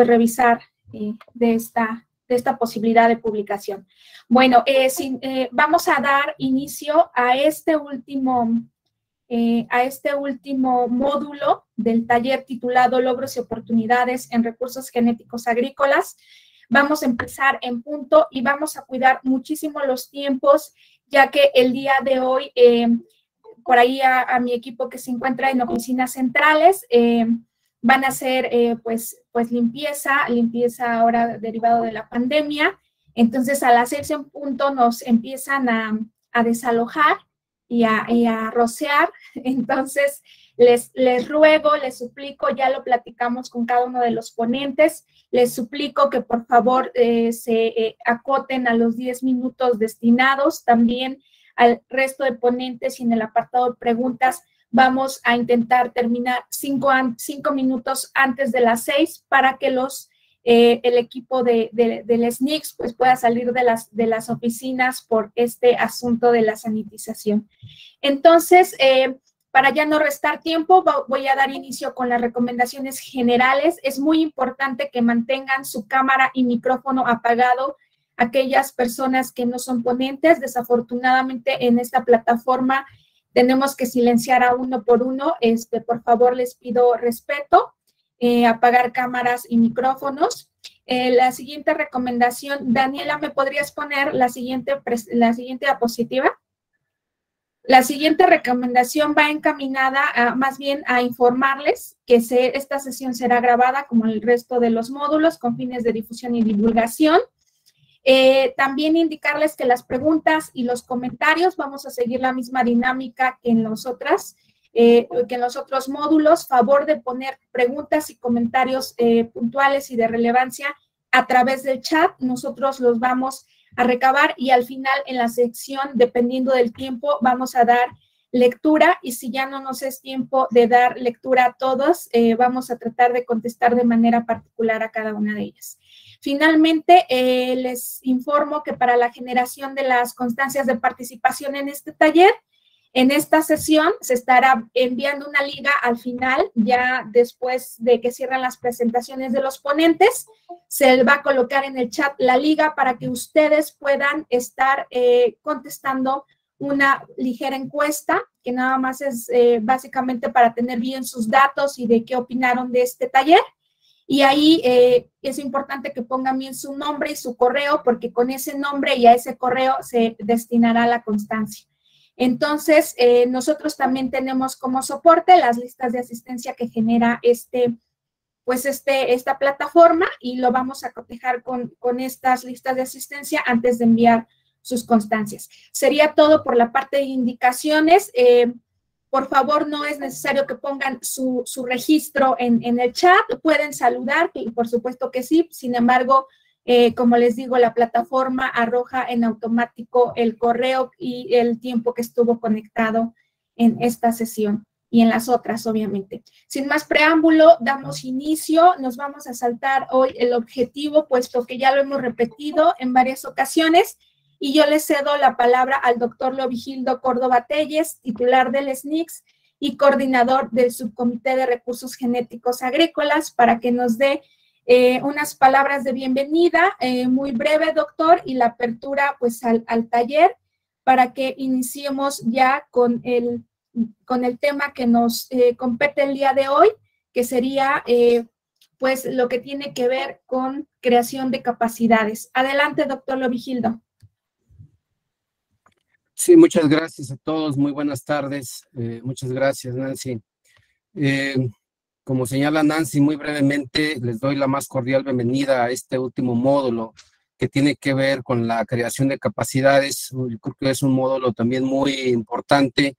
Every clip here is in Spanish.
pues revisar de, esta, de esta posibilidad de publicación. Bueno, vamos a dar inicio a este último a este último módulo del taller titulado Logros y oportunidades en recursos genéticos agrícolas. Vamos a empezar en punto y vamos a cuidar muchísimo los tiempos, ya que el día de hoy por ahí a, mi equipo que se encuentra en oficinas centrales. Eh, van a hacer eh, pues, pues limpieza, limpieza ahora derivado de la pandemia. Entonces, al hacerse un punto, nos empiezan a, desalojar y a, rociar. Entonces, les, les ruego, les suplico, ya lo platicamos con cada uno de los ponentes, les suplico que por favor eh, se acoten a los 10 minutos destinados. También al resto de ponentes y en el apartado de preguntas vamos a intentar terminar cinco, cinco minutos antes de las seis para que los, eh, el equipo de, de, del SNICS pues pueda salir de las, de las oficinas por este asunto de la sanitización. Entonces, eh, para ya no restar tiempo, voy a dar inicio con las recomendaciones generales. Es muy importante que mantengan su cámara y micrófono apagado aquellas personas que no son ponentes. Desafortunadamente en esta plataforma tenemos que silenciar a uno por uno. Este, por favor, les pido respeto, eh, apagar cámaras y micrófonos. Eh, la siguiente recomendación, Daniela, ¿me podrías poner la siguiente, la siguiente diapositiva? La siguiente recomendación va encaminada a, más bien a informarles que se, esta sesión será grabada como el resto de los módulos con fines de difusión y divulgación. Eh, también indicarles que las preguntas y los comentarios vamos a seguir la misma dinámica que en los otras, eh, que en los otros módulos. Favor de poner preguntas y comentarios eh, puntuales y de relevancia a través del chat. Nosotros los vamos a recabar y al final en la sección, dependiendo del tiempo, vamos a dar lectura y si ya no nos es tiempo de dar lectura a todos, vamos a tratar de contestar de manera particular a cada una de ellas. Finalmente, eh, les informo que para la generación de las constancias de participación en este taller, en esta sesión se estará enviando una liga al final, ya después de que cierran las presentaciones de los ponentes, se va a colocar en el chat la liga para que ustedes puedan estar eh, contestando una ligera encuesta, que nada más es eh, básicamente para tener bien sus datos y de qué opinaron de este taller. Y ahí eh, es importante que pongan bien su nombre y su correo, porque con ese nombre y a ese correo se destinará la constancia. Entonces, eh, nosotros también tenemos como soporte las listas de asistencia que genera este, pues este, esta plataforma y lo vamos a cotejar con, con estas listas de asistencia antes de enviar sus constancias. Sería todo por la parte de indicaciones. Eh, por favor, no es necesario que pongan su, registro en, el chat. Pueden saludar, y por supuesto que sí. Sin embargo, eh, como les digo, la plataforma arroja en automático el correo y el tiempo que estuvo conectado en esta sesión y en las otras, obviamente. Sin más preámbulo, damos inicio. Nos vamos a saltar hoy el objetivo, puesto que ya lo hemos repetido en varias ocasiones y yo le cedo la palabra al doctor Lovigildo Córdoba Telles, titular del SNICS y coordinador del Subcomité de Recursos Genéticos Agrícolas, para que nos dé eh, unas palabras de bienvenida, eh, muy breve, doctor, y la apertura pues al, taller para que iniciemos ya con el, con el tema que nos eh, compete el día de hoy, que sería pues lo que tiene que ver con creación de capacidades. Adelante, doctor Lovigildo. Sí, muchas gracias a todos. Muy buenas tardes. Eh, muchas gracias, Nancy. Eh, como señala Nancy, muy brevemente les doy la más cordial bienvenida a este último módulo que tiene que ver con la creación de capacidades. Creo que es un módulo también muy importante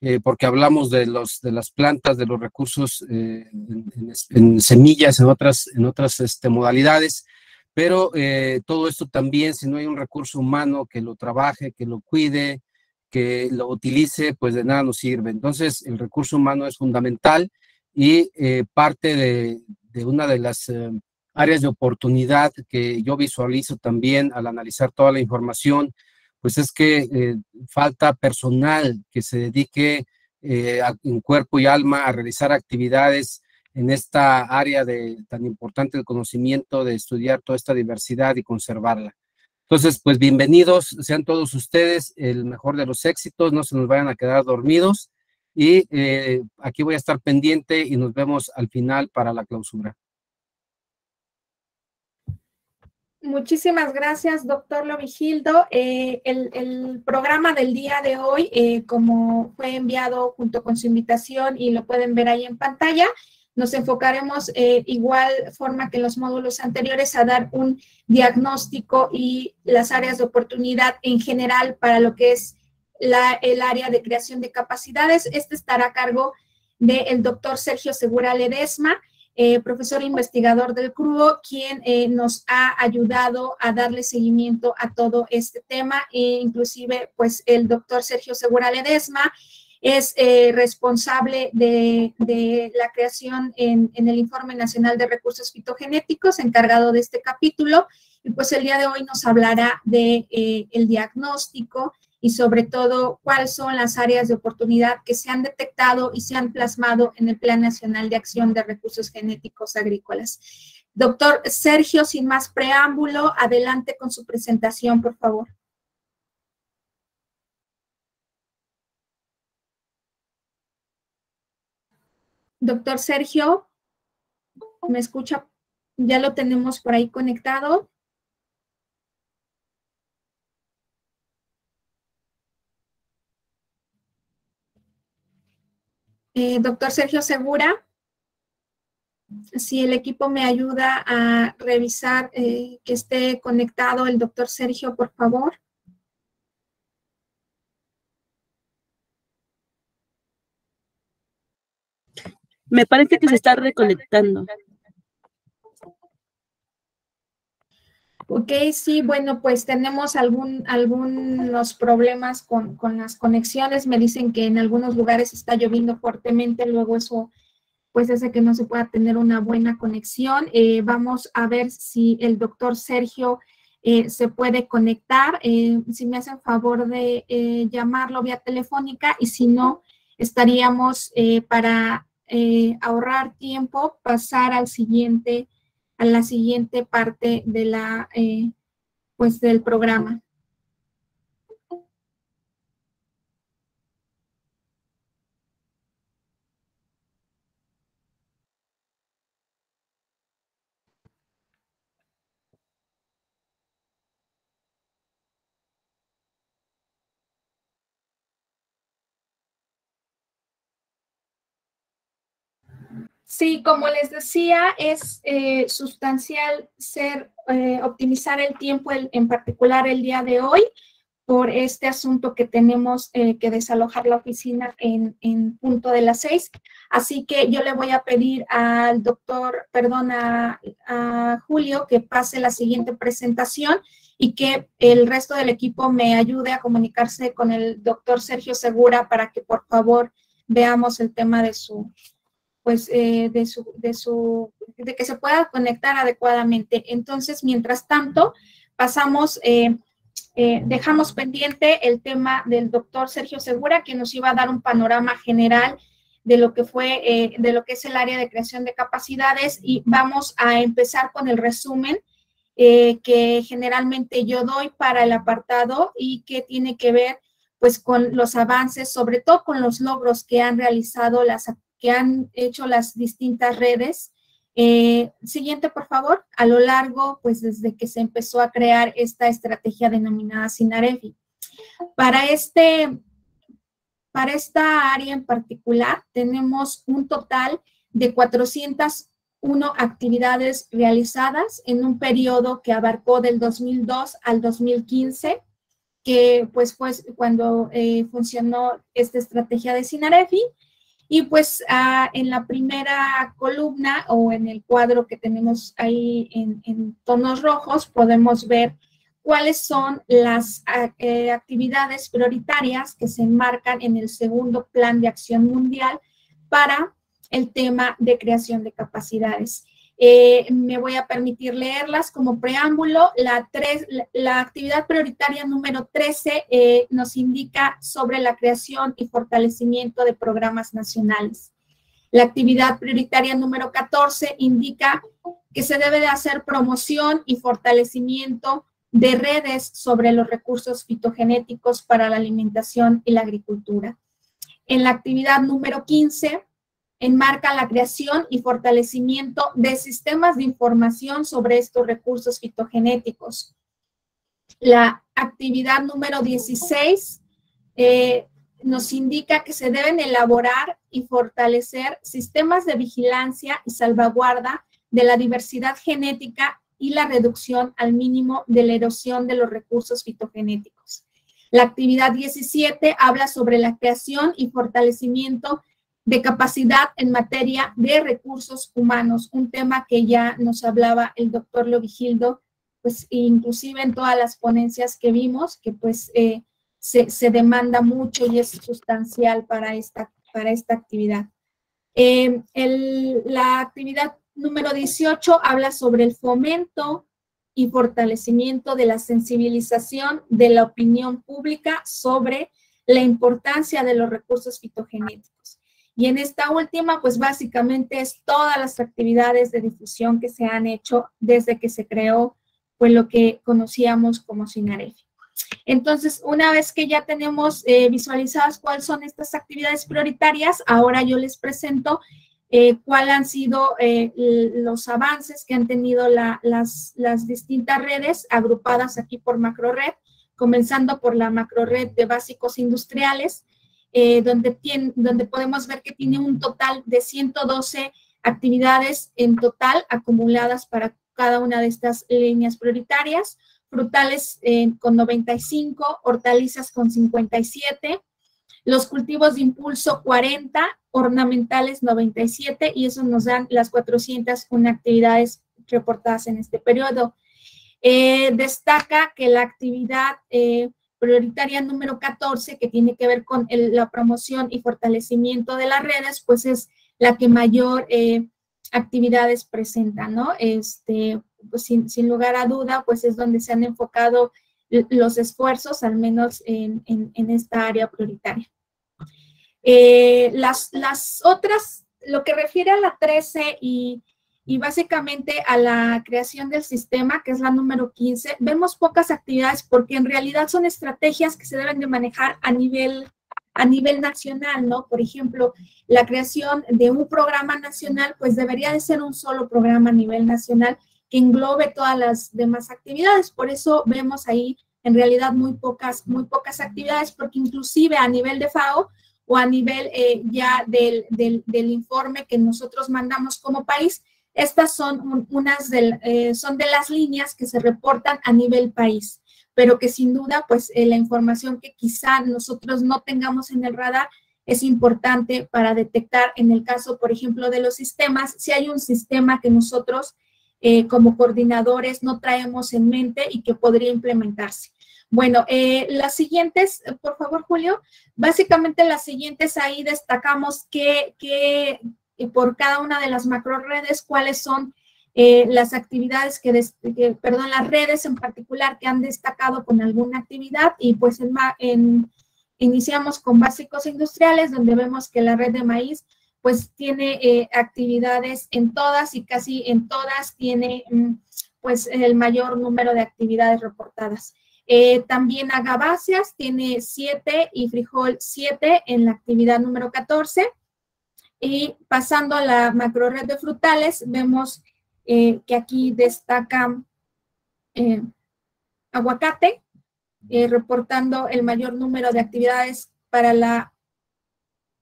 eh, porque hablamos de, los, de las plantas, de los recursos en, semillas, en otras, en otras este, modalidades pero eh, todo esto también, si no hay un recurso humano que lo trabaje, que lo cuide, que lo utilice, pues de nada nos sirve. Entonces, el recurso humano es fundamental y eh, parte de, una de las eh, áreas de oportunidad que yo visualizo también al analizar toda la información, pues es que falta personal que se dedique en cuerpo y alma a realizar actividades en esta área de tan importante el conocimiento de estudiar toda esta diversidad y conservarla. Entonces, pues bienvenidos sean todos ustedes, el mejor de los éxitos, no se nos vayan a quedar dormidos y eh, aquí voy a estar pendiente y nos vemos al final para la clausura. Muchísimas gracias, doctor Lovigildo. Eh, el, programa del día de hoy, eh, como fue enviado junto con su invitación y lo pueden ver ahí en pantalla, nos enfocaremos eh, igual forma que en los módulos anteriores a dar un diagnóstico y las áreas de oportunidad en general para lo que es la, el área de creación de capacidades. Este estará a cargo del doctor Sergio Segura Ledesma. Eh, profesor investigador del CRUO, quien eh, nos ha ayudado a darle seguimiento a todo este tema, e inclusive pues el doctor Sergio Segura Ledesma es eh, responsable de, la creación en, el Informe Nacional de Recursos Fitogenéticos, encargado de este capítulo, y pues el día de hoy nos hablará de el diagnóstico y sobre todo cuáles son las áreas de oportunidad que se han detectado y se han plasmado en el Plan Nacional de Acción de Recursos Genéticos Agrícolas. Doctor Sergio, sin más preámbulo, adelante con su presentación, por favor. Doctor Sergio, ¿me escucha? Ya lo tenemos por ahí conectado. Eh, doctor Sergio Segura, si el equipo me ayuda a revisar eh, que esté conectado el doctor Sergio, por favor. Me parece que se está reconectando. Ok, sí, bueno, pues tenemos algún, algunos problemas con, las conexiones. Me dicen que en algunos lugares está lloviendo fuertemente, luego eso pues hace que no se pueda tener una buena conexión. Eh, vamos a ver si el doctor Sergio eh, se puede conectar, eh, si me hacen favor de llamarlo vía telefónica y si no, estaríamos para ahorrar tiempo, pasar al siguiente a la siguiente parte de la, eh, pues del programa. Sí, como les decía, es eh, sustancial ser, eh, optimizar el tiempo, en particular el día de hoy, por este asunto que tenemos eh, que desalojar la oficina en, punto de las seis. Así que yo le voy a pedir al doctor, perdón, a, a Julio que pase la siguiente presentación y que el resto del equipo me ayude a comunicarse con el doctor Sergio Segura para que por favor veamos el tema de su, pues eh, de, su, de, su, de que se pueda conectar adecuadamente. Entonces, mientras tanto, pasamos, eh, eh, dejamos pendiente el tema del doctor Sergio Segura, que nos iba a dar un panorama general de lo que fue, de lo que es el área de creación de capacidades y vamos a empezar con el resumen que generalmente yo doy para el apartado y que tiene que ver pues con los avances, sobre todo con los logros que han realizado las que han hecho las distintas redes. Eh, siguiente, por favor. A lo largo, pues desde que se empezó a crear esta estrategia denominada Sinarefi. Para, este, para esta área en particular, tenemos un total de 401 actividades realizadas en un periodo que abarcó del 2002 al 2015, que pues fue cuando eh, funcionó esta estrategia de Sinarefi y pues ah, en la primera columna o en el cuadro que tenemos ahí en, tonos rojos podemos ver cuáles son las ah, eh, actividades prioritarias que se enmarcan en el segundo plan de acción mundial para el tema de creación de capacidades. Eh, me voy a permitir leerlas como preámbulo. La, la, actividad prioritaria número 13 eh, nos indica sobre la creación y fortalecimiento de programas nacionales. La actividad prioritaria número 14 indica que se debe de hacer promoción y fortalecimiento de redes sobre los recursos fitogenéticos para la alimentación y la agricultura. En la actividad número 15, enmarca la creación y fortalecimiento de sistemas de información sobre estos recursos fitogenéticos. La actividad número 16 eh, nos indica que se deben elaborar y fortalecer sistemas de vigilancia y salvaguarda de la diversidad genética y la reducción al mínimo de la erosión de los recursos fitogenéticos. La actividad 17 habla sobre la creación y fortalecimiento de capacidad en materia de recursos humanos, un tema que ya nos hablaba el doctor Lovigildo, pues inclusive en todas las ponencias que vimos, que pues eh, se, demanda mucho y es sustancial para esta, para esta actividad. Eh, la actividad número 18 habla sobre el fomento y fortalecimiento de la sensibilización de la opinión pública sobre la importancia de los recursos fitogenéticos. Y en esta última, pues básicamente es todas las actividades de difusión que se han hecho desde que se creó pues lo que conocíamos como SINAREFI. Entonces, una vez que ya tenemos eh, visualizadas cuáles son estas actividades prioritarias, ahora yo les presento eh, cuáles han sido eh, los avances que han tenido las, las, distintas redes agrupadas aquí por macro red, comenzando por la macro red de básicos industriales, donde, tiene, donde podemos ver que tiene un total de 112 actividades en total acumuladas para cada una de estas líneas prioritarias frutales eh, con 95, hortalizas con 57, los cultivos de impulso 40, ornamentales 97 y eso nos dan las 401 actividades reportadas en este periodo. Eh, destaca que la actividad eh, prioritaria número 14, que tiene que ver con la promoción y fortalecimiento de las redes, pues es la que mayor actividades presenta, ¿no? Este, pues, sin, lugar a duda, pues es donde se han enfocado los esfuerzos, al menos en, esta área prioritaria. Eh, las otras, lo que refiere a la 13 y, y básicamente a la creación del sistema, que es la número 15, vemos pocas actividades porque en realidad son estrategias que se deben de manejar a nivel a nivel nacional, ¿no? Por ejemplo, la creación de un programa nacional, pues debería de ser un solo programa a nivel nacional que englobe todas las demás actividades. Por eso vemos ahí en realidad muy pocas, muy pocas actividades, porque inclusive a nivel de FAO o a nivel eh, ya del, del, informe que nosotros mandamos como país, estas son unas de, eh, son de las líneas que se reportan a nivel país, pero que sin duda, pues eh, la información que quizá nosotros no tengamos en el radar es importante para detectar en el caso, por ejemplo, de los sistemas, si hay un sistema que nosotros eh, como coordinadores no traemos en mente y que podría implementarse. Bueno, eh, las siguientes, por favor, Julio, básicamente las siguientes ahí destacamos que, que por cada una de las macro redes, cuáles son eh, las actividades que, perdón, las redes en particular que han destacado con alguna actividad y pues en, iniciamos con básicos industriales donde vemos que la red de maíz pues tiene eh, actividades en todas y casi en todas tiene mm, pues el mayor número de actividades reportadas. Eh, también agabáceas tiene 7 y frijol 7 en la actividad número 14. Y pasando a la macro red de frutales, vemos eh, que aquí destaca aguacate, reportando el mayor número de actividades para la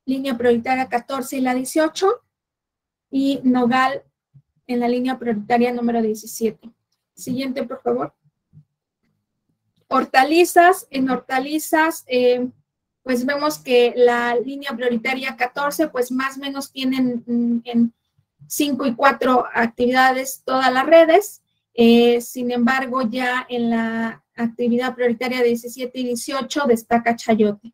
línea prioritaria 14 y la 18, y Nogal en la línea prioritaria número 17. Siguiente, por favor. Hortalizas, en hortalizas, eh, pues vemos que la línea prioritaria 14, pues más o menos tienen mm, en 5 y 4 actividades todas las redes. Eh, sin embargo, ya en la actividad prioritaria 17 y 18 destaca Chayote.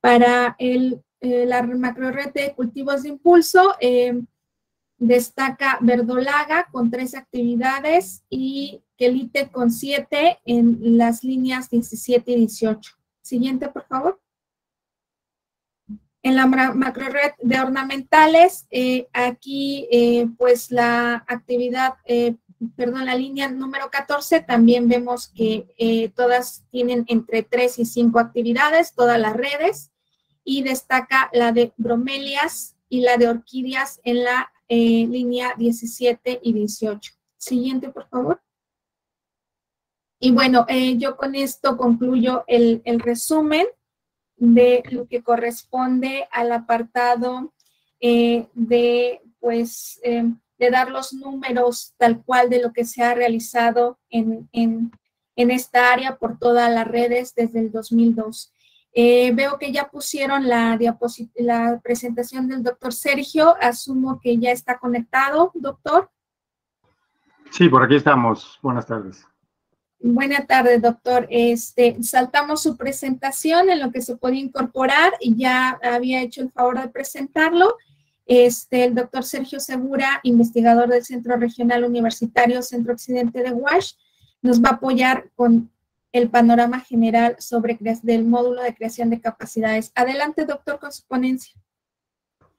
Para el eh, la macro red de cultivos de impulso eh, destaca verdolaga con tres actividades y quelite con siete en las líneas 17 y 18. Siguiente, por favor. en la macro red de ornamentales, eh, aquí eh, pues la actividad, eh, perdón, la línea número 14, también vemos que todas tienen entre 3 y 5 actividades, todas las redes, y destaca la de bromelias y la de orquídeas en la línea 17 y 18. Siguiente, por favor. Y bueno, yo con esto concluyo el, resumen de lo que corresponde al apartado eh, de, pues, eh, de dar los números tal cual de lo que se ha realizado en, en, esta área por todas las redes desde el 2002. Eh, veo que ya pusieron la, la presentación del doctor Sergio. Asumo que ya está conectado, doctor. Sí, por aquí estamos. Buenas tardes. Buenas tardes, doctor. Este, saltamos su presentación en lo que se puede incorporar ya había hecho el favor de presentarlo. Este, el doctor Sergio Segura, investigador del Centro Regional Universitario Centro Occidente de WASH, nos va a apoyar con el panorama general sobre del módulo de creación de capacidades. Adelante, doctor, con su ponencia.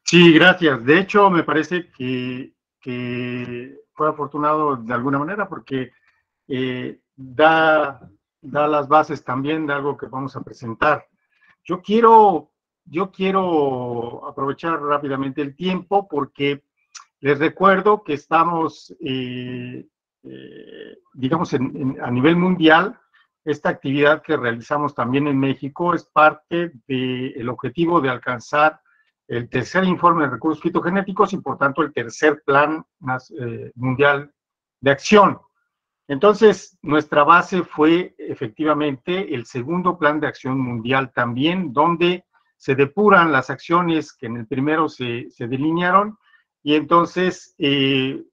Sí, gracias. De hecho, me parece que, fue afortunado de alguna manera porque eh, da, da las bases también de algo que vamos a presentar. Yo quiero, yo quiero aprovechar rápidamente el tiempo porque les recuerdo que estamos, eh, eh, digamos, a nivel mundial, esta actividad que realizamos también en México es parte del objetivo de alcanzar el tercer informe de recursos fitogenéticos y por tanto el tercer plan eh, mundial de acción. Entonces, nuestra base fue efectivamente el segundo plan de acción mundial también, donde se depuran las acciones que en el primero se, delinearon y entonces eh,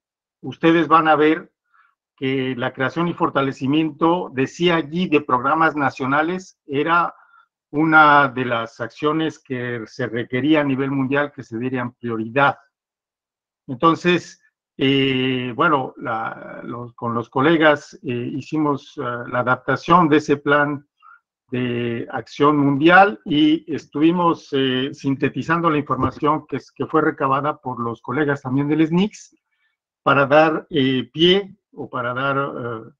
ustedes van a ver que la creación y fortalecimiento, decía allí, de programas nacionales era una de las acciones que se requería a nivel mundial que se dieran prioridad. Entonces, eh, bueno, con los colegas eh, hicimos eh, la adaptación de ese plan de acción mundial y estuvimos sintetizando la información que, que fue recabada por los colegas también del SNICS para dar pie o para dar,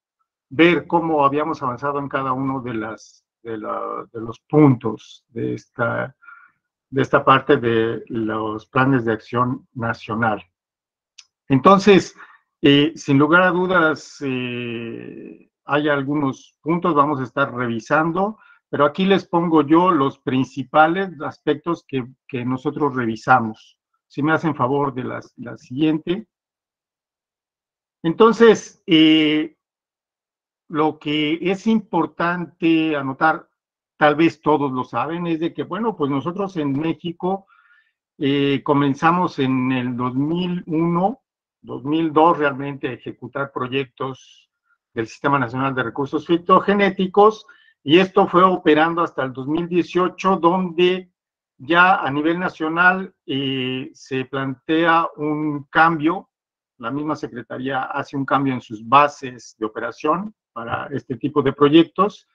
ver cómo habíamos avanzado en cada uno de, las, de, de los puntos de esta, de esta parte de los planes de acción nacional. Entonces, eh, sin lugar a dudas, eh, hay algunos puntos, vamos a estar revisando, pero aquí les pongo yo los principales aspectos que, nosotros revisamos. Si me hacen favor de la, siguiente. Entonces, eh, lo que es importante anotar, tal vez todos lo saben, es de que, bueno, pues nosotros en México comenzamos en el 2001 2002 realmente ejecutar proyectos del Sistema Nacional de Recursos Fitogenéticos y esto fue operando hasta el 2018 donde ya a nivel nacional eh, se plantea un cambio, la misma Secretaría hace un cambio en sus bases de operación para este tipo de proyectos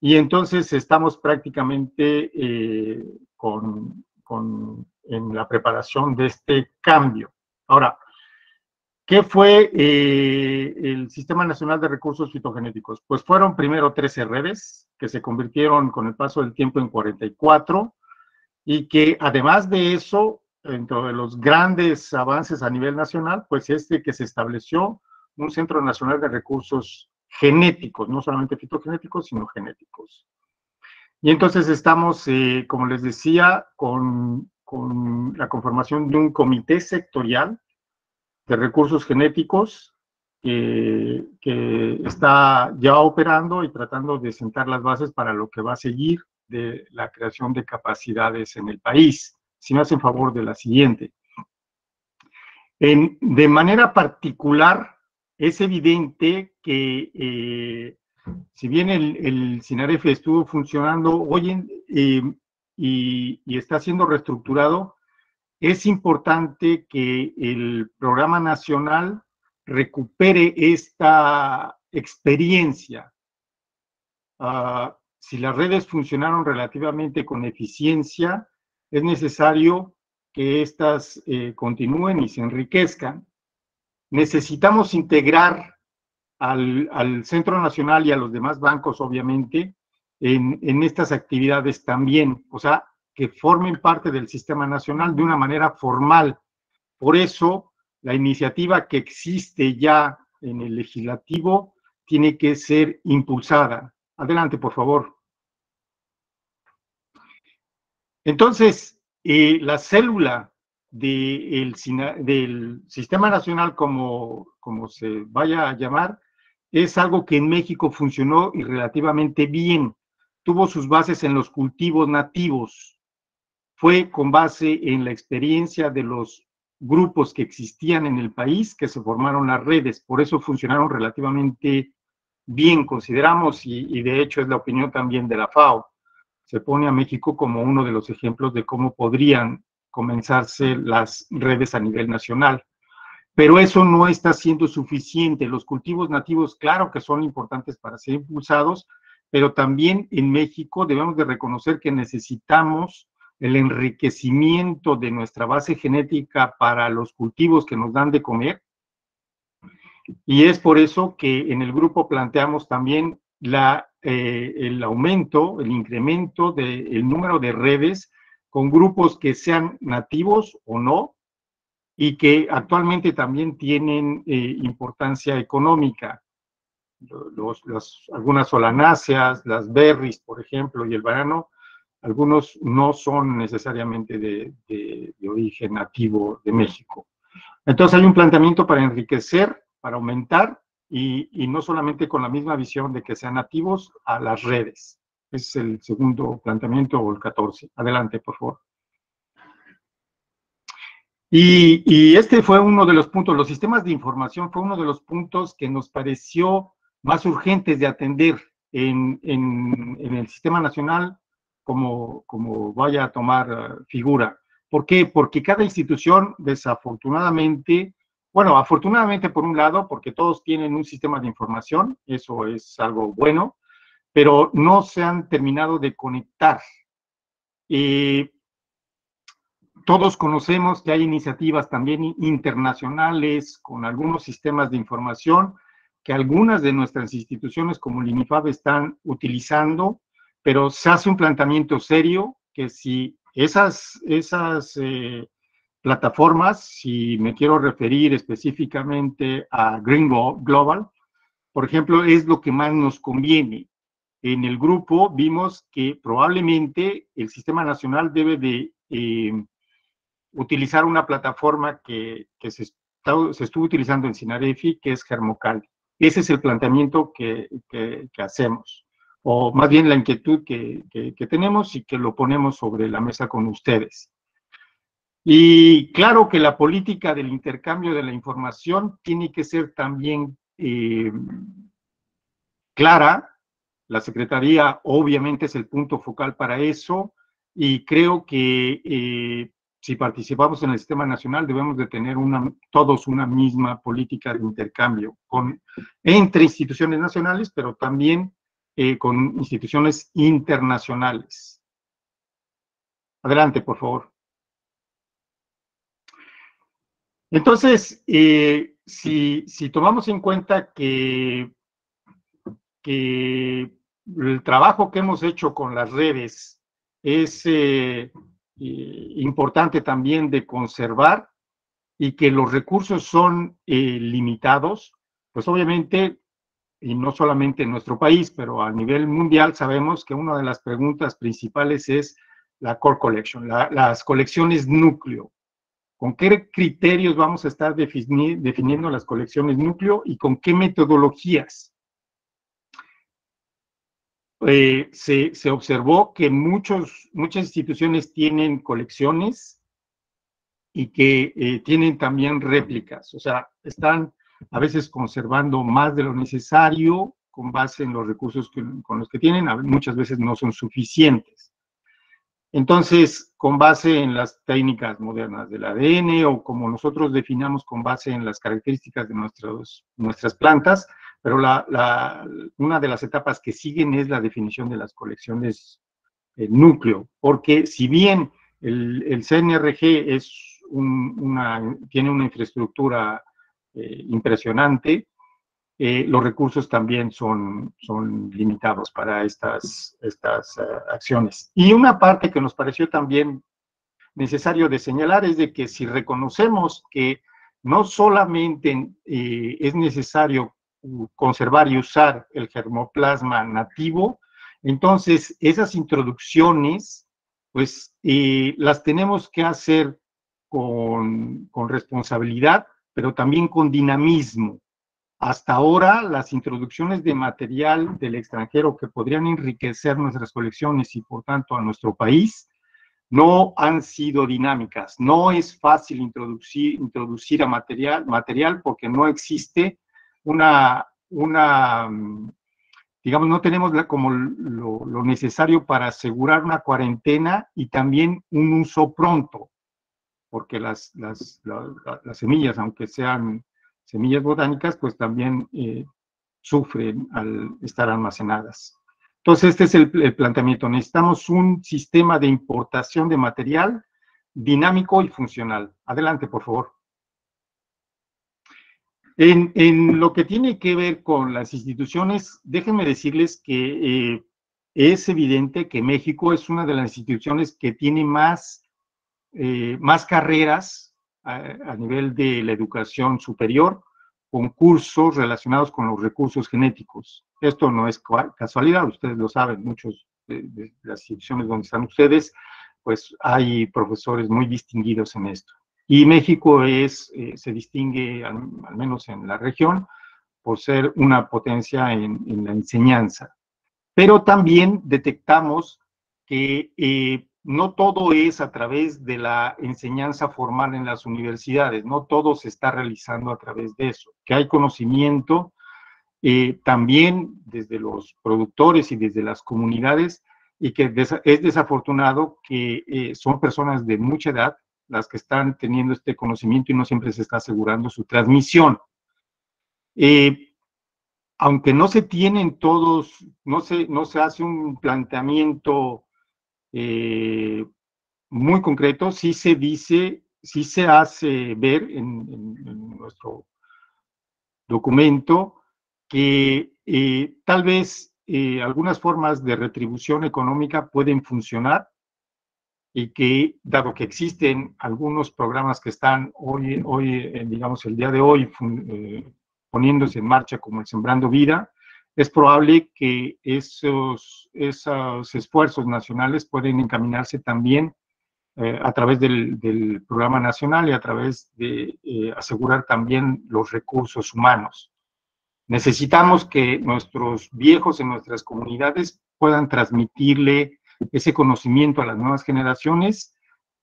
y entonces estamos prácticamente eh, con, con, en la preparación de este cambio. Ahora, ¿Qué fue eh, el Sistema Nacional de Recursos Fitogenéticos? Pues fueron primero 13 redes que se convirtieron con el paso del tiempo en 44 y que además de eso, dentro de los grandes avances a nivel nacional, pues este que se estableció un Centro Nacional de Recursos Genéticos, no solamente fitogenéticos, sino genéticos. Y entonces estamos, eh, como les decía, con, con la conformación de un comité sectorial de recursos genéticos que, está ya operando y tratando de sentar las bases para lo que va a seguir de la creación de capacidades en el país. Si me hacen favor de la siguiente. En, de manera particular, es evidente que eh, si bien el, el estuvo funcionando hoy eh, y, y, está siendo reestructurado, es importante que el programa nacional recupere esta experiencia. Ah, si las redes funcionaron relativamente con eficiencia, es necesario que éstas eh, continúen y se enriquezcan. Necesitamos integrar al, Centro Nacional y a los demás bancos, obviamente, en, en estas actividades también, o sea, que formen parte del sistema nacional de una manera formal. Por eso, la iniciativa que existe ya en el legislativo tiene que ser impulsada. Adelante, por favor. Entonces, eh, la célula del Sistema Nacional, como, como se vaya a llamar, es algo que en México funcionó y relativamente bien. Tuvo sus bases en los cultivos nativos. Fue con base en la experiencia de los grupos que existían en el país que se formaron las redes. Por eso funcionaron relativamente bien, consideramos, y, de hecho es la opinión también de la FAO se pone a México como uno de los ejemplos de cómo podrían comenzarse las redes a nivel nacional. Pero eso no está siendo suficiente. Los cultivos nativos, claro que son importantes para ser impulsados, pero también en México debemos de reconocer que necesitamos el enriquecimiento de nuestra base genética para los cultivos que nos dan de comer. Y es por eso que en el grupo planteamos también la eh, el aumento, el incremento del número de redes con grupos que sean nativos o no y que actualmente también tienen eh, importancia económica. Los, algunas solanáceas, las berries, por ejemplo, y el varano, algunos no son necesariamente de, de origen nativo de México. Entonces hay un planteamiento para enriquecer, para aumentar y, no solamente con la misma visión de que sean nativos a las redes. es el segundo planteamiento o el 14. Adelante, por favor. Y, y, este fue uno de los puntos, los sistemas de información fue uno de los puntos que nos pareció más urgentes de atender en, en, en el sistema nacional como, como vaya a tomar uh, figura. ¿Por qué? Porque cada institución desafortunadamente bueno, afortunadamente por un lado, porque todos tienen un sistema de información, eso es algo bueno, pero no se han terminado de conectar. todos conocemos que hay iniciativas también internacionales con algunos sistemas de información que algunas de nuestras instituciones como el INIFAB están utilizando, pero se hace un planteamiento serio que si esas, esas eh, plataformas, si me quiero referir específicamente a Green Global, por ejemplo, es lo que más nos conviene. En el grupo vimos que probablemente el sistema nacional debe de eh, utilizar una plataforma que, se, se, estuvo utilizando en Sinarefi, que es Germocal. Ese es el planteamiento que, hacemos, o más bien la inquietud que tenemos y que lo ponemos sobre la mesa con ustedes. Y claro que la política del intercambio de la información tiene que ser también eh, clara. La Secretaría obviamente es el punto focal para eso y creo que eh, si participamos en el sistema nacional debemos de tener una, todos una misma política de intercambio con, entre instituciones nacionales, pero también eh, con instituciones internacionales. Adelante, por favor. Entonces, eh, si, tomamos en cuenta que, el trabajo que hemos hecho con las redes es eh, importante también de conservar y que los recursos son limitados, pues obviamente, y no solamente en nuestro país, pero a nivel mundial sabemos que una de las preguntas principales es la core collection, las colecciones núcleo. ¿Con qué criterios vamos a estar definiendo las colecciones núcleo y con qué metodologías? Eh, se, observó que muchos, muchas instituciones tienen colecciones y que eh, tienen también réplicas, o sea, están a veces conservando más de lo necesario con base en los recursos con los que tienen, muchas veces no son suficientes. Entonces, con base en las técnicas modernas del ADN o como nosotros definamos con base en las características de nuestras plantas, pero una de las etapas que siguen es la definición de las colecciones núcleo, porque si bien El, el CNRG es una, tiene una infraestructura eh, impresionante. Eh, los recursos también son, son limitados para estas, estas uh, acciones. Y una parte que nos pareció también necesario de señalar es de que si reconocemos que no solamente eh, es necesario conservar y usar el germoplasma nativo, entonces esas introducciones, pues eh, las tenemos que hacer con, con responsabilidad, pero también con dinamismo. Hasta ahora, las introducciones de material del extranjero que podrían enriquecer nuestras colecciones y, por tanto, a nuestro país, no han sido dinámicas. No es fácil introducir, introducir material, material porque no existe una, una digamos, no tenemos como lo, necesario para asegurar una cuarentena y también un uso pronto, porque las, las, las semillas, aunque sean semillas botánicas, pues también eh, sufren al estar almacenadas. Entonces, este es el, planteamiento. Necesitamos un sistema de importación de material dinámico y funcional. Adelante, por favor. En, lo que tiene que ver con las instituciones, déjenme decirles que eh, es evidente que México es una de las instituciones que tiene más, eh, más carreras a, a, nivel de la educación superior, con cursos relacionados con los recursos genéticos. Esto no es casualidad, ustedes lo saben, muchos de, las instituciones donde están ustedes, pues hay profesores muy distinguidos en esto. Y México es, eh, se distingue, al, menos en la región, por ser una potencia en, en la enseñanza. Pero también detectamos que eh, no todo es a través de la enseñanza formal en las universidades, no todo se está realizando a través de eso, que hay conocimiento eh, también desde los productores y desde las comunidades, y que es desafortunado que eh, son personas de mucha edad las que están teniendo este conocimiento y no siempre se está asegurando su transmisión. Eh, aunque no se tienen todos, no se, no se hace un planteamiento muy concreto, sí se dice, sí se hace ver en, nuestro documento que eh, tal vez eh, algunas formas de retribución económica pueden funcionar y que, dado que existen algunos programas que están hoy, hoy digamos, el día de hoy eh, poniéndose en marcha como el Sembrando Vida, es probable que esos, esos esfuerzos nacionales pueden encaminarse también eh, a través del, programa nacional y a través de eh, asegurar también los recursos humanos. Necesitamos que nuestros viejos en nuestras comunidades puedan transmitirle ese conocimiento a las nuevas generaciones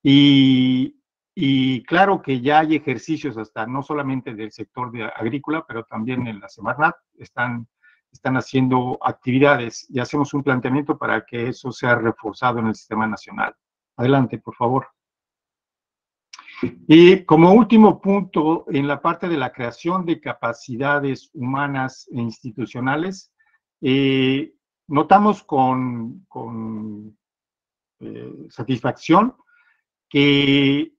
y, y claro que ya hay ejercicios hasta no solamente del sector de agrícola, pero también en la Semarnat están, están haciendo actividades y hacemos un planteamiento para que eso sea reforzado en el sistema nacional. Adelante, por favor. Y como último punto, en la parte de la creación de capacidades humanas e institucionales, eh, notamos con, con eh, satisfacción que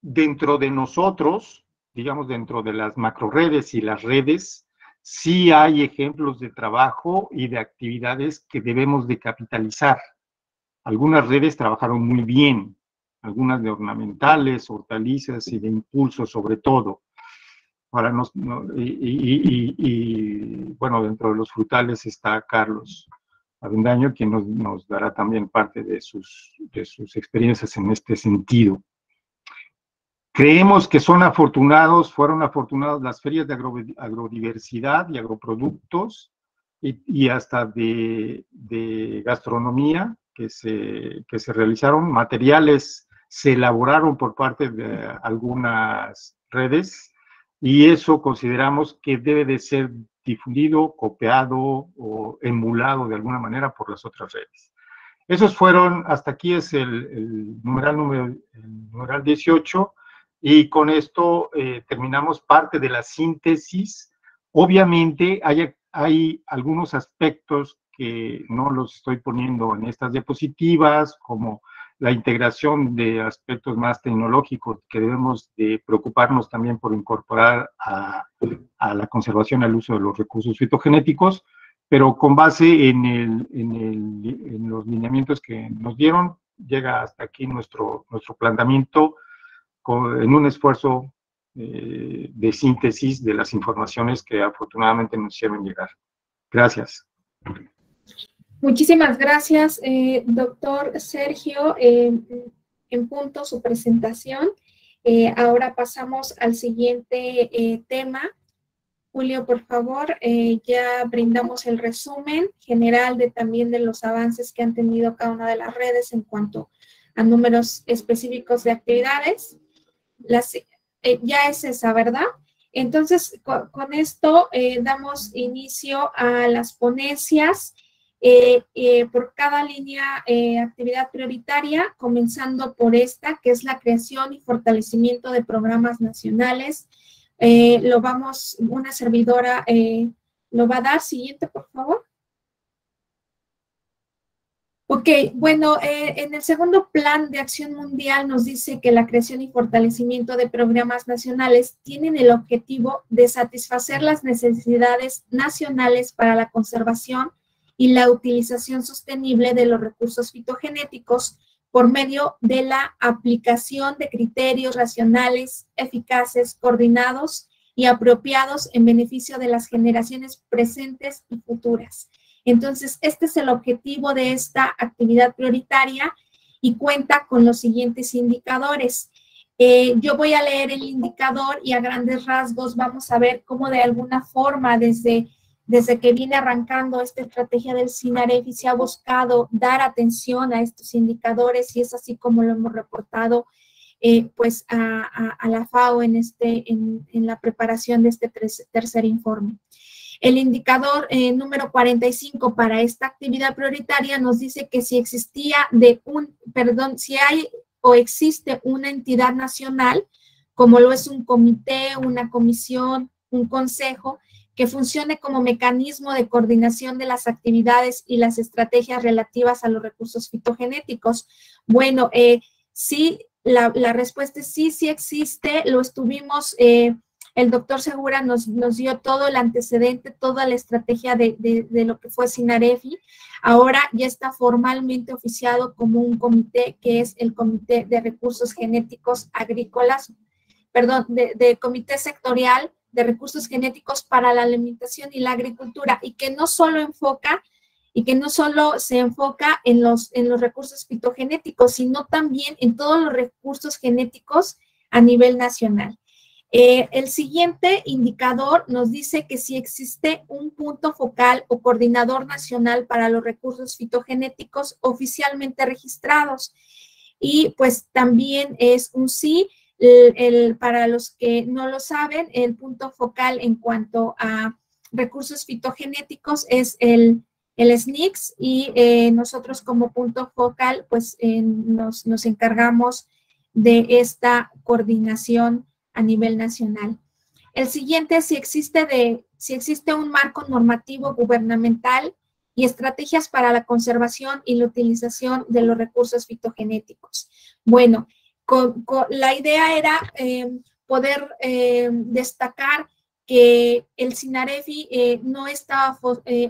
dentro de nosotros, digamos dentro de las macroredes y las redes, sí hay ejemplos de trabajo y de actividades que debemos de capitalizar. Algunas redes trabajaron muy bien, algunas de ornamentales, hortalizas y de impulso sobre todo. Para nos, y, bueno, dentro de los frutales está Carlos Avendaño, quien nos, dará también parte de sus experiencias en este sentido. Creemos que son afortunados, fueron afortunados las ferias de agro, agrodiversidad y agroproductos y, y hasta de, de, gastronomía que se, que se realizaron, materiales se elaboraron por parte de algunas redes y eso consideramos que debe de ser difundido, copiado o emulado de alguna manera por las otras redes. Esos fueron, hasta aquí es el, el numeral, número, el numeral 18 y con esto eh, terminamos parte de la síntesis. Obviamente hay, hay algunos aspectos que no los estoy poniendo en estas diapositivas, como la integración de aspectos más tecnológicos que debemos de preocuparnos también por incorporar a, la conservación al uso de los recursos fitogenéticos, pero con base en, el, en, los lineamientos que nos dieron, llega hasta aquí nuestro, nuestro planteamiento en un esfuerzo eh, de síntesis de las informaciones que afortunadamente nos hicieron llegar. Gracias. Muchísimas gracias, eh, doctor Sergio. Eh, en punto su presentación. Eh, ahora pasamos al siguiente tema. Julio, por favor, ya brindamos el resumen general de también de los avances que han tenido cada una de las redes en cuanto a números específicos de actividades. Las, ya es esa, ¿verdad? Entonces, con esto damos inicio a las ponencias eh, eh, por cada línea eh, actividad prioritaria, comenzando por esta, que es la creación y fortalecimiento de programas nacionales. lo vamos, una servidora lo va a dar. Siguiente, por favor. Ok, bueno, en el segundo plan de acción mundial nos dice que la creación y fortalecimiento de programas nacionales tienen el objetivo de satisfacer las necesidades nacionales para la conservación, y la utilización sostenible de los recursos fitogenéticos por medio de la aplicación de criterios racionales, eficaces, coordinados y apropiados en beneficio de las generaciones presentes y futuras. Entonces, este es el objetivo de esta actividad prioritaria y cuenta con los siguientes indicadores. Eh, yo voy a leer el indicador y a grandes rasgos vamos a ver cómo de alguna forma desde desde que viene arrancando esta estrategia del SINAREFI, se ha buscado dar atención a estos indicadores y es así como lo hemos reportado eh, pues a, la FAO en, este, en, la preparación de este tercer informe. El indicador eh, número 45 para esta actividad prioritaria nos dice que si existía de un, perdón, si hay o existe una entidad nacional, como lo es un comité, una comisión, un consejo, que funcione como mecanismo de coordinación de las actividades y las estrategias relativas a los recursos fitogenéticos. Bueno, eh, sí, la, respuesta es sí, sí existe, lo estuvimos, eh, el doctor Segura nos, nos, dio todo el antecedente, toda la estrategia de, lo que fue Sinarefi. Ahora ya está formalmente oficiado como un comité que es el Comité de Recursos Genéticos Agrícolas, perdón, de, de comité sectorial de recursos genéticos para la alimentación y la agricultura y que no solo enfoca y que no solo se enfoca en los, en los recursos fitogenéticos, sino también en todos los recursos genéticos a nivel nacional. Eh, el siguiente indicador nos dice que si existe un punto focal o coordinador nacional para los recursos fitogenéticos oficialmente registrados. Y pues también es un sí el, para los que no lo saben, el punto focal en cuanto a recursos fitogenéticos es el, el SNICS y eh, nosotros como punto focal pues nos, nos encargamos de esta coordinación a nivel nacional. El siguiente, si existe, de, si existe un marco normativo gubernamental y estrategias para la conservación y la utilización de los recursos fitogenéticos. Bueno, la idea era eh, poder eh, destacar que el SINAREFI eh, no estaba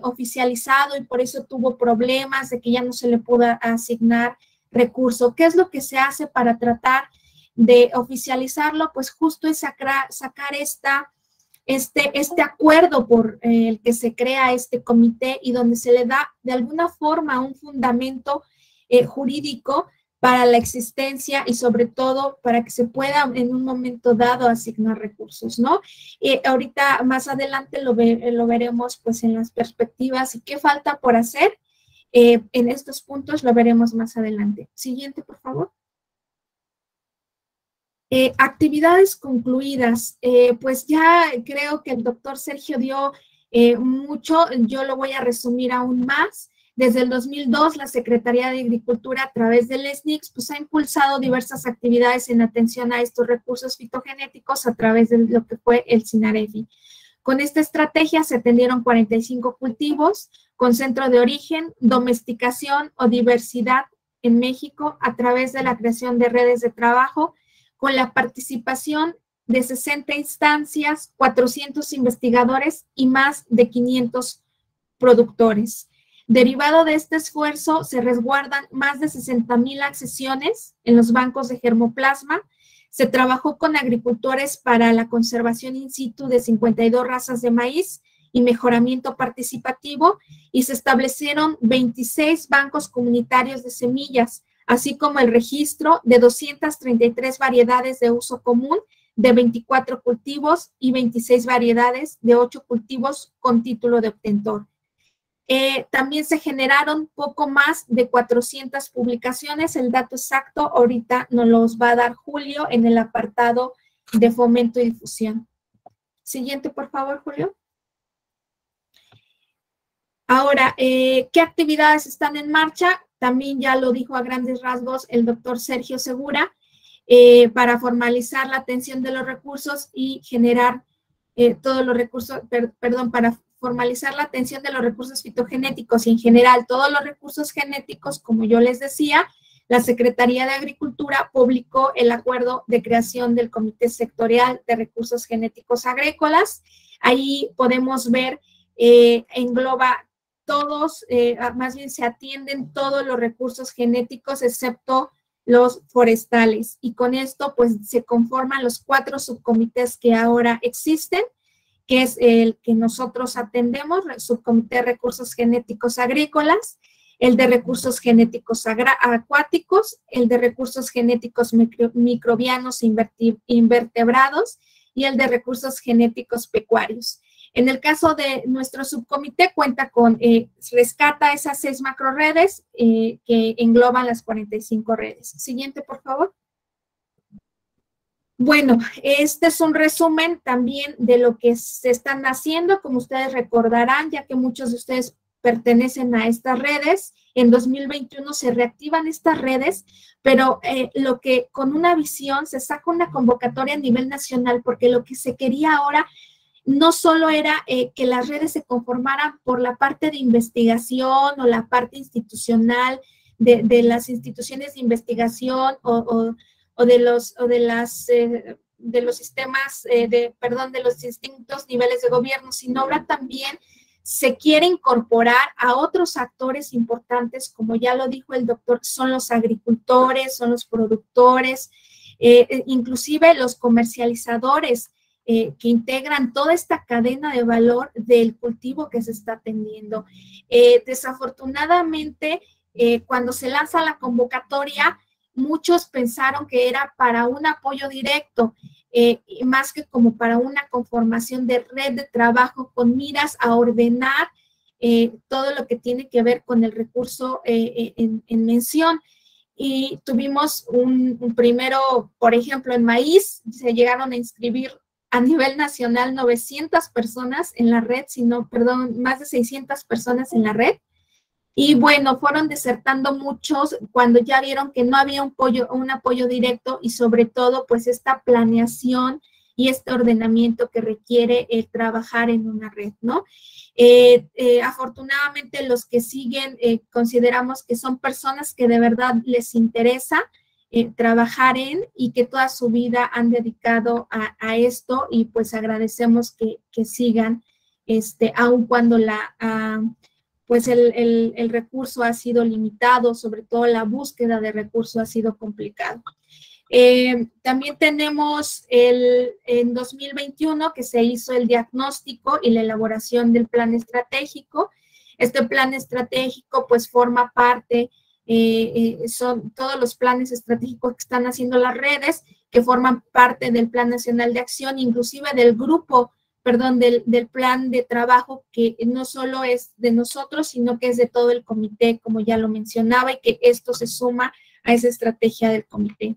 oficializado y por eso tuvo problemas de que ya no se le pudo asignar recurso. ¿Qué es lo que se hace para tratar de oficializarlo? Pues justo es sacar, sacar esta, este, este acuerdo por el que se crea este comité y donde se le da de alguna forma un fundamento jurídico para la existencia y sobre todo para que se pueda en un momento dado asignar recursos, ¿no? Y ahorita más adelante lo, lo veremos pues en las perspectivas y qué falta por hacer. Eh, en estos puntos lo veremos más adelante. Siguiente, por favor. Eh, actividades concluidas. Eh, pues ya creo que el doctor Sergio dio mucho, yo lo voy a resumir aún más. Desde el 2002, la Secretaría de Agricultura, a través del SNICS, pues ha impulsado diversas actividades en atención a estos recursos fitogenéticos a través de lo que fue el SINAREFI. Con esta estrategia se atendieron 45 cultivos con centro de origen, domesticación o diversidad en México a través de la creación de redes de trabajo con la participación de 60 instancias, 400 investigadores y más de 500 productores. Derivado de este esfuerzo, se resguardan más de 60 mil accesiones en los bancos de germoplasma. Se trabajó con agricultores para la conservación in situ de 52 razas de maíz y mejoramiento participativo y se establecieron 26 bancos comunitarios de semillas, así como el registro de 233 variedades de uso común de 24 cultivos y 26 variedades de 8 cultivos con título de obtentor. Eh, también se generaron poco más de 400 publicaciones. El dato exacto ahorita nos los va a dar Julio en el apartado de fomento y difusión. Siguiente, por favor, Julio. Ahora, eh, ¿qué actividades están en marcha? También ya lo dijo a grandes rasgos el doctor Sergio Segura, eh, para formalizar la atención de los recursos y generar todos los recursos, perdón, para formalizar la atención de los recursos fitogenéticos y en general todos los recursos genéticos, como yo les decía, la Secretaría de Agricultura publicó el acuerdo de creación del Comité Sectorial de Recursos Genéticos Agrícolas. Ahí podemos ver, eh, engloba todos, eh, más bien se atienden todos los recursos genéticos excepto los forestales. Y con esto, pues se conforman los cuatro subcomités que ahora existen que es el que nosotros atendemos, el subcomité de recursos genéticos agrícolas, el de recursos genéticos acuáticos, el de recursos genéticos microbianos invertebrados y el de recursos genéticos pecuarios. En el caso de nuestro subcomité, cuenta con, eh, rescata esas seis macroredes eh, que engloban las 45 redes. Siguiente, por favor. Bueno, este es un resumen también de lo que se están haciendo, como ustedes recordarán, ya que muchos de ustedes pertenecen a estas redes. En 2021 se reactivan estas redes, pero eh, lo que con una visión se saca una convocatoria a nivel nacional, porque lo que se quería ahora no solo era eh, que las redes se conformaran por la parte de investigación o la parte institucional de, las instituciones de investigación o o de los, o de las, eh, de los sistemas, eh, de, perdón, de los distintos niveles de gobierno, sino ahora también se quiere incorporar a otros actores importantes, como ya lo dijo el doctor, son los agricultores, son los productores, inclusive los comercializadores que integran toda esta cadena de valor del cultivo que se está atendiendo. desafortunadamente, cuando se lanza la convocatoria, muchos pensaron que era para un apoyo directo, eh, más que como para una conformación de red de trabajo con miras a ordenar eh, todo lo que tiene que ver con el recurso eh, en, mención. Y tuvimos un, primero, por ejemplo, en maíz, se llegaron a inscribir a nivel nacional 900 personas en la red, sino, perdón, más de 600 personas en la red. Y bueno, fueron desertando muchos cuando ya vieron que no había un, un apoyo directo y sobre todo pues esta planeación y este ordenamiento que requiere el trabajar en una red, ¿no? Eh, eh, afortunadamente los que siguen eh, consideramos que son personas que de verdad les interesa trabajar en y que toda su vida han dedicado a, esto y pues agradecemos que, que, sigan, este, aun cuando la... Ah, pues el, recurso ha sido limitado, sobre todo la búsqueda de recursos ha sido complicado. Eh, también tenemos el, en 2021 que se hizo el diagnóstico y la elaboración del plan estratégico. Este plan estratégico pues forma parte, eh, son todos los planes estratégicos que están haciendo las redes, que forman parte del Plan Nacional de Acción, inclusive del grupo perdón, del, plan de trabajo que no solo es de nosotros, sino que es de todo el comité, como ya lo mencionaba, y que esto se suma a esa estrategia del comité.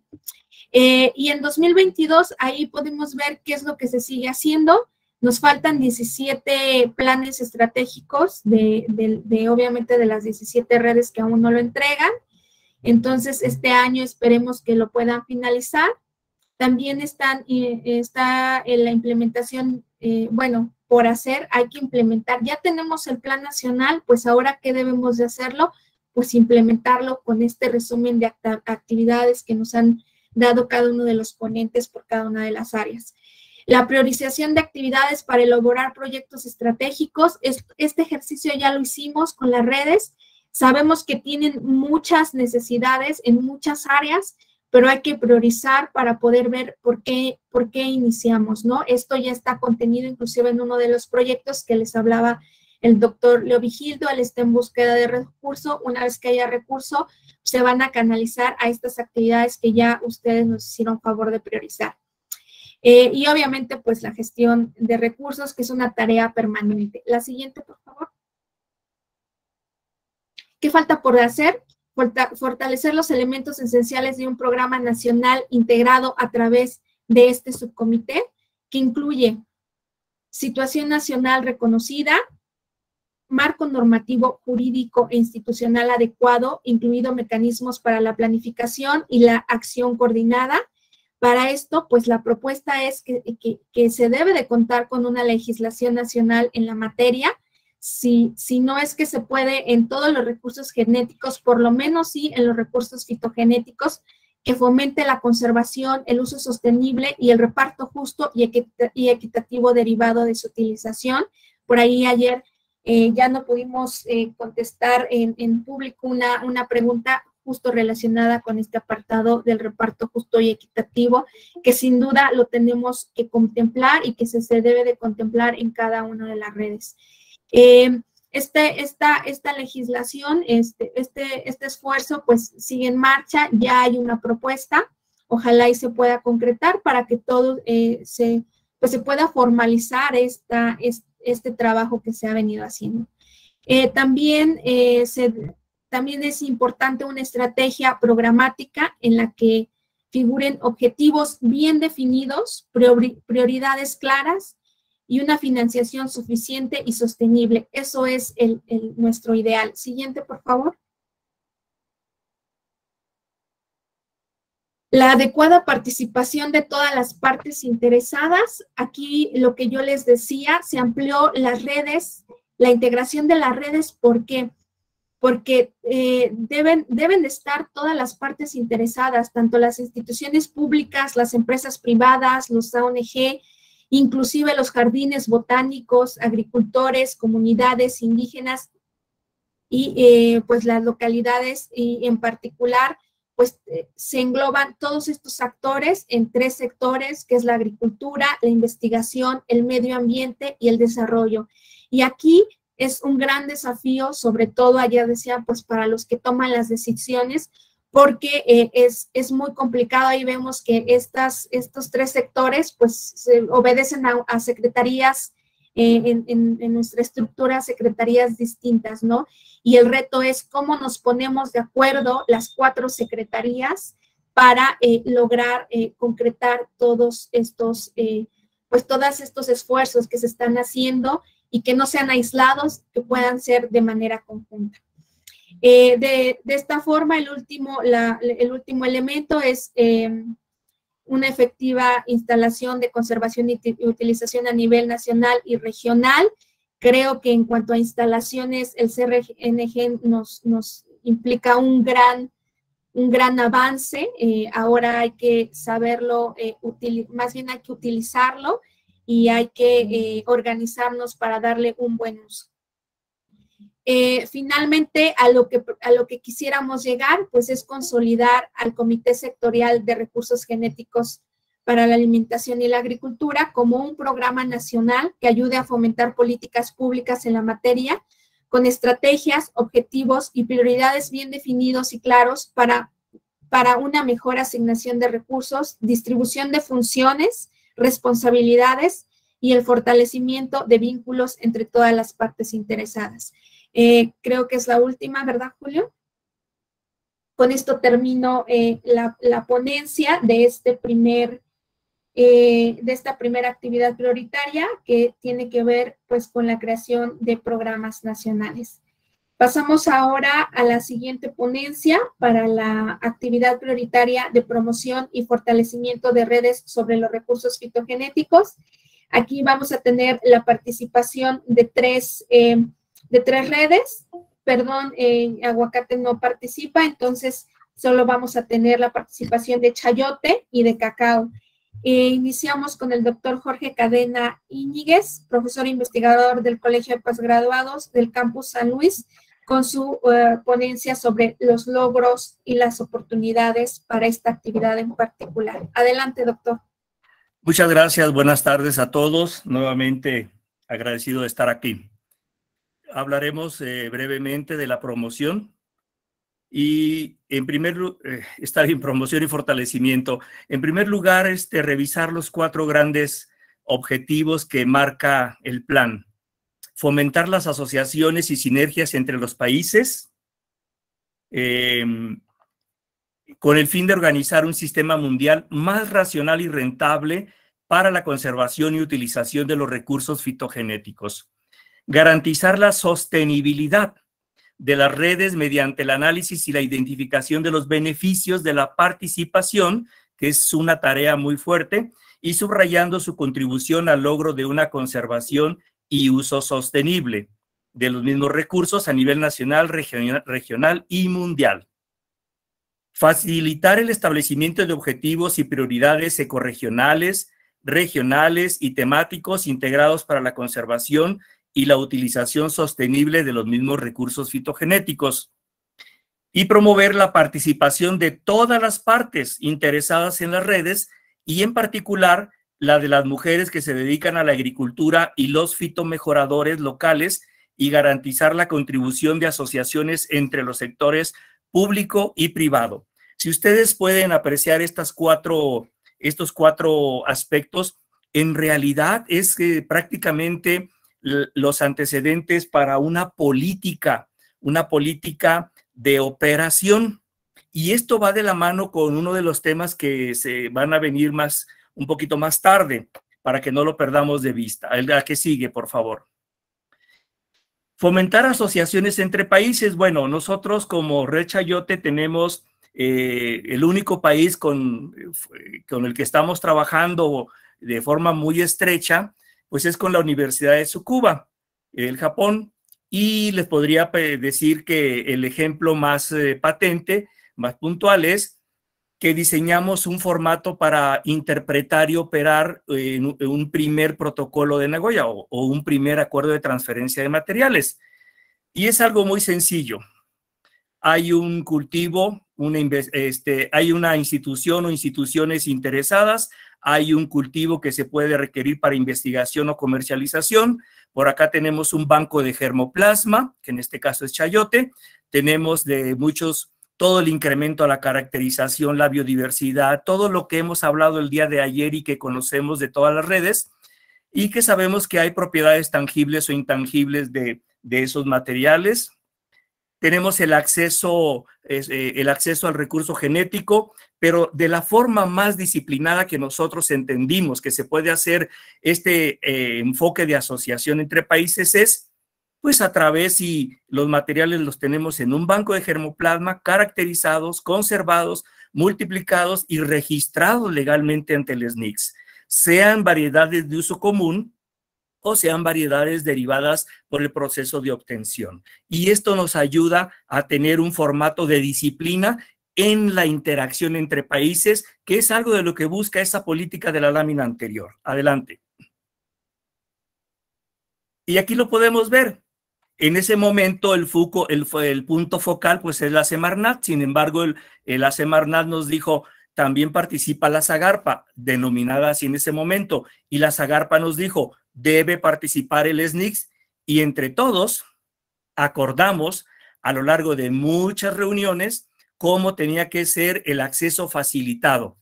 Eh, y en 2022, ahí podemos ver qué es lo que se sigue haciendo. Nos faltan 17 planes estratégicos de, de, obviamente, de las 17 redes que aún no lo entregan. Entonces, este año esperemos que lo puedan finalizar. También están, está en la implementación eh, bueno, por hacer hay que implementar. Ya tenemos el plan nacional, pues ahora, ¿qué debemos de hacerlo? pues implementarlo con este resumen de actividades que nos han dado cada uno de los ponentes por cada una de las áreas. La priorización de actividades para elaborar proyectos estratégicos. Este ejercicio ya lo hicimos con las redes. Sabemos que tienen muchas necesidades en muchas áreas, pero hay que priorizar para poder ver por qué, por qué iniciamos, ¿no? Esto ya está contenido inclusive en uno de los proyectos que les hablaba el doctor Leo Vigildo, él está en búsqueda de recurso. Una vez que haya recurso, se van a canalizar a estas actividades que ya ustedes nos hicieron favor de priorizar. Eh, y obviamente, pues la gestión de recursos, que es una tarea permanente. La siguiente, por favor. ¿Qué falta por hacer? Fortalecer los elementos esenciales de un programa nacional integrado a través de este subcomité, que incluye situación nacional reconocida, marco normativo jurídico e institucional adecuado, incluido mecanismos para la planificación y la acción coordinada. Para esto, pues la propuesta es que, se debe de contar con una legislación nacional en la materia. Si, si no es que se puede en todos los recursos genéticos, por lo menos sí en los recursos fitogenéticos, que fomente la conservación, el uso sostenible y el reparto justo y, equitativo derivado de su utilización. Por ahí ayer eh, ya no pudimos eh, contestar en, público una, una, pregunta justo relacionada con este apartado del reparto justo y equitativo, que sin duda lo tenemos que contemplar y que se, se debe de contemplar en cada una de las redes. Eh, este, esta, esta legislación, este, este, este esfuerzo, pues sigue en marcha, ya hay una propuesta, ojalá y se pueda concretar para que todo se, pues se pueda formalizar esta, esta este trabajo que se ha venido haciendo. Eh, también, eh, también es importante una estrategia programática en la que figuren objetivos bien definidos, prioridades claras y una financiación suficiente y sostenible. Eso es el, nuestro ideal. Siguiente, por favor. La adecuada participación de todas las partes interesadas. Aquí lo que yo les decía, se amplió las redes, la integración de las redes, ¿por qué? Porque eh, deben, deben de estar todas las partes interesadas, tanto las instituciones públicas, las empresas privadas, los ONG, inclusive los jardines botánicos, agricultores, comunidades indígenas y eh, pues las localidades y en particular pues eh, se engloban todos estos actores en tres sectores, que es la agricultura, la investigación, el medio ambiente y el desarrollo. Y aquí es un gran desafío, sobre todo, allá decía, pues para los que toman las decisiones, porque eh, es, es, muy complicado. Ahí vemos que estas, estos tres sectores, pues, obedecen a secretarías eh, en, nuestra estructura secretarías distintas, ¿no? Y el reto es cómo nos ponemos de acuerdo las cuatro secretarías para eh, lograr concretar todos estos, pues todos estos esfuerzos que se están haciendo y que no sean aislados, que puedan ser de manera conjunta. de, esta forma, el último, el último elemento es una efectiva instalación de conservación y utilización a nivel nacional y regional. Creo que en cuanto a instalaciones, el CRNG nos, nos implica un gran, un gran avance. Eh, ahora hay que saberlo, eh, más bien hay que utilizarlo y hay que eh, organizarnos para darle un buen uso. Eh, finalmente, a lo, que, a lo que quisiéramos llegar, pues es consolidar al Comité Sectorial de Recursos Genéticos para la Alimentación y la Agricultura como un programa nacional que ayude a fomentar políticas públicas en la materia con estrategias, objetivos y prioridades bien definidos y claros para, para una mejor asignación de recursos, distribución de funciones, responsabilidades y el fortalecimiento de vínculos entre todas las partes interesadas. Eh, creo que es la última, ¿verdad, Julio? Con esto termino eh, la, ponencia de este primer, eh, de esta primera actividad prioritaria que tiene que ver pues con la creación de programas nacionales. Pasamos ahora a la siguiente ponencia para la actividad prioritaria de promoción y fortalecimiento de redes sobre los recursos fitogenéticos. Aquí vamos a tener la participación de tres de tres redes. perdón, aguacate no participa, entonces solo vamos a tener la participación de chayote y de cacao. Eh, iniciamos con el doctor Jorge Cadena Íñiguez, profesor investigador del Colegio de Postgraduados del Campus San Luis, con su eh, ponencia sobre los logros y las oportunidades para esta actividad en particular. Adelante, doctor. Muchas gracias, buenas tardes a todos. Nuevamente agradecido de estar aquí. Hablaremos eh, brevemente de la promoción y en primer eh, está bien, promoción y fortalecimiento. En primer lugar, este, revisar los cuatro grandes objetivos que marca el plan. Fomentar las asociaciones y sinergias entre los países, em, con el fin de organizar un sistema mundial más racional y rentable para la conservación y utilización de los recursos fitogenéticos. Garantizar la sostenibilidad de las redes mediante el análisis y la identificación de los beneficios de la participación, que es una tarea muy fuerte, y subrayando su contribución al logro de una conservación y uso sostenible de los mismos recursos a nivel nacional, regional, y mundial. Facilitar el establecimiento de objetivos y prioridades ecorregionales, regionales y temáticos integrados para la conservación y la utilización sostenible de los mismos recursos fitogenéticos y promover la participación de todas las partes interesadas en las redes y en particular la de las mujeres que se dedican a la agricultura y los fitomejoradores locales y garantizar la contribución de asociaciones entre los sectores público y privado. Si ustedes pueden apreciar estas cuatro, estos cuatro aspectos, en realidad es que prácticamente los antecedentes para una política, una política de operación. Y esto va de la mano con uno de los temas que se van a venir más, un poquito más tarde, para que no lo perdamos de vista. El que sigue, por favor. Fomentar asociaciones entre países. Bueno, nosotros como Red Chayote tenemos eh, el único país con, con el que estamos trabajando de forma muy estrecha pues es con la Universidad de Tsukuba, el Japón, y les podría decir que el ejemplo más eh, patente, más puntual es que diseñamos un formato para interpretar y operar en un primer protocolo de Nagoya o, un primer acuerdo de transferencia de materiales. Y es algo muy sencillo. Hay un cultivo, una, este, hay una institución o instituciones interesadas, hay un cultivo que se puede requerir para investigación o comercialización. Por acá tenemos un banco de germoplasma, que en este caso es chayote. Tenemos de muchos, todo el incremento a la caracterización, la biodiversidad, todo lo que hemos hablado el día de ayer y que conocemos de todas las redes y que sabemos que hay propiedades tangibles o intangibles de, de esos materiales. Tenemos el acceso, eh, el acceso al recurso genético, pero de la forma más disciplinada que nosotros entendimos que se puede hacer este eh, enfoque de asociación entre países es pues a través y los materiales los tenemos en un banco de germoplasma caracterizados, conservados, multiplicados y registrados legalmente ante el SNICS, sean variedades de uso común o sean variedades derivadas por el proceso de obtención. Y esto nos ayuda a tener un formato de disciplina en la interacción entre países, que es algo de lo que busca esa política de la lámina anterior. Adelante. Y aquí lo podemos ver. En ese momento el, el, punto focal pues es la Semarnat, sin embargo el, el Semarnat nos dijo, también participa la Zagarpa, denominada así en ese momento, y la Zagarpa nos dijo, debe participar el SNICS y entre todos acordamos a lo largo de muchas reuniones cómo tenía que ser el acceso facilitado,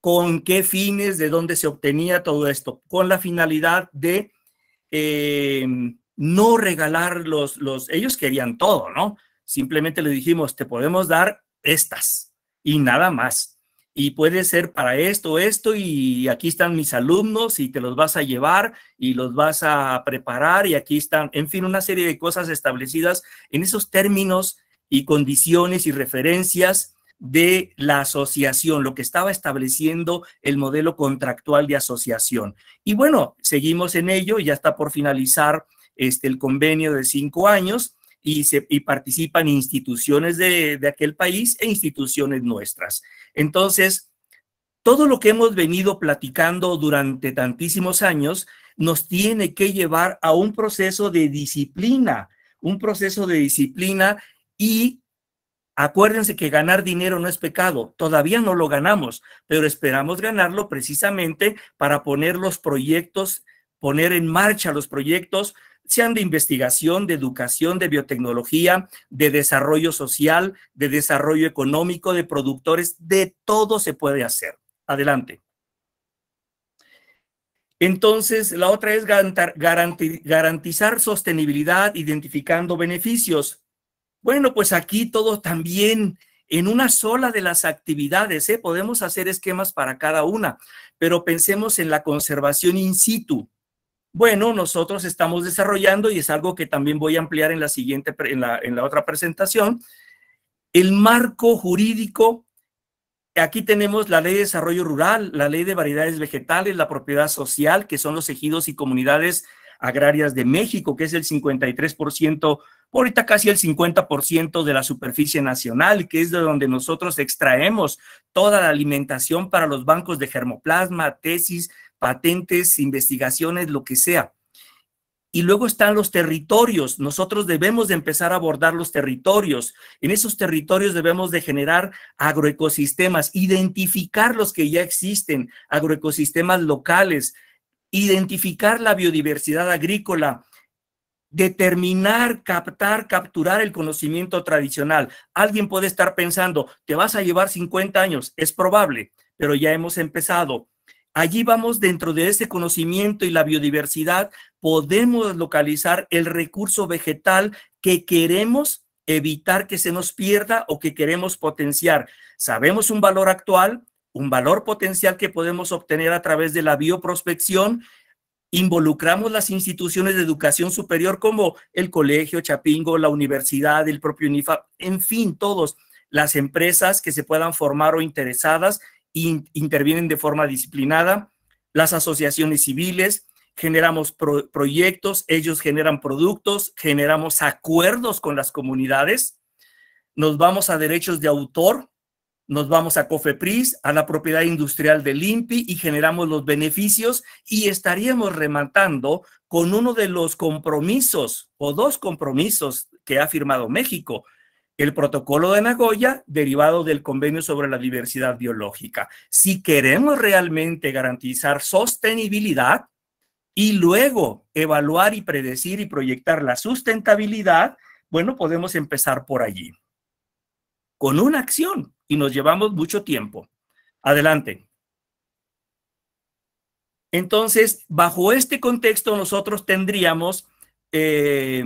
con qué fines, de dónde se obtenía todo esto, con la finalidad de eh, no regalar los, los, ellos querían todo, ¿no? Simplemente le dijimos, te podemos dar estas y nada más y puede ser para esto, esto, y aquí están mis alumnos y te los vas a llevar y los vas a preparar y aquí están, en fin, una serie de cosas establecidas en esos términos y condiciones y referencias de la asociación, lo que estaba estableciendo el modelo contractual de asociación. Y bueno, seguimos en ello, ya está por finalizar este, el convenio de cinco años y, y participan instituciones de, de aquel país e instituciones nuestras. Entonces, todo lo que hemos venido platicando durante tantísimos años nos tiene que llevar a un proceso de disciplina, un proceso de disciplina y acuérdense que ganar dinero no es pecado, todavía no lo ganamos, pero esperamos ganarlo precisamente para poner los proyectos, poner en marcha los proyectos, sean de investigación, de educación, de biotecnología, de desarrollo social, de desarrollo económico, de productores, de todo se puede hacer. Adelante. Entonces, la otra es garantizar sostenibilidad identificando beneficios. Bueno, pues aquí todo también en una sola de las actividades, ¿eh? podemos hacer esquemas para cada una, pero pensemos en la conservación in situ. Bueno, nosotros estamos desarrollando y es algo que también voy a ampliar en la siguiente, en la, otra presentación, el marco jurídico Aquí tenemos la ley de desarrollo rural, la ley de variedades vegetales, la propiedad social, que son los ejidos y comunidades agrarias de México, que es el 53%, ahorita casi el 50% de la superficie nacional, que es de donde nosotros extraemos toda la alimentación para los bancos de germoplasma, tesis, patentes, investigaciones, lo que sea. Y luego están los territorios. Nosotros debemos de empezar a abordar los territorios. En esos territorios debemos de generar agroecosistemas, identificar los que ya existen, agroecosistemas locales, identificar la biodiversidad agrícola, determinar, captar, capturar el conocimiento tradicional. Alguien puede estar pensando, te vas a llevar 50 años, es probable, pero ya hemos empezado. Allí vamos dentro de ese conocimiento y la biodiversidad, podemos localizar el recurso vegetal que queremos evitar que se nos pierda o que queremos potenciar. Sabemos un valor actual, un valor potencial que podemos obtener a través de la bioprospección. Involucramos las instituciones de educación superior como el colegio, Chapingo, la universidad, el propio UNIFA, en fin, todos las empresas que se puedan formar o interesadas intervienen de forma disciplinada, las asociaciones civiles, generamos proyectos, ellos generan productos, generamos acuerdos con las comunidades, nos vamos a derechos de autor, nos vamos a COFEPRIS, a la propiedad industrial del INPI y generamos los beneficios y estaríamos rematando con uno de los compromisos o dos compromisos que ha firmado México, el protocolo de Nagoya derivado del convenio sobre la diversidad biológica. Si queremos realmente garantizar sostenibilidad y luego evaluar y predecir y proyectar la sustentabilidad, bueno, podemos empezar por allí. Con una acción y nos llevamos mucho tiempo. Adelante. Entonces, bajo este contexto, nosotros tendríamos eh,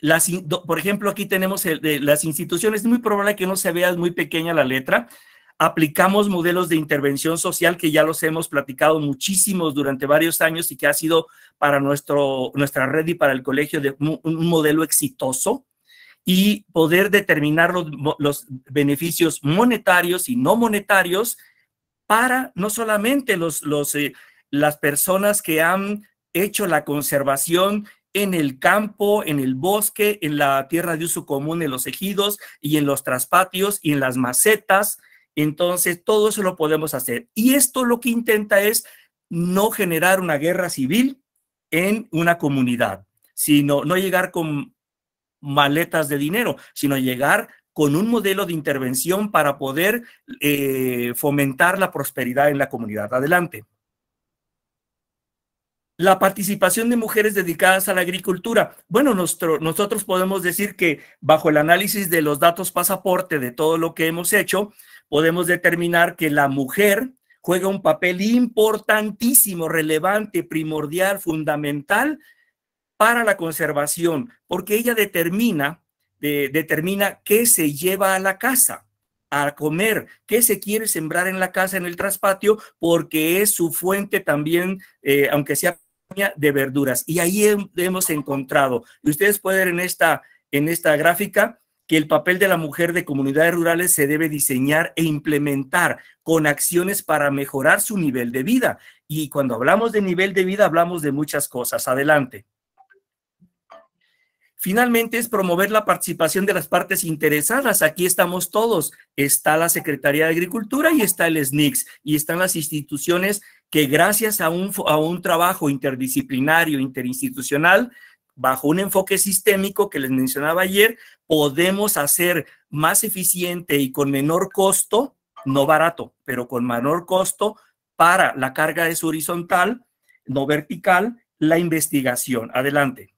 las, por ejemplo, aquí tenemos de las instituciones, es muy probable que no se vea muy pequeña la letra. Aplicamos modelos de intervención social que ya los hemos platicado muchísimos durante varios años y que ha sido para nuestro, nuestra red y para el colegio de un, modelo exitoso y poder determinar los, los, beneficios monetarios y no monetarios para no solamente los, los, eh, las personas que han hecho la conservación en el campo, en el bosque, en la tierra de uso común, en los ejidos y en los traspatios y en las macetas. Entonces, todo eso lo podemos hacer. Y esto lo que intenta es no generar una guerra civil en una comunidad, sino no llegar con maletas de dinero, sino llegar con un modelo de intervención para poder eh, fomentar la prosperidad en la comunidad. Adelante. La participación de mujeres dedicadas a la agricultura. Bueno, nosotros podemos decir que bajo el análisis de los datos pasaporte de todo lo que hemos hecho, podemos determinar que la mujer juega un papel importantísimo, relevante, primordial, fundamental para la conservación, porque ella determina, determina qué se lleva a la casa a comer, qué se quiere sembrar en la casa, en el traspatio, porque es su fuente también, eh, aunque sea de verduras. Y ahí hemos encontrado, y ustedes pueden ver en esta, en esta gráfica, que el papel de la mujer de comunidades rurales se debe diseñar e implementar con acciones para mejorar su nivel de vida. Y cuando hablamos de nivel de vida, hablamos de muchas cosas. Adelante. Finalmente es promover la participación de las partes interesadas. Aquí estamos todos. Está la Secretaría de Agricultura y está el SNICS y están las instituciones que gracias a un, a un trabajo interdisciplinario, interinstitucional, bajo un enfoque sistémico que les mencionaba ayer, podemos hacer más eficiente y con menor costo, no barato, pero con menor costo para la carga es horizontal, no vertical, la investigación. Adelante.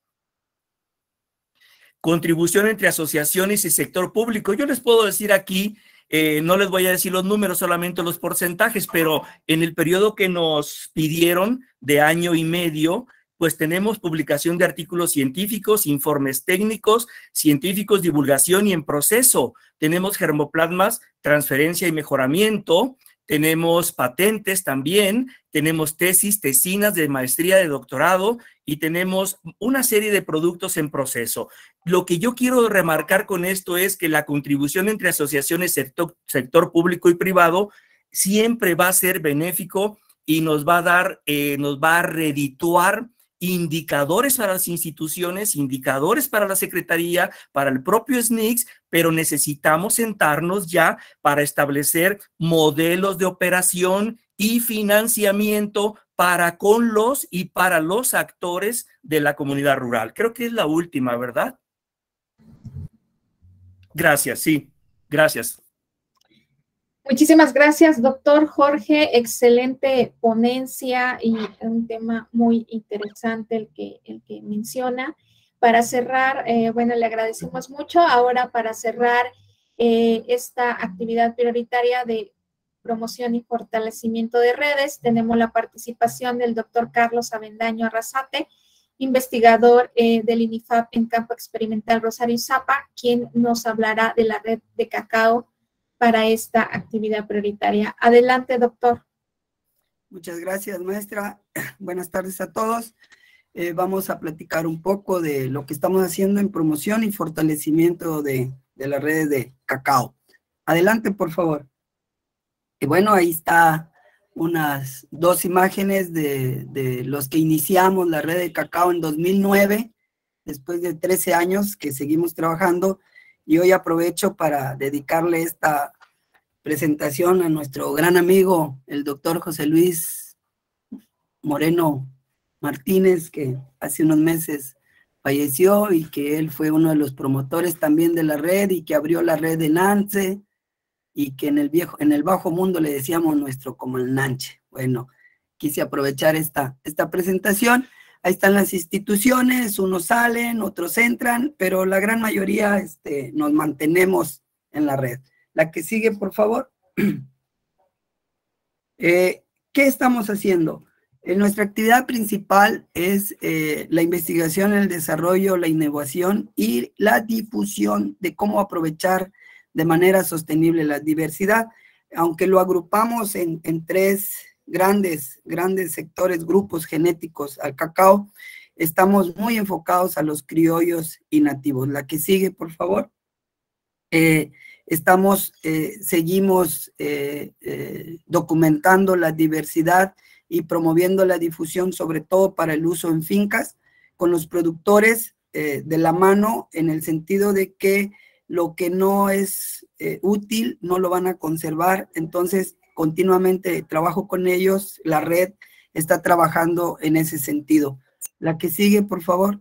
Contribución entre asociaciones y sector público. Yo les puedo decir aquí, eh, no les voy a decir los números, solamente los porcentajes, pero en el periodo que nos pidieron de año y medio, pues tenemos publicación de artículos científicos, informes técnicos, científicos, divulgación y en proceso. Tenemos germoplasmas, transferencia y mejoramiento, tenemos patentes también, tenemos tesis, tesinas de maestría, de doctorado y tenemos una serie de productos en proceso. Lo que yo quiero remarcar con esto es que la contribución entre asociaciones, sector, sector público y privado, siempre va a ser benéfico y nos va a dar, eh, nos va a redituar indicadores para las instituciones, indicadores para la Secretaría, para el propio SNICS, pero necesitamos sentarnos ya para establecer modelos de operación y financiamiento para con los y para los actores de la comunidad rural. Creo que es la última, ¿verdad? Gracias, sí, gracias. Muchísimas gracias, doctor Jorge. Excelente ponencia y un tema muy interesante el que, el que menciona. Para cerrar, eh, bueno, le agradecemos mucho. Ahora, para cerrar eh, esta actividad prioritaria de promoción y fortalecimiento de redes, tenemos la participación del doctor Carlos Avendaño Arrasate, investigador eh, del INIFAP en campo experimental Rosario Zapa, quien nos hablará de la red de cacao para esta actividad prioritaria. Adelante, doctor. Muchas gracias, maestra. Buenas tardes a todos. Eh, vamos a platicar un poco de lo que estamos haciendo en promoción y fortalecimiento de, de las redes de cacao. Adelante, por favor. Y bueno, ahí está unas dos imágenes de, de, los que iniciamos la red de cacao en 2009, después de 13 años que seguimos trabajando y hoy aprovecho para dedicarle esta presentación a nuestro gran amigo, el doctor José Luis Moreno Martínez, que hace unos meses falleció y que él fue uno de los promotores también de la red y que abrió la red de Nance y que en el viejo, en el bajo mundo le decíamos nuestro como el Nanche. Bueno, quise aprovechar esta, esta presentación ahí están las instituciones, unos salen, otros entran, pero la gran mayoría este, nos mantenemos en la red. La que sigue, por favor. Eh, ¿Qué estamos haciendo? En eh, nuestra actividad principal es eh, la investigación, el desarrollo, la innovación y la difusión de cómo aprovechar de manera sostenible la diversidad. Aunque lo agrupamos en tres grandes, grandes sectores, grupos genéticos al cacao, estamos muy enfocados a los criollos y nativos. La que sigue, por favor. Eh, estamos, eh, seguimos eh, documentando la diversidad y promoviendo la difusión, sobre todo para el uso en fincas, con los productores de la mano, en el sentido de que lo que no es útil no lo van a conservar. Entonces, continuamente trabajo con ellos, la red está trabajando en ese sentido. La que sigue, por favor.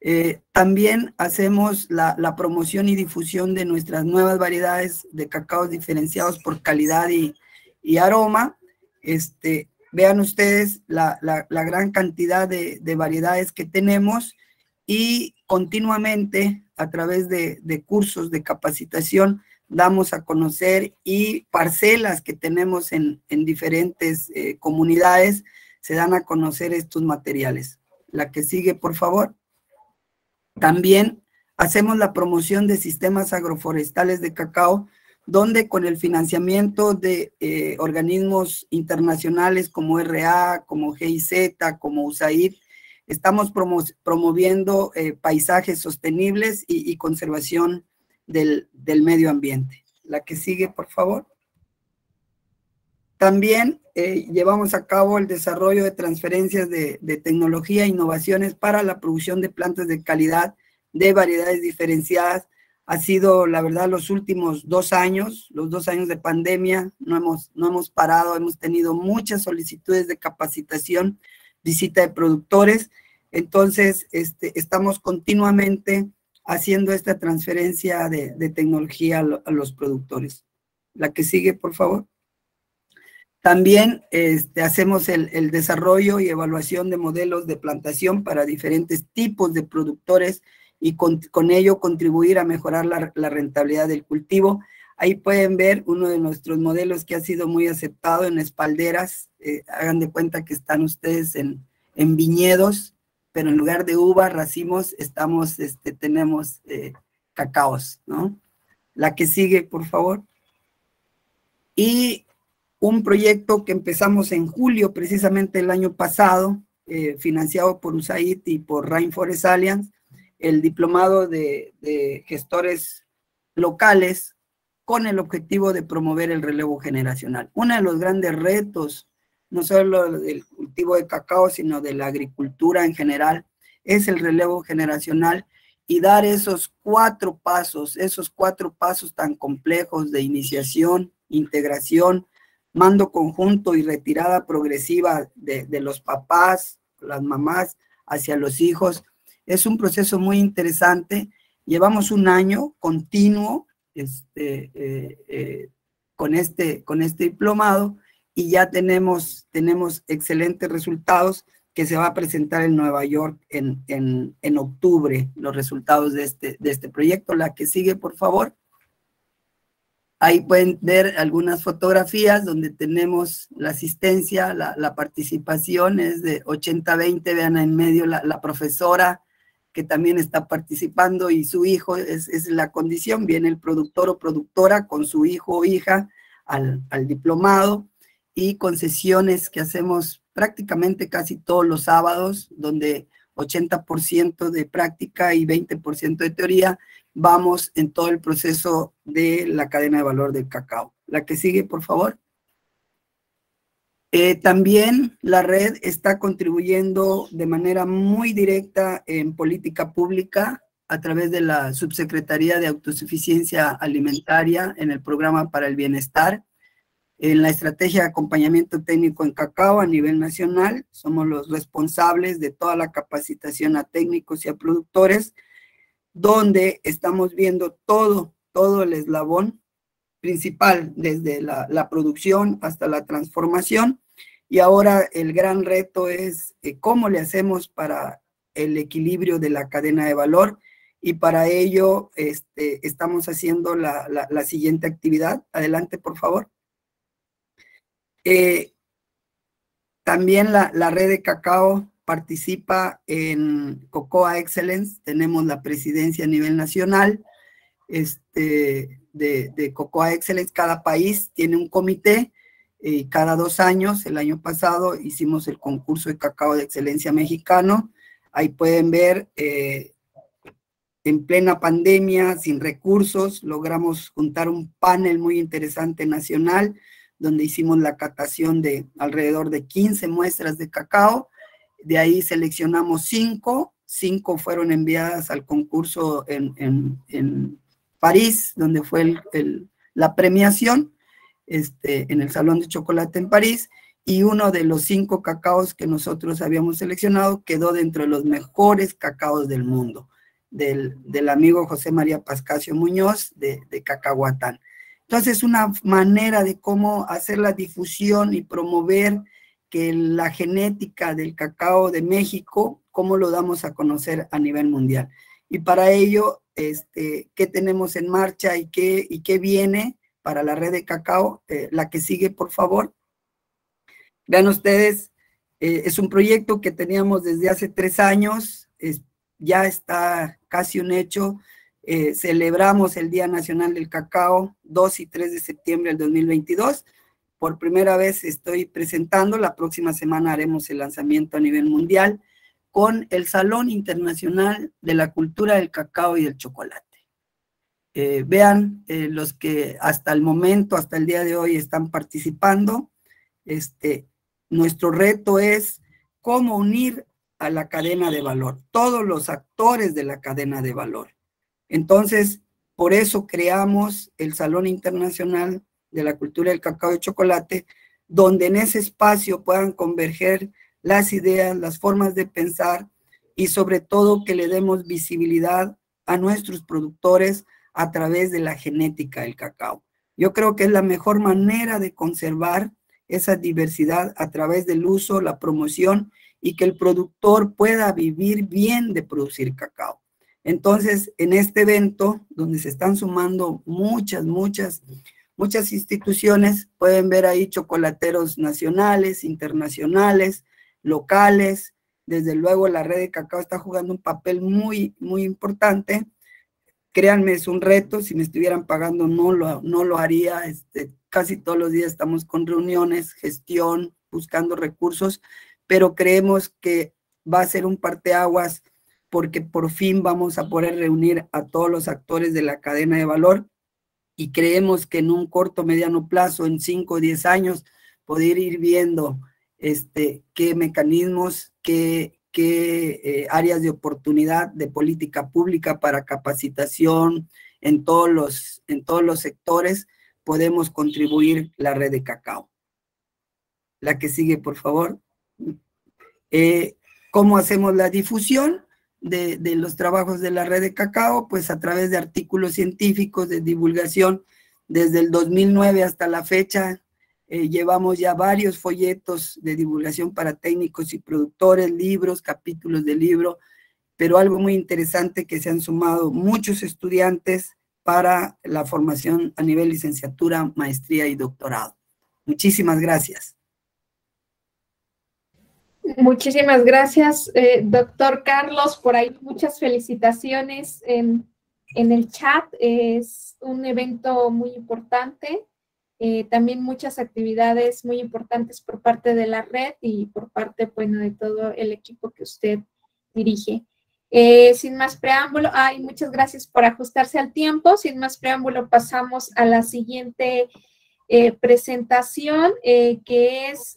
Eh, también hacemos la, promoción y difusión de nuestras nuevas variedades de cacao diferenciados por calidad y, aroma. Este, vean ustedes la, gran cantidad de, variedades que tenemos y continuamente a través de, de cursos de capacitación damos a conocer y parcelas que tenemos en, diferentes eh, comunidades, se dan a conocer estos materiales. La que sigue, por favor. También hacemos la promoción de sistemas agroforestales de cacao, donde con el financiamiento de eh, organismos internacionales como RA, como GIZ, como USAID, estamos promoviendo eh, paisajes sostenibles y conservación del, medio ambiente. La que sigue, por favor. También eh, llevamos a cabo el desarrollo de transferencias de, tecnología e innovaciones para la producción de plantas de calidad de variedades diferenciadas. Ha sido, la verdad, los últimos dos años, los dos años de pandemia, no hemos, no hemos parado, hemos tenido muchas solicitudes de capacitación, visita de productores. Entonces, este, estamos continuamente haciendo esta transferencia de, tecnología a, los productores. La que sigue, por favor. También este, hacemos el, desarrollo y evaluación de modelos de plantación para diferentes tipos de productores y con, ello contribuir a mejorar la, rentabilidad del cultivo. Ahí pueden ver uno de nuestros modelos que ha sido muy aceptado en espalderas. Eh, hagan de cuenta que están ustedes en, en viñedos pero en lugar de uvas, racimos, estamos, este, tenemos eh, cacaos, ¿no? La que sigue, por favor. Y un proyecto que empezamos en julio, precisamente el año pasado, eh, financiado por USAID y por Rainforest Alliance, el diplomado de, de gestores locales con el objetivo de promover el relevo generacional. Uno de los grandes retos no solo del cultivo de cacao, sino de la agricultura en general, es el relevo generacional y dar esos cuatro pasos, esos cuatro pasos tan complejos de iniciación, integración, mando conjunto y retirada progresiva de, los papás, las mamás hacia los hijos. Es un proceso muy interesante. Llevamos un año continuo este, eh, eh, con, este, con este diplomado y ya tenemos, tenemos excelentes resultados que se va a presentar en Nueva York en, en, en octubre, los resultados de este, de este proyecto. La que sigue, por favor. Ahí pueden ver algunas fotografías donde tenemos la asistencia, la, la participación es de 80-20, vean en medio la, la, profesora que también está participando y su hijo, es, la condición, viene el productor o productora con su hijo o hija al, al diplomado y concesiones que hacemos prácticamente casi todos los sábados, donde 80% de práctica y 20% de teoría, vamos en todo el proceso de la cadena de valor del cacao. La que sigue, por favor. Eh, también la red está contribuyendo de manera muy directa en política pública a través de la Subsecretaría de Autosuficiencia Alimentaria en el Programa para el Bienestar en la estrategia de acompañamiento técnico en cacao a nivel nacional. Somos los responsables de toda la capacitación a técnicos y a productores, donde estamos viendo todo, todo el eslabón principal, desde la, producción hasta la transformación. Y ahora el gran reto es eh, cómo le hacemos para el equilibrio de la cadena de valor. Y para ello este, estamos haciendo la, la siguiente actividad. Adelante, por favor. Eh, también la, red de cacao participa en Cocoa Excellence, tenemos la presidencia a nivel nacional este, de, Cocoa Excellence, cada país tiene un comité, y cada dos años, el año pasado hicimos el concurso de cacao de excelencia mexicano, ahí pueden ver, eh, en plena pandemia, sin recursos, logramos juntar un panel muy interesante nacional, donde hicimos la catación de alrededor de 15 muestras de cacao. De ahí seleccionamos cinco, cinco fueron enviadas al concurso en, en, París, donde fue el, la premiación, este, en el Salón de Chocolate en París, y uno de los cinco cacaos que nosotros habíamos seleccionado quedó dentro de los mejores cacaos del mundo, del, del amigo José María Pascasio Muñoz de, de Cacahuatán. Entonces, una manera de cómo hacer la difusión y promover que la genética del cacao de México, cómo lo damos a conocer a nivel mundial. Y para ello, este, ¿qué tenemos en marcha y qué, y qué viene para la red de cacao? Eh, la que sigue, por favor. Vean ustedes, eh, es un proyecto que teníamos desde hace tres años, ya está casi un hecho, eh, celebramos el Día Nacional del Cacao 2 y 3 de septiembre del 2022. Por primera vez estoy presentando, la próxima semana haremos el lanzamiento a nivel mundial con el Salón Internacional de la Cultura del Cacao y del Chocolate. Eh, vean eh, los que hasta el momento, hasta el día de hoy están participando. Este, nuestro reto es cómo unir a la cadena de valor, todos los actores de la cadena de valor. Entonces, por eso creamos el Salón Internacional de la Cultura del Cacao y Chocolate, donde en ese espacio puedan converger las ideas, las formas de pensar y sobre todo que le demos visibilidad a nuestros productores a través de la genética del cacao. Yo creo que es la mejor manera de conservar esa diversidad a través del uso, la promoción y que el productor pueda vivir bien de producir cacao. Entonces, en este evento, donde se están sumando muchas, muchas, muchas instituciones, pueden ver ahí chocolateros nacionales, internacionales, locales. Desde luego, la red de cacao está jugando un papel muy, muy importante. Créanme, es un reto, si me estuvieran pagando no lo, no lo haría, este, casi todos los días estamos con reuniones, gestión, buscando recursos, pero creemos que va a ser un parteaguas porque por fin vamos a poder reunir a todos los actores de la cadena de valor y creemos que en un corto, mediano plazo, en 5 o 10 años, poder ir viendo este, qué mecanismos, qué, qué eh, áreas de oportunidad de política pública para capacitación en todos los, en todos los sectores podemos contribuir la red de cacao. La que sigue, por favor. Eh, ¿Cómo hacemos la difusión de, los trabajos de la red de cacao? Pues a través de artículos científicos, de divulgación. Desde el 2009 hasta la fecha eh, llevamos ya varios folletos de divulgación para técnicos y productores, libros, capítulos de libro, pero algo muy interesante que se han sumado muchos estudiantes para la formación a nivel licenciatura, maestría y doctorado. Muchísimas gracias. Muchísimas gracias, eh, doctor Carlos, por ahí muchas felicitaciones en, en el chat. Es un evento muy importante eh, también muchas actividades muy importantes por parte de la red y por parte, bueno, de todo el equipo que usted dirige. Eh, sin más preámbulo, ay, muchas gracias por ajustarse al tiempo. Sin más preámbulo, pasamos a la siguiente presentación, que es,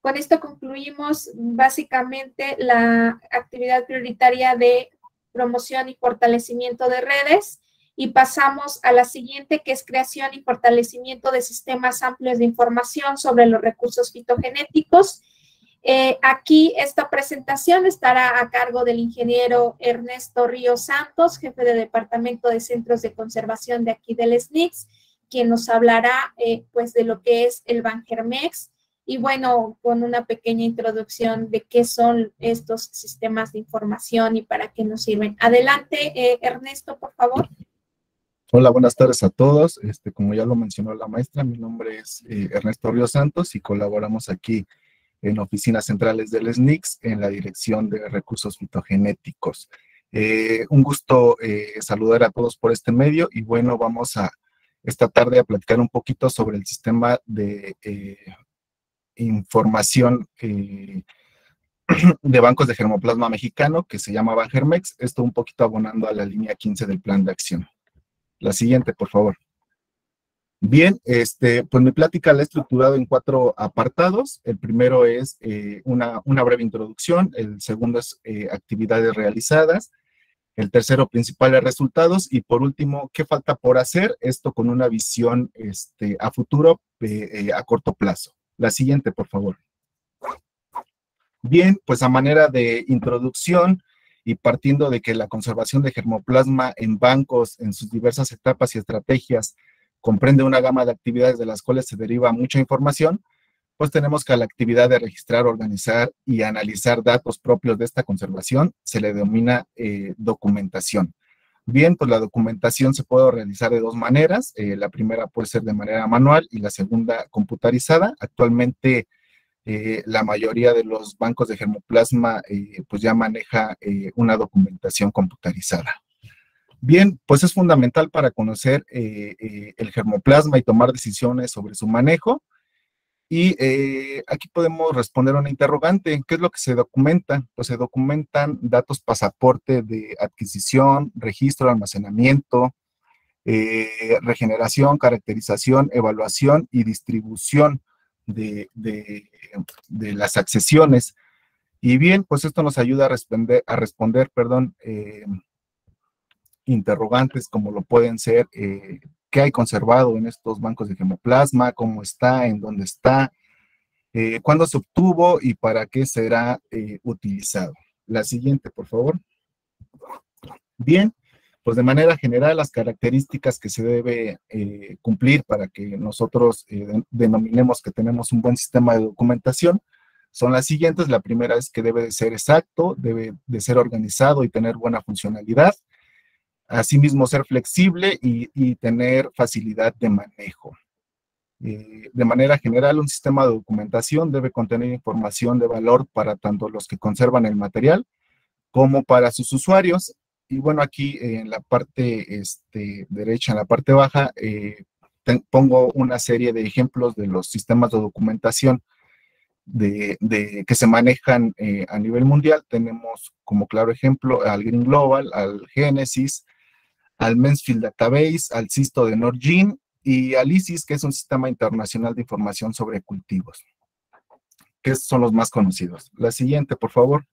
con esto concluimos básicamente la actividad prioritaria de promoción y fortalecimiento de redes y pasamos a la siguiente, que es creación y fortalecimiento de sistemas amplios de información sobre los recursos fitogenéticos. Eh, aquí esta presentación estará a cargo del ingeniero Ernesto Río Santos, jefe de Departamento de Centros de Conservación de aquí del SNICS, quien nos hablará eh, pues de lo que es el Bangermex y bueno, con una pequeña introducción de qué son estos sistemas de información y para qué nos sirven. Adelante, eh, Ernesto, por favor. Hola, buenas tardes a todos. Este, como ya lo mencionó la maestra, mi nombre es eh, Ernesto Río Santos y colaboramos aquí en oficinas centrales del SNICS en la Dirección de Recursos Fitogenéticos. Eh, un gusto saludar a todos por este medio y bueno, vamos a esta tarde a platicar un poquito sobre el sistema de información de bancos de germoplasma mexicano que se llama Bangermex, esto un poquito abonando a la línea 15 del plan de acción. La siguiente, por favor. Bien, este, pues mi plática la he estructurado en cuatro apartados. El primero es eh, una, breve introducción, el segundo es eh, actividades realizadas, el tercero principales resultados y por último, ¿qué falta por hacer? Esto con una visión este, a futuro, eh, a corto plazo. La siguiente, por favor. Bien, pues a manera de introducción, y partiendo de que la conservación de germoplasma en bancos en sus diversas etapas y estrategias comprende una gama de actividades de las cuales se deriva mucha información, pues tenemos que a la actividad de registrar, organizar y analizar datos propios de esta conservación se le denomina eh, documentación. Bien, pues la documentación se puede realizar de dos maneras. Eh, la primera puede ser de manera manual y la segunda computarizada. Actualmente eh, la mayoría de los bancos de germoplasma eh, pues ya maneja una documentación computarizada. Bien, pues es fundamental para conocer el germoplasma y tomar decisiones sobre su manejo. Y aquí podemos responder una interrogante. ¿Qué es lo que se documenta? Pues se documentan datos pasaporte de adquisición, registro, almacenamiento, regeneración, caracterización, evaluación y distribución de, las accesiones. Y bien, pues esto nos ayuda a responder, a responder perdón, eh, interrogantes como lo pueden ser, eh, qué hay conservado en estos bancos de gemoplasma, cómo está, en dónde está, eh, cuándo se obtuvo y para qué será utilizado. La siguiente, por favor. Bien, pues de manera general las características que se debe cumplir para que nosotros denominemos que tenemos un buen sistema de documentación son las siguientes. La primera es que debe de ser exacto, debe de ser organizado y tener buena funcionalidad. Asimismo, ser flexible y, tener facilidad de manejo. Eh, de manera general, un sistema de documentación debe contener información de valor para tanto los que conservan el material como para sus usuarios. Y bueno, aquí en la parte este, derecha, en la parte baja, eh, pongo una serie de ejemplos de los sistemas de documentación de, que se manejan eh, a nivel mundial. Tenemos como claro ejemplo al Green Global, al Genesis, al Mansfield Database, al CISTO de Norgine y al ISIS, que es un sistema internacional de información sobre cultivos, que son los más conocidos. La siguiente, por favor.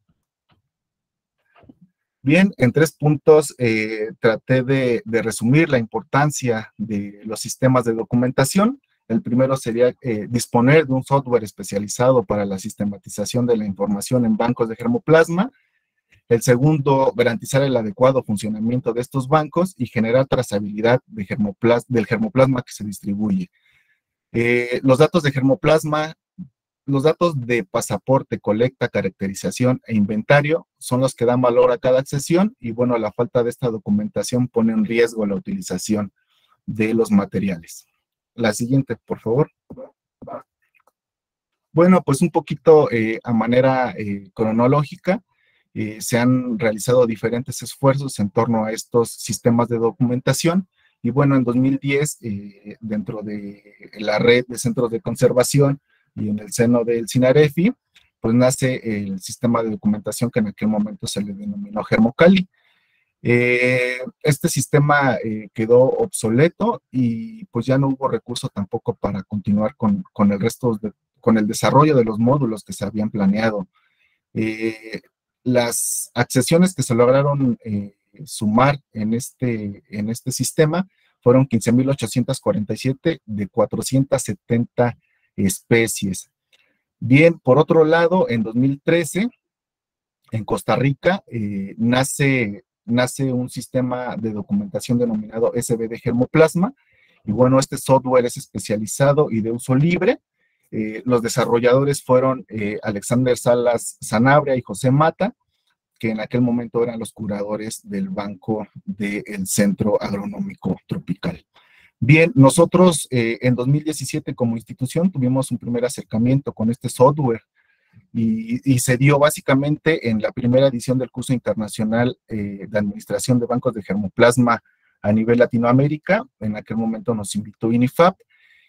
Bien, en tres puntos eh, traté de, de, resumir la importancia de los sistemas de documentación. El primero sería eh, disponer de un software especializado para la sistematización de la información en bancos de germoplasma. El segundo, garantizar el adecuado funcionamiento de estos bancos y generar trazabilidad de del germoplasma que se distribuye. Eh, los datos de germoplasma, los datos de pasaporte, colecta, caracterización e inventario son los que dan valor a cada accesión y bueno, la falta de esta documentación pone en riesgo la utilización de los materiales. La siguiente, por favor. Bueno, pues un poquito eh, a manera eh, cronológica, eh, se han realizado diferentes esfuerzos en torno a estos sistemas de documentación. Y bueno, en 2010, dentro de la red de centros de conservación y en el seno del SINAREFI, pues nace el sistema de documentación que en aquel momento se le denominó Germocali. Eh, este sistema eh, quedó obsoleto y pues ya no hubo recurso tampoco para continuar con, el resto, con el desarrollo de los módulos que se habían planeado. Eh, las accesiones que se lograron sumar en este, en este sistema fueron 15.847 de 470 especies. Bien, por otro lado, en 2013, en Costa Rica, nace nace un sistema de documentación denominado SBD Germoplasma. Y bueno, este software es especializado y de uso libre. Eh, los desarrolladores fueron eh, Alexander Salas Sanabria y José Mata, que en aquel momento eran los curadores del Banco del Centro Agronómico Tropical. Bien, nosotros eh, en 2017 como institución tuvimos un primer acercamiento con este software y, se dio básicamente en la primera edición del curso internacional eh, de administración de bancos de germoplasma a nivel Latinoamérica. En aquel momento nos invitó INIFAP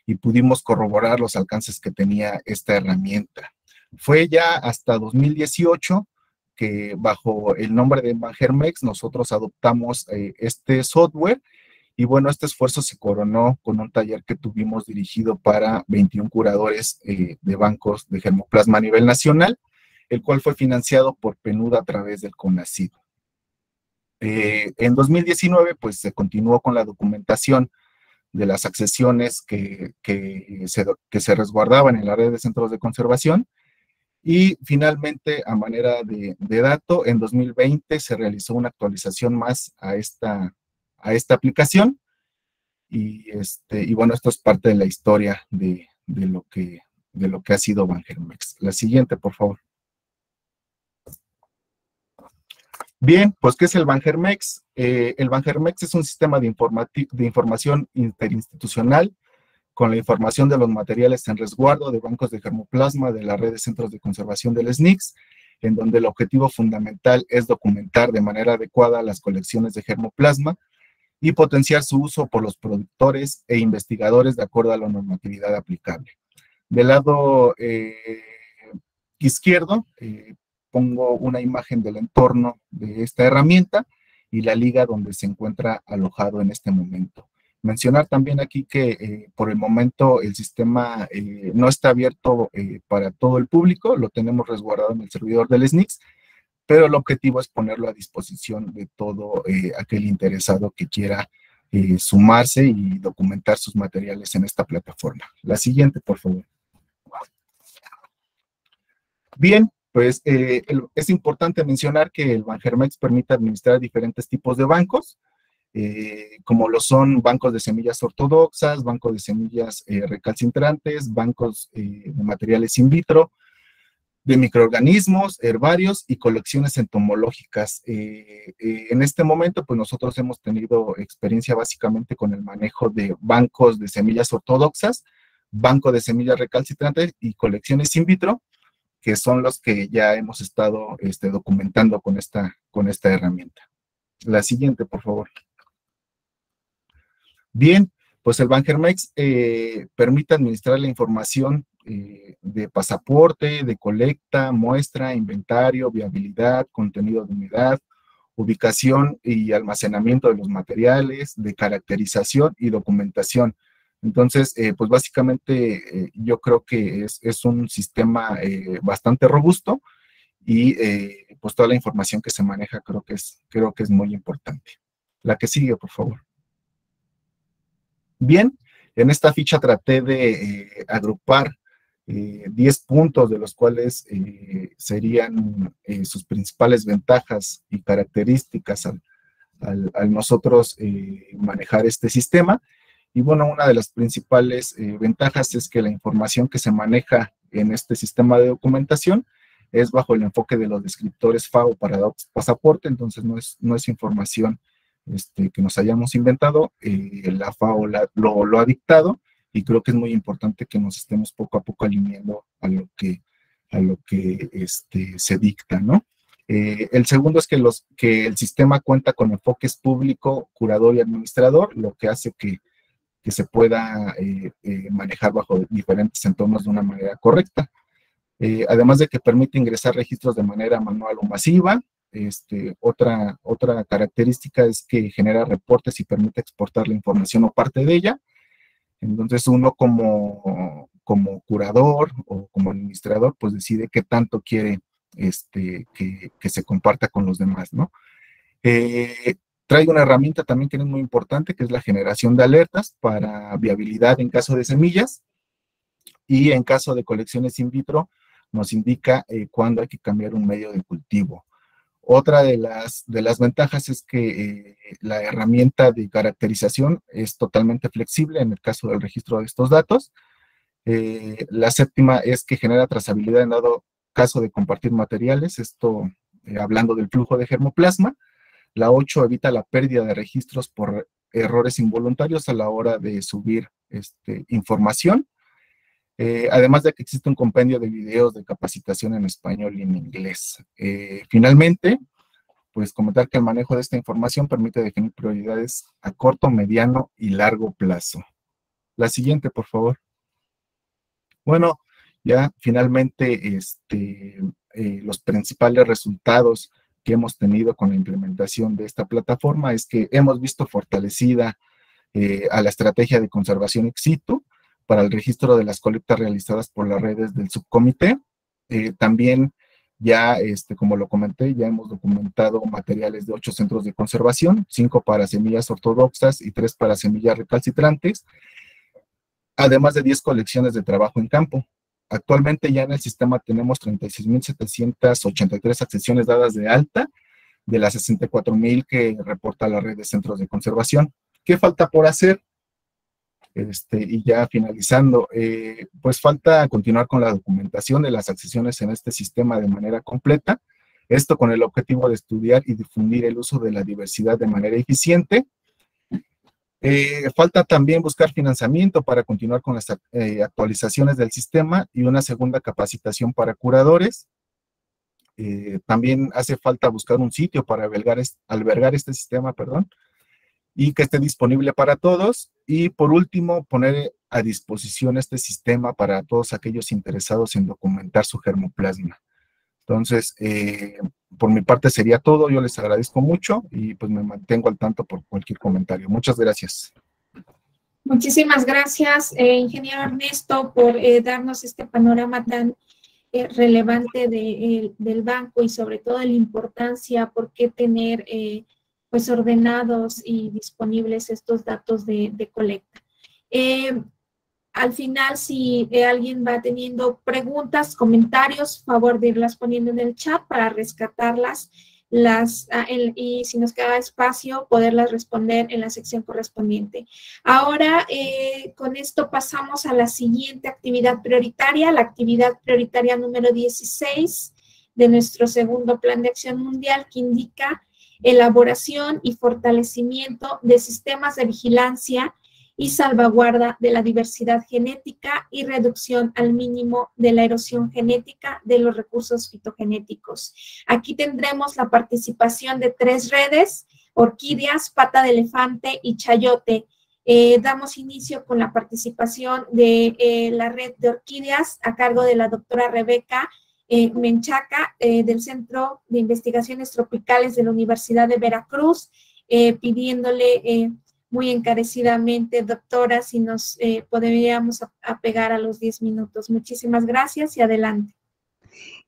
y pudimos corroborar los alcances que tenía esta herramienta. Fue ya hasta 2018 que bajo el nombre de Bangermex nosotros adoptamos eh, este software y bueno, este esfuerzo se coronó con un taller que tuvimos dirigido para 21 curadores eh, de bancos de germoplasma a nivel nacional, el cual fue financiado por PNUD a través del CONACID. Eh, en 2019, pues se continuó con la documentación de las accesiones que, se, que se resguardaban en la red de centros de conservación. Y finalmente, a manera de, de dato, en 2020 se realizó una actualización más a esta, a esta aplicación. Y, este, y bueno, esto es parte de la historia de, lo, que, de lo que ha sido Bangermex. La siguiente, por favor. Bien, pues, ¿qué es el Bangermex? Eh, el Bangermex es un sistema de, de información interinstitucional con la información de los materiales en resguardo de bancos de germoplasma de la red de centros de conservación del SNICS, en donde el objetivo fundamental es documentar de manera adecuada las colecciones de germoplasma y potenciar su uso por los productores e investigadores de acuerdo a la normatividad aplicable. Del lado eh, izquierdo eh, pongo una imagen del entorno de esta herramienta y la liga donde se encuentra alojado en este momento. Mencionar también aquí que eh, por el momento el sistema eh, no está abierto eh, para todo el público, lo tenemos resguardado en el servidor del SNICS, pero el objetivo es ponerlo a disposición de todo aquel interesado que quiera sumarse y documentar sus materiales en esta plataforma. La siguiente, por favor. Bien, pues es importante mencionar que el Bangermex permite administrar diferentes tipos de bancos, eh, como lo son bancos de semillas ortodoxas, bancos de semillas eh, recalcitrantes, bancos eh, de materiales in vitro, de microorganismos, herbarios y colecciones entomológicas. en este momento, pues nosotros hemos tenido experiencia básicamente con el manejo de bancos de semillas ortodoxas, banco de semillas recalcitrantes y colecciones in vitro, que son los que ya hemos estado este, documentando con esta, con esta herramienta. La siguiente, por favor. Bien, pues el Bangermex eh, permite administrar la información eh, de pasaporte, de colecta, muestra, inventario, viabilidad, contenido de unidad, ubicación y almacenamiento de los materiales, de caracterización y documentación. Entonces, eh, pues básicamente yo creo que es, un sistema bastante robusto y pues toda la información que se maneja creo que es, creo que es muy importante. La que sigue, por favor. Bien, en esta ficha traté de eh, agrupar 10 eh, puntos de los cuales eh, serían sus principales ventajas y características al, nosotros manejar este sistema. Y bueno, una de las principales ventajas es que la información que se maneja en este sistema de documentación es bajo el enfoque de los descriptores FAO para pasaporte, entonces no es, no es información este, que nos hayamos inventado, eh, la FAO lo, ha dictado y creo que es muy importante que nos estemos poco a poco alineando a lo que, a lo que este, se dicta, ¿no? Eh, el segundo es que, los, que el sistema cuenta con enfoques público, curador y administrador, lo que hace que, que se pueda eh, manejar bajo diferentes entornos de una manera correcta. además de que permite ingresar registros de manera manual o masiva, este, otra, otra característica es que genera reportes y permite exportar la información o parte de ella. Entonces uno como, como curador o como administrador, pues decide qué tanto quiere este, que, se comparta con los demás, ¿no? Eh, traigo una herramienta también que es muy importante, que es la generación de alertas para viabilidad en caso de semillas y en caso de colecciones in vitro nos indica eh, cuándo hay que cambiar un medio de cultivo. Otra de las, de las ventajas es que eh, la herramienta de caracterización es totalmente flexible en el caso del registro de estos datos. Eh, la séptima es que genera trazabilidad en caso de compartir materiales, esto hablando del flujo de germoplasma. La ocho evita la pérdida de registros por errores involuntarios a la hora de subir este, información. Eh, además de que existe un compendio de videos de capacitación en español y en inglés. Eh, finalmente, pues comentar que el manejo de esta información permite definir prioridades a corto, mediano y largo plazo. La siguiente, por favor. Bueno, ya finalmente este, eh, los principales resultados que hemos tenido con la implementación de esta plataforma es que hemos visto fortalecida a la estrategia de conservación ex situ, para el registro de las colectas realizadas por las redes del subcomité. Eh, también ya, este, como lo comenté, ya hemos documentado materiales de ocho centros de conservación, cinco para semillas ortodoxas y tres para semillas recalcitrantes, además de 10 colecciones de trabajo en campo. Actualmente ya en el sistema tenemos 36.783 accesiones dadas de alta de las 64.000 que reporta la red de centros de conservación. ¿Qué falta por hacer? Este, y ya finalizando, eh, pues falta continuar con la documentación de las accesiones en este sistema de manera completa, esto con el objetivo de estudiar y difundir el uso de la diversidad de manera eficiente. Eh, falta también buscar financiamiento para continuar con las eh, actualizaciones del sistema y una segunda capacitación para curadores. también hace falta buscar un sitio para albergar, albergar este sistema, perdón, y que esté disponible para todos. Y por último, poner a disposición este sistema para todos aquellos interesados en documentar su germoplasma. Entonces, eh, por mi parte sería todo. Yo les agradezco mucho y pues me mantengo al tanto por cualquier comentario. Muchas gracias. Muchísimas gracias, eh, ingeniero Ernesto, por eh, darnos este panorama tan eh, relevante del banco y sobre todo la importancia, por qué tener pues ordenados y disponibles estos datos de, de colecta. Al final, si alguien va teniendo preguntas, comentarios, favor de irlas poniendo en el chat para rescatarlas las, ah, y si nos queda espacio, poderlas responder en la sección correspondiente. Ahora, eh, con esto pasamos a la siguiente actividad prioritaria, la actividad prioritaria número 16 de nuestro segundo plan de acción mundial que indica elaboración y fortalecimiento de sistemas de vigilancia y salvaguarda de la diversidad genética y reducción al mínimo de la erosión genética de los recursos fitogenéticos. Aquí tendremos la participación de tres redes, orquídeas, pata de elefante y chayote. Eh, damos inicio con la participación de eh, la red de orquídeas a cargo de la doctora Rebeca eh, Menchaca del Centro de Investigaciones Tropicales de la Universidad de Veracruz, pidiéndole muy encarecidamente, doctora, si nos eh, podríamos apegar a los 10 minutos. Muchísimas gracias y adelante.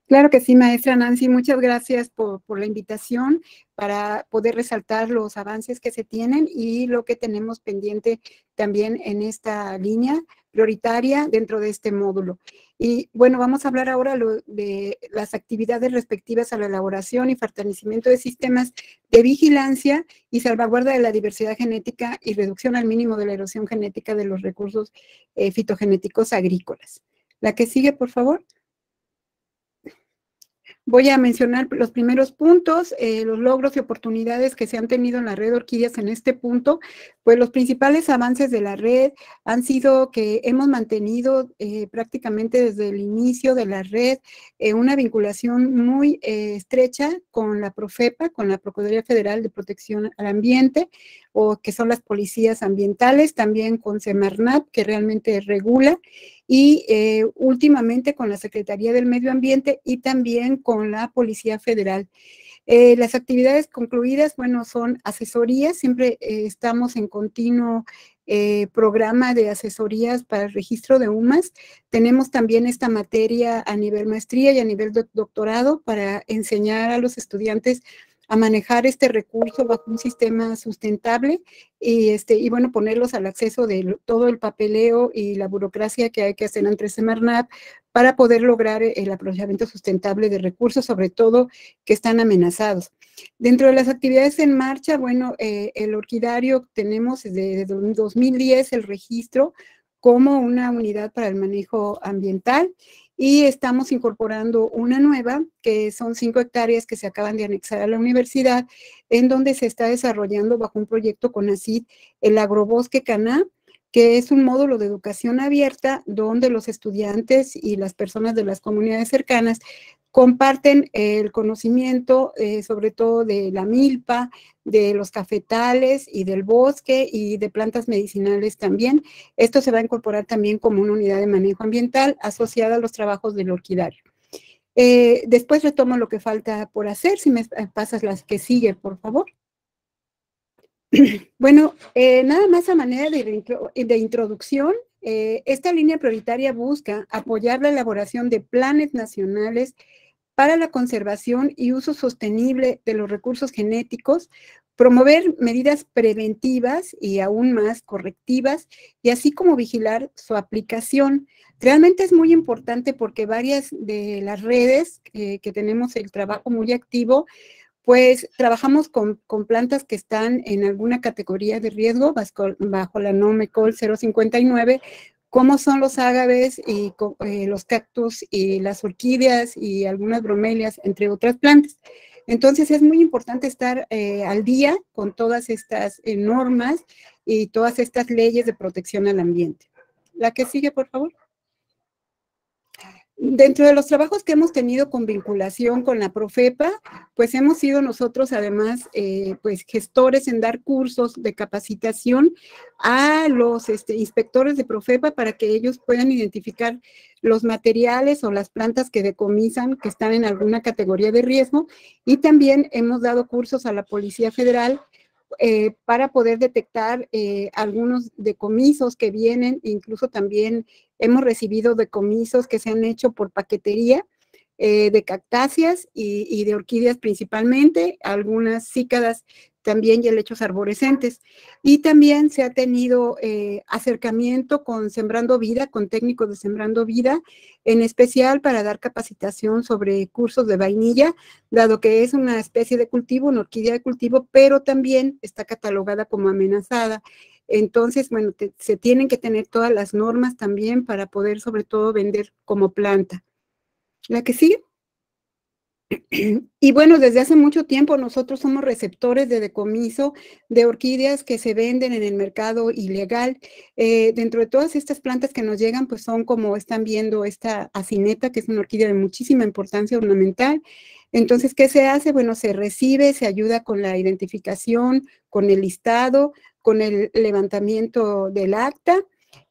Claro que sí, maestra Nancy, muchas gracias por, por, la invitación para poder resaltar los avances que se tienen y lo que tenemos pendiente también en esta línea prioritaria dentro de este módulo. Y bueno, vamos a hablar ahora de las actividades respectivas a la elaboración y fortalecimiento de sistemas de vigilancia y salvaguarda de la diversidad genética y reducción al mínimo de la erosión genética de los recursos eh, fitogenéticos agrícolas. La que sigue, por favor. Voy a mencionar los primeros puntos, eh, los logros y oportunidades que se han tenido en la red Orquídeas en este punto. Pues los principales avances de la red han sido que hemos mantenido eh, prácticamente desde el inicio de la red eh, una vinculación muy estrecha con la Profepa, con la Procuraduría Federal de Protección al Ambiente, o que son las policías ambientales, también con Semarnat, que realmente regula y eh, últimamente con la Secretaría del Medio Ambiente y también con la Policía Federal. Eh, las actividades concluidas, bueno, son asesorías, siempre eh, estamos en continuo programa de asesorías para el registro de UMAS. Tenemos también esta materia a nivel maestría y a nivel doctorado para enseñar a los estudiantes a manejar este recurso bajo un sistema sustentable y, este, y bueno, ponerlos al acceso de todo el papeleo y la burocracia que hay que hacer entre Semarnat para poder lograr el aprovechamiento sustentable de recursos, sobre todo que están amenazados. Dentro de las actividades en marcha, bueno, eh, el orquidario tenemos desde 2010 el registro como una unidad para el manejo ambiental y estamos incorporando una nueva, que son cinco hectáreas que se acaban de anexar a la universidad, en donde se está desarrollando bajo un proyecto con ACID el agrobosque Caná, que es un módulo de educación abierta donde los estudiantes y las personas de las comunidades cercanas comparten el conocimiento, eh, sobre todo de la milpa, de los cafetales y del bosque y de plantas medicinales también. Esto se va a incorporar también como una unidad de manejo ambiental asociada a los trabajos del orquidario. Eh, después retomo lo que falta por hacer, si me pasas las que sigue, por favor. Bueno, eh, nada más a manera de, introducción, esta línea prioritaria busca apoyar la elaboración de planes nacionales para la conservación y uso sostenible de los recursos genéticos, promover medidas preventivas y aún más correctivas, y así como vigilar su aplicación. Realmente es muy importante porque varias de las redes eh, que tenemos el trabajo muy activo, pues trabajamos con, plantas que están en alguna categoría de riesgo bajo, la NOMECOL 059 cómo son los ágaves y eh, los cactus y las orquídeas y algunas bromelias, entre otras plantas. Entonces es muy importante estar eh, al día con todas estas eh, normas y todas estas leyes de protección al ambiente. La que sigue, por favor. Dentro de los trabajos que hemos tenido con vinculación con la Profepa, pues hemos sido nosotros además eh, pues gestores en dar cursos de capacitación a los este, inspectores de Profepa para que ellos puedan identificar los materiales o las plantas que decomisan que están en alguna categoría de riesgo. Y también hemos dado cursos a la Policía Federal eh, para poder detectar eh, algunos decomisos que vienen, incluso también hemos recibido decomisos que se han hecho por paquetería eh, de cactáceas y, y, de orquídeas principalmente, algunas cícadas también y helechos arborescentes. Y también se ha tenido eh, acercamiento con Sembrando Vida, con técnicos de Sembrando Vida, en especial para dar capacitación sobre cursos de vainilla, dado que es una especie de cultivo, una orquídea de cultivo, pero también está catalogada como amenazada. Entonces, bueno, se tienen que tener todas las normas también para poder sobre todo vender como planta. La que sigue. Y bueno, desde hace mucho tiempo nosotros somos receptores de decomiso de orquídeas que se venden en el mercado ilegal. Eh, dentro de todas estas plantas que nos llegan, pues son como están viendo esta acineta, que es una orquídea de muchísima importancia ornamental. Entonces, ¿qué se hace? Bueno, se recibe, se ayuda con la identificación, con el listado, con el levantamiento del acta.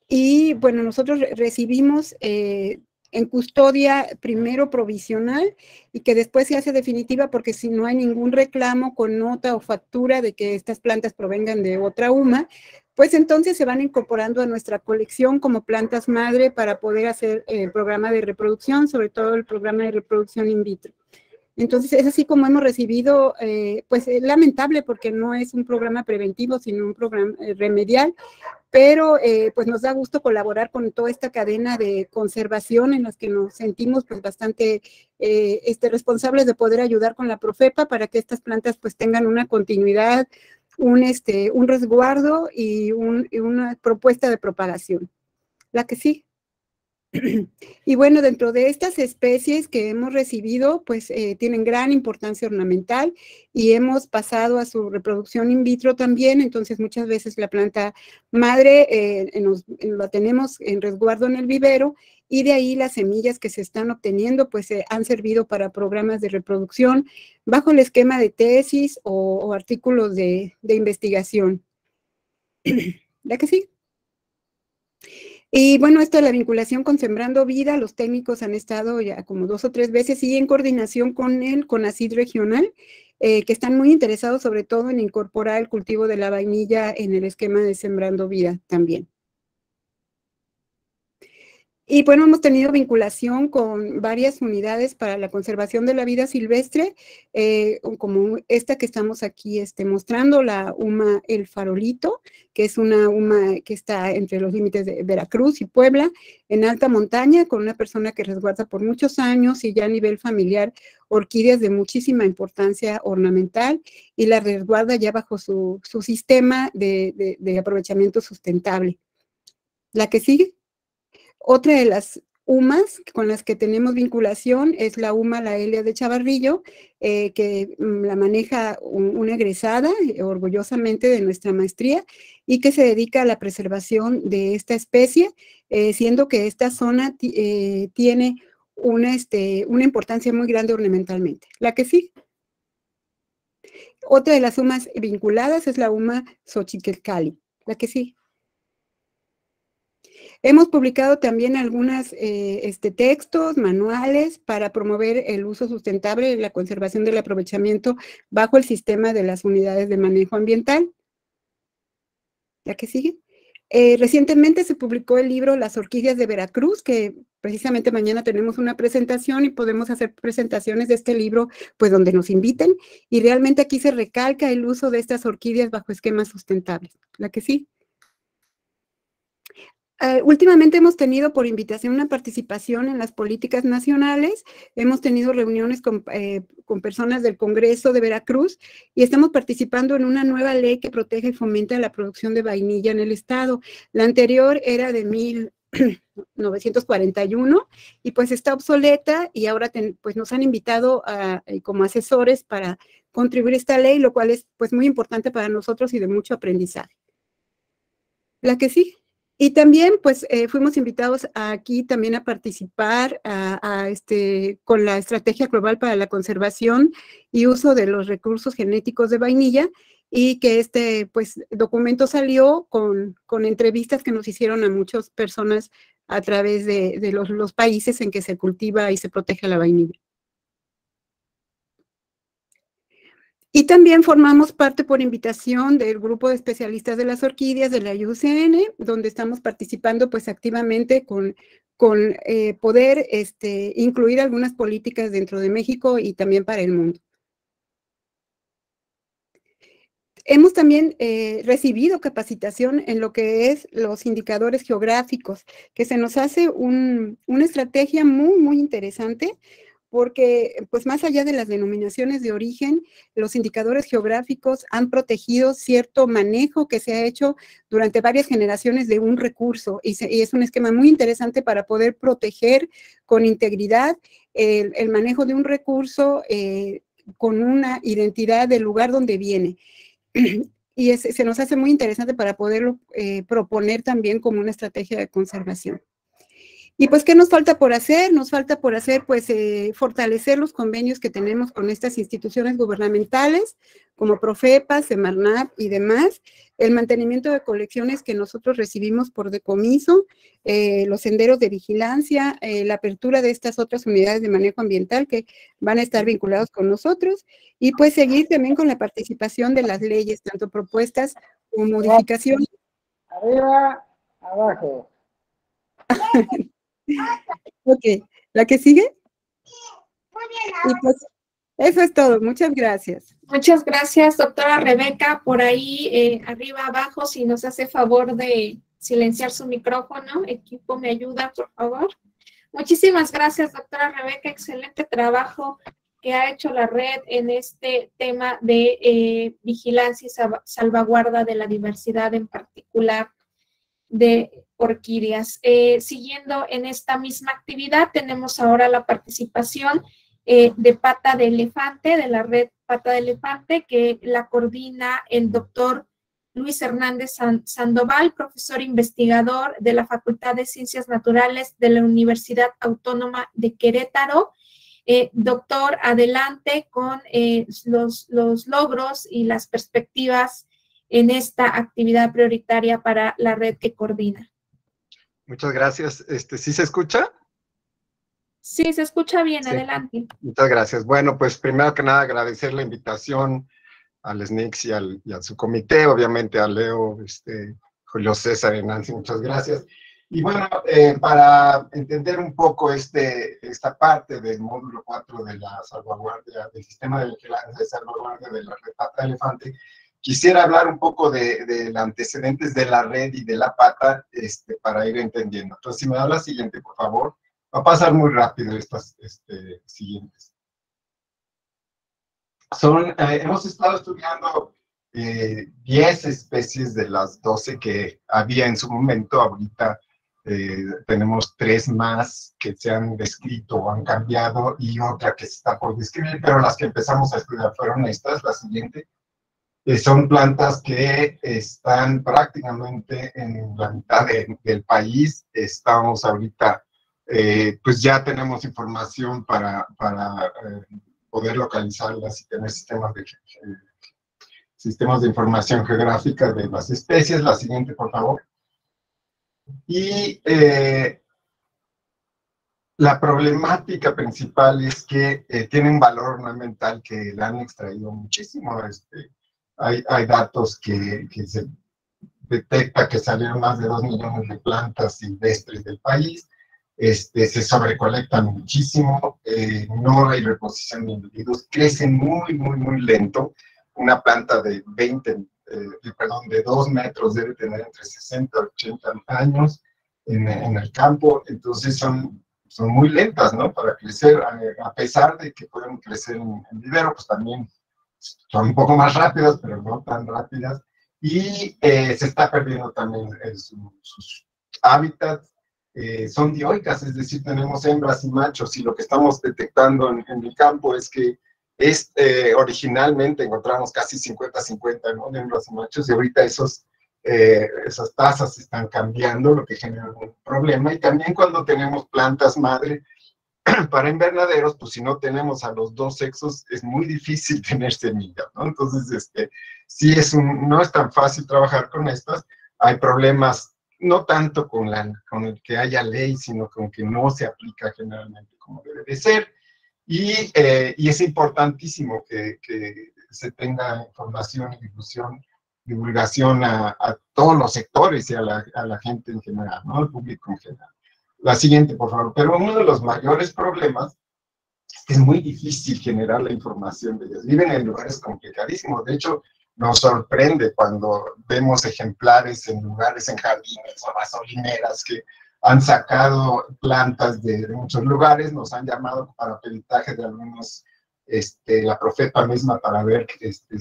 Y bueno, nosotros recibimos eh, en custodia primero provisional y que después se hace definitiva porque si no hay ningún reclamo con nota o factura de que estas plantas provengan de otra UMA, pues entonces se van incorporando a nuestra colección como plantas madre para poder hacer el programa de reproducción, sobre todo el programa de reproducción in vitro. Entonces, es así como hemos recibido, eh, pues es lamentable porque no es un programa preventivo, sino un programa eh, remedial, pero eh, pues nos da gusto colaborar con toda esta cadena de conservación en las que nos sentimos pues bastante este, responsables de poder ayudar con la Profepa para que estas plantas pues tengan una continuidad, un, este, un resguardo y una propuesta de propagación. La que sí. Y bueno, dentro de estas especies que hemos recibido, pues eh, tienen gran importancia ornamental y hemos pasado a su reproducción in vitro también, entonces muchas veces la planta madre eh, la tenemos en resguardo en el vivero y de ahí las semillas que se están obteniendo pues eh, han servido para programas de reproducción bajo el esquema de tesis o, artículos de, de investigación. ¿La que sí? Y bueno, esta es la vinculación con Sembrando Vida. Los técnicos han estado ya como dos o tres veces y en coordinación con el CONACID regional, eh, que están muy interesados sobre todo en incorporar el cultivo de la vainilla en el esquema de Sembrando Vida también. Y bueno, hemos tenido vinculación con varias unidades para la conservación de la vida silvestre, eh, como esta que estamos aquí este, mostrando, la UMA El Farolito, que es una UMA que está entre los límites de Veracruz y Puebla, en alta montaña, con una persona que resguarda por muchos años y ya a nivel familiar orquídeas de muchísima importancia ornamental y la resguarda ya bajo su, sistema de, de aprovechamiento sustentable. La que sigue. Otra de las UMAS con las que tenemos vinculación es la UMA La Elia de Chavarrillo, eh, que mm, la maneja una egresada eh, orgullosamente de nuestra maestría y que se dedica a la preservación de esta especie, eh, siendo que esta zona tiene una, este, una importancia muy grande ornamentalmente. La que sí. Otra de las UMAS vinculadas es la UMA Xochiquelcali. La que sí. Hemos publicado también algunos eh, este, textos, manuales para promover el uso sustentable y la conservación del aprovechamiento bajo el sistema de las unidades de manejo ambiental. ¿Ya que sigue? Eh, recientemente se publicó el libro Las orquídeas de Veracruz, que precisamente mañana tenemos una presentación y podemos hacer presentaciones de este libro, pues donde nos inviten. Y realmente aquí se recalca el uso de estas orquídeas bajo esquemas sustentables. ¿La que sí? Eh, últimamente hemos tenido por invitación una participación en las políticas nacionales, hemos tenido reuniones con, eh, con, personas del Congreso de Veracruz y estamos participando en una nueva ley que protege y fomenta la producción de vainilla en el estado. La anterior era de 1941 y pues está obsoleta y ahora pues nos han invitado eh, como asesores para contribuir a esta ley, lo cual es pues muy importante para nosotros y de mucho aprendizaje. La que sí. Y también, pues, eh, fuimos invitados aquí también a participar este, con la Estrategia Global para la Conservación y Uso de los Recursos Genéticos de Vainilla y que este, pues, documento salió con, con entrevistas que nos hicieron a muchas personas a través de, de los países en que se cultiva y se protege la vainilla. Y también formamos parte por invitación del grupo de especialistas de las orquídeas de la IUCN, donde estamos participando pues activamente con, con eh, poder este, incluir algunas políticas dentro de México y también para el mundo. Hemos también eh, recibido capacitación en lo que es los indicadores geográficos, que se nos hace una estrategia muy, muy interesante porque pues más allá de las denominaciones de origen, los indicadores geográficos han protegido cierto manejo que se ha hecho durante varias generaciones de un recurso y, es un esquema muy interesante para poder proteger con integridad el, manejo de un recurso eh, con una identidad del lugar donde viene. Y se nos hace muy interesante para poderlo eh, proponer también como una estrategia de conservación. Y pues, ¿qué nos falta por hacer? Nos falta por hacer, pues, eh, fortalecer los convenios que tenemos con estas instituciones gubernamentales, como Profepa, Semarnat y demás, el mantenimiento de colecciones que nosotros recibimos por decomiso, eh, los senderos de vigilancia, eh, la apertura de estas otras unidades de manejo ambiental que van a estar vinculados con nosotros, y pues seguir también con la participación de las leyes, tanto propuestas como modificaciones. Arriba, abajo. ok, ¿la que sigue? Muy bien. pues, eso es todo, muchas gracias. Muchas gracias, doctora Rebeca. Por ahí, eh, arriba, abajo, si nos hace favor de silenciar su micrófono, equipo, me ayuda, por favor. Muchísimas gracias, doctora Rebeca. Excelente trabajo que ha hecho la red en este tema de eh, vigilancia y salvaguarda de la diversidad, en particular de orquídeas. Eh, siguiendo en esta misma actividad, tenemos ahora la participación eh, de Pata de Elefante, de la red Pata de Elefante, que la coordina el doctor Luis Hernández Sandoval, profesor investigador de la Facultad de Ciencias Naturales de la Universidad Autónoma de Querétaro. Eh, doctor, adelante con los, los logros y las perspectivas en esta actividad prioritaria para la red que coordina. Muchas gracias. Este, ¿Sí se escucha? Sí, se escucha bien. Adelante. Muchas gracias. Bueno, pues primero que nada agradecer la invitación al SNICS y, al, a su comité, obviamente a Leo, este, Julio César y Nancy, muchas gracias. Y bueno, eh, para entender un poco este, esta parte del módulo 4 de la salvaguardia, del sistema de vigilancia de salvaguardia de la red Pata Elefante, Quisiera hablar un poco de, de, antecedentes de la red y de la pata este, para ir entendiendo. Entonces, si me da la siguiente, por favor. Va a pasar muy rápido estas este, siguientes. Son, eh, hemos estado estudiando 10 eh, especies de las 12 que había en su momento. Ahorita eh, tenemos tres más que se han descrito o han cambiado y otra que está por describir, pero las que empezamos a estudiar fueron estas, la siguiente son plantas que están prácticamente en la mitad del país. Estamos ahorita, eh, pues ya tenemos información para, para eh, poder localizarlas y tener sistemas de, eh, sistemas de información geográfica de las especies. La siguiente, por favor. Y la problemática principal es que tiene un valor ornamental que le han extraído muchísimo. Este, hay, hay datos que, que, se detecta que salieron más de 2 millones de plantas silvestres del país, este, se sobrecolectan muchísimo, eh, no hay reposición de individuos, crecen muy, muy, muy lento. Una planta de 20, eh, perdón, de 2 metros debe tener entre 60 y 80 años en, en, el campo, entonces son, son muy lentas, ¿no? Para crecer, a, pesar de que pueden crecer en, en vivero, pues también son un poco más rápidas, pero no tan rápidas, y eh, se está perdiendo también sus hábitats. Eh, son dioicas, es decir, tenemos hembras y machos, y lo que estamos detectando en, el campo es que es, eh, originalmente encontramos casi 50-50 ¿no? hembras y machos, y ahorita esos, esas tasas están cambiando, lo que genera un problema. Y también cuando tenemos plantas madre, para invernaderos, pues si no tenemos a los dos sexos, es muy difícil tener semillas, ¿no? Entonces, este, sí es un, no es tan fácil trabajar con estas. Hay problemas, no tanto con, la, con el que haya ley, sino con que no se aplica generalmente como debe de ser. Y, eh, y es importantísimo que, que, se tenga información y difusión, divulgación a, a todos los sectores y a la, a la, gente en general, ¿no? Al público en general. La siguiente, por favor. Pero uno de los mayores problemas es que es muy difícil generar la información de ellos. Viven en lugares complicadísimos. De hecho, nos sorprende cuando vemos ejemplares en lugares, en jardines o gasolineras que han sacado plantas de, muchos lugares, nos han llamado para peritaje de algunos, este, la profeta misma para ver este,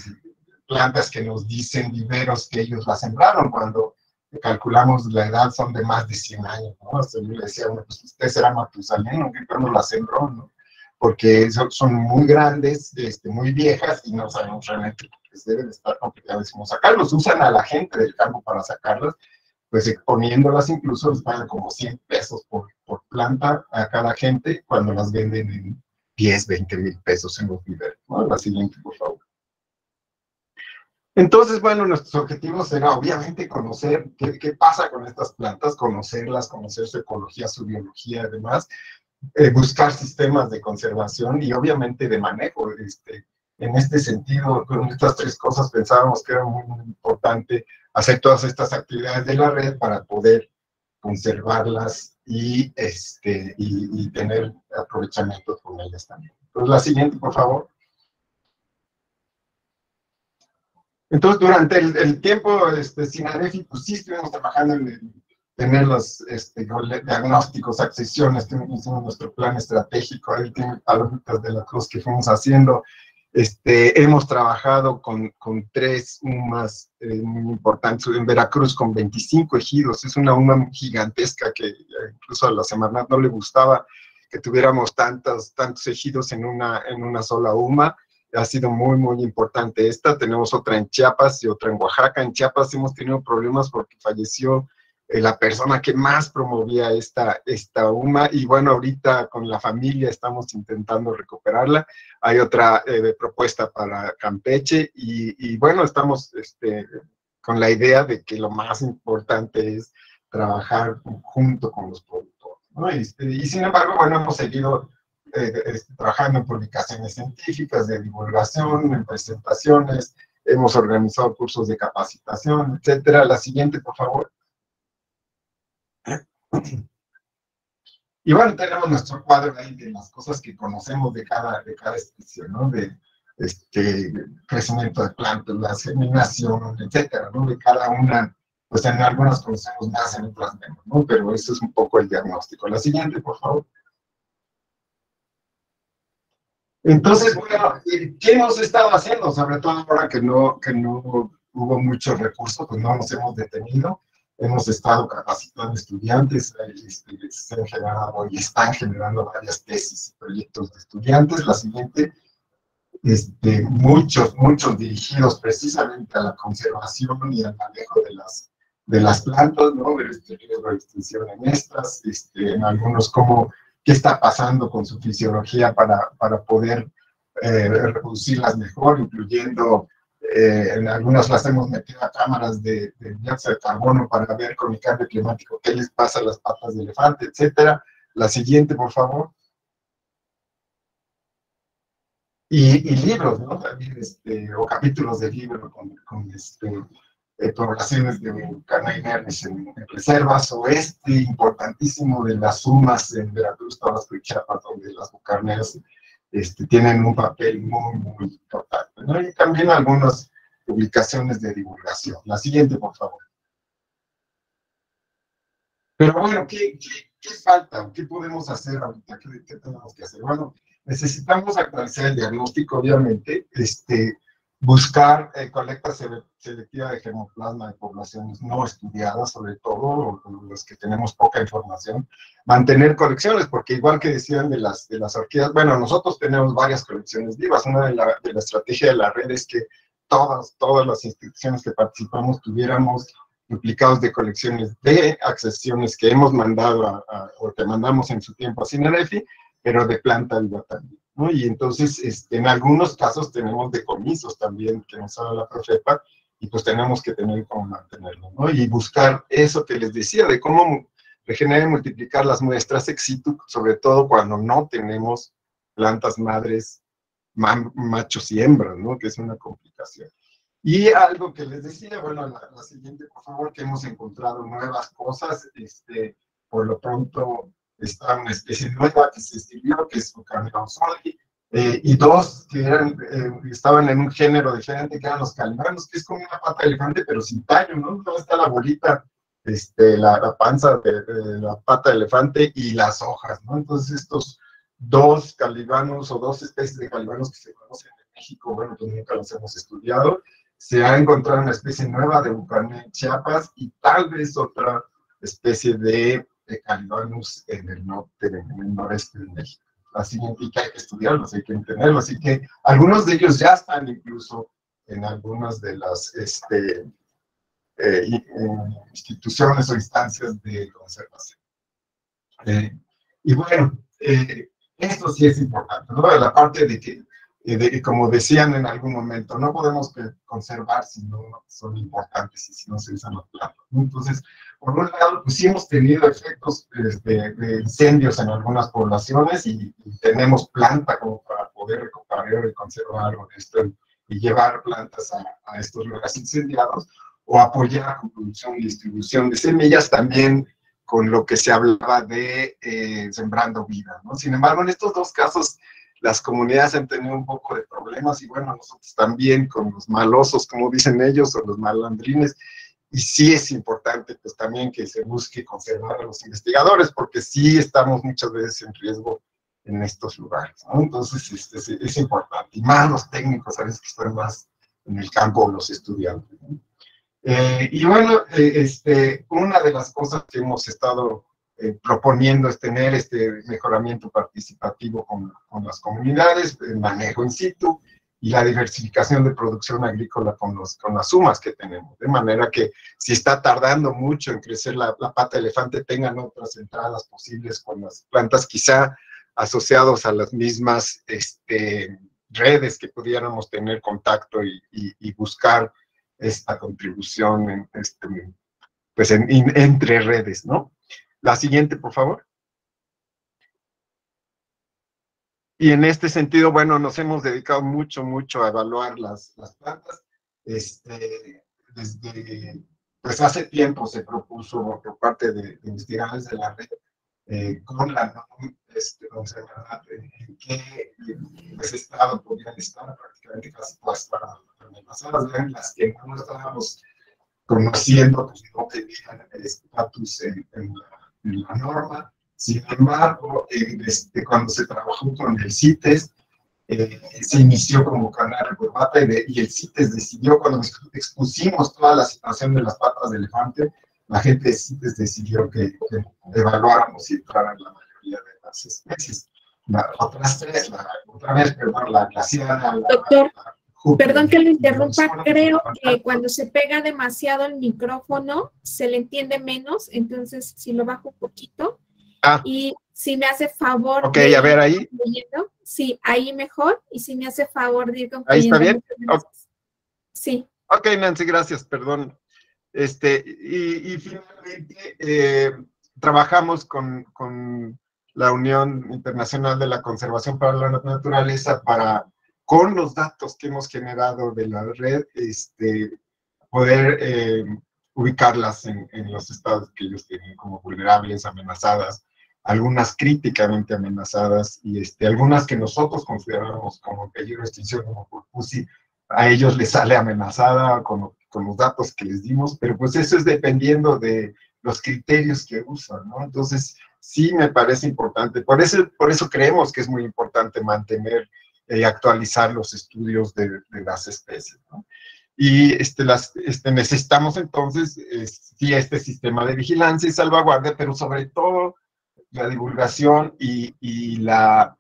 plantas que nos dicen viveros que ellos la sembraron cuando calculamos la edad son de más de 100 años, ¿no? yo le decía, bueno, pues usted será Matusalén, que cuando la sembró, ¿no? Porque son, muy grandes, este, muy viejas y no sabemos realmente deben estar complicadas sacarlos. Usan a la gente del campo para sacarlas, pues exponiéndolas incluso les pagan como 100 pesos por, por planta a cada gente cuando las venden en 10, 20 mil pesos en los viveros. ¿no? La siguiente, por favor. Entonces, bueno, nuestros objetivos era obviamente conocer qué, pasa con estas plantas, conocerlas, conocer su ecología, su biología y demás, eh, buscar sistemas de conservación y obviamente de manejo. Este, en este sentido, con estas tres cosas pensábamos que era muy, muy importante hacer todas estas actividades de la red para poder conservarlas y, este, y, tener aprovechamiento con ellas también. Entonces, la siguiente, por favor. Entonces, durante el, el tiempo este, sin ADEFI, pues sí estuvimos trabajando en tener los este, diagnósticos, accesiones, hicimos nuestro plan estratégico, ahí tiene palomitas de la cruz que fuimos haciendo. Este, hemos trabajado con, con tres UMAS eh, muy importantes, en Veracruz con 25 ejidos, es una UMA gigantesca que incluso a la Semarnat no le gustaba que tuviéramos tantos, tantos ejidos en una, en una sola UMA, ha sido muy, muy importante esta. Tenemos otra en Chiapas y otra en Oaxaca. En Chiapas hemos tenido problemas porque falleció eh, la persona que más promovía esta, esta UMA y bueno, ahorita con la familia estamos intentando recuperarla. Hay otra eh, propuesta para Campeche y, bueno, estamos este, con la idea de que lo más importante es trabajar junto con los productores. Y, este, y sin embargo, bueno, hemos seguido eh, trabajando en publicaciones científicas, de divulgación, en presentaciones, hemos organizado cursos de capacitación, etcétera. La siguiente, por favor. Y bueno, tenemos nuestro cuadro ahí de las cosas que conocemos de cada, de cada especie, ¿no? De este, crecimiento de plantas, germinación, etcétera, ¿no? De cada una, pues en algunas conocemos más, en otras menos, ¿no? Pero eso es un poco el diagnóstico. La siguiente, por favor. Entonces, bueno, ¿qué hemos estado haciendo? Sobre todo ahora que no, que no hubo muchos recursos, pues no nos hemos detenido. Hemos estado capacitando estudiantes, este, se han generado y están generando varias tesis y proyectos de estudiantes. La siguiente, este, muchos, muchos dirigidos precisamente a la conservación y al manejo de las, de las plantas, ¿no? Este riesgo de extinción en estas, este, en algunos como qué está pasando con su fisiología para, para poder eh, reproducirlas mejor, incluyendo eh, en algunas las hemos metido a cámaras de, dióxido de carbono para ver con el cambio climático qué les pasa a las patas de elefante, etcétera. La siguiente, por favor. Y, y libros, ¿no? También, este, o capítulos de libros con, con este, eh, poblaciones de canainernes en, en, reservas, o este importantísimo de las sumas en Veracruz, Tabasco y Chiapas, donde las bucarneras este, tienen un papel muy, muy importante. ¿no? Y también algunas publicaciones de divulgación. La siguiente, por favor. Pero bueno, ¿qué, qué, qué falta? ¿Qué podemos hacer ahorita? ¿Qué, ¿Qué, tenemos que hacer? Bueno, necesitamos actualizar el diagnóstico, obviamente, este, buscar eh, colecta selectiva de germoplasma de poblaciones no estudiadas, sobre todo, los que tenemos poca información, mantener colecciones, porque igual que decían de las, de las orquídeas, bueno, nosotros tenemos varias colecciones vivas, una de la, de la estrategia de la red es que todas, todas las instituciones que participamos tuviéramos duplicados de colecciones de accesiones que hemos mandado a, a, o que mandamos en su tiempo a Cinerefi, pero de planta viva también. ¿No? Y entonces, este, en algunos casos tenemos decomisos también que nos da la Profepa, y pues tenemos que tener cómo mantenerlo, ¿no? Y buscar eso que les decía, de cómo regenerar y multiplicar las muestras ex situ, sobre todo cuando no tenemos plantas madres machos y hembras, ¿no? Que es una complicación. Y algo que les decía, bueno, la, la, siguiente, por favor, que hemos encontrado nuevas cosas, este, por lo pronto está una especie nueva que se escribió, que es Carneonsoli, eh, y dos que eran, eh, estaban en un género diferente, que eran los calimanos, que es como una pata de elefante, pero sin tallo, ¿no? ¿Dónde está la bolita, este, la, la panza de, de, la pata de elefante y las hojas, ¿no? Entonces estos dos calibanos o dos especies de calibanos que se conocen en México, bueno, pues nunca los hemos estudiado, se ha encontrado una especie nueva de Bucané Chiapas y tal vez otra especie de, de Calibanus en el norte, en el noreste de México. Así que hay que estudiarlos, hay que entenderlos. Así que algunos de ellos ya están incluso en algunas de las este, eh, instituciones o instancias de conservación. Eh, y bueno, eh, esto sí es importante, ¿no? La parte de que de, como decían en algún momento, no podemos conservar si no son importantes y si no se usan los plantas. Entonces, por un lado, pues sí hemos tenido efectos este, de incendios en algunas poblaciones y, y, tenemos planta como para poder recuperar y conservar esto y llevar plantas a, a estos lugares incendiados o apoyar con producción y distribución de semillas también con lo que se hablaba de eh, sembrando vida, ¿no? Sin embargo, en estos dos casos las comunidades han tenido un poco de problemas y bueno, nosotros también con los malosos, como dicen ellos, o los malandrines, y sí es importante pues también que se busque conservar a los investigadores, porque sí estamos muchas veces en riesgo en estos lugares. Entonces este, es, importante, y más los técnicos, veces que están más en el campo, los estudiantes, eh, y bueno, eh, este, una de las cosas que hemos estado eh, proponiendo es tener este mejoramiento participativo con, con, las comunidades, el manejo in situ y la diversificación de producción agrícola con, los, con las sumas que tenemos. De manera que si está tardando mucho en crecer la, la pata elefante, tengan otras entradas posibles con las plantas, quizá asociados a las mismas este, redes que pudiéramos tener contacto y, buscar esta contribución en, este, pues en, entre redes, ¿no? La siguiente, por favor. Y en este sentido, bueno, nos hemos dedicado mucho, mucho a evaluar las, las plantas. Este, desde, pues hace tiempo se propuso por parte de, de investigadores de la red eh, con la este, en qué estado podían estar, prácticamente casi todas amenazadas, eran las que no estábamos conociendo, pues no tenían estatus en, en la en la norma. Sin embargo, eh, este, cuando se trabajó con el CITES, eh, se inició como canal de corbata y, de, y, el CITES decidió, cuando expusimos toda la situación de las patas de elefante, la gente de CITES decidió que, que evaluáramos y entraran la mayoría de las especies. La, otras tres, la, otra vez, perdón, la glaciana. La, Doctor, Perdón que lo interrumpa, creo que cuando se pega demasiado el micrófono se le entiende menos, entonces si lo bajo un poquito ah. y si me hace favor Ok, de a ver ahí. Sí, ahí mejor y si me hace favor de ir Ahí está bien. Okay. Sí. Ok, Nancy, gracias, perdón. Este, y, y finalmente eh, trabajamos con, con la Unión Internacional de la Conservación para la Naturaleza para con los datos que hemos generado de la red, este, poder eh, ubicarlas en, en, los estados que ellos tienen como vulnerables, amenazadas, algunas críticamente amenazadas y este, algunas que nosotros consideramos como peligro de extinción, como por PUSI, a ellos les sale amenazada con, con los datos que les dimos, pero pues eso es dependiendo de los criterios que usan, ¿no? Entonces, sí me parece importante, por eso, por eso creemos que es muy importante mantener y actualizar los estudios de, de las especies. ¿no? Y este, las, este, necesitamos entonces sí, este sistema de vigilancia y salvaguardia, pero sobre todo la divulgación y, y la,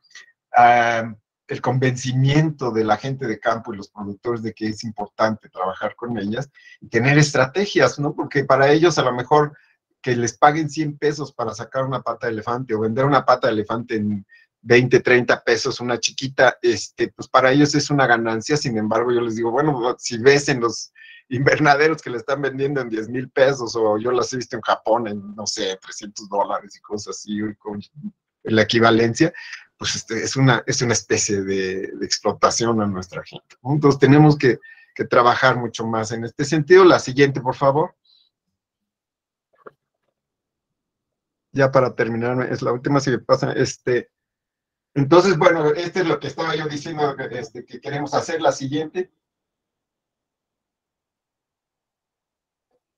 uh, el convencimiento de la gente de campo y los productores de que es importante trabajar con ellas y tener estrategias, ¿no? Porque para ellos a lo mejor que les paguen 100 pesos para sacar una pata de elefante o vender una pata de elefante en 20, 30 pesos una chiquita, este, pues para ellos es una ganancia, sin embargo yo les digo, bueno, si ves en los invernaderos que le están vendiendo en 10 mil pesos o yo las he visto en Japón en, no sé, 300 dólares y cosas así, con la equivalencia, pues este, es, una, es una especie de, explotación a nuestra gente. Entonces tenemos que, que trabajar mucho más en este sentido. La siguiente, por favor. ya para terminar, es la última, si me pasa, este, entonces, bueno, este es lo que estaba yo diciendo este, que queremos hacer, la siguiente.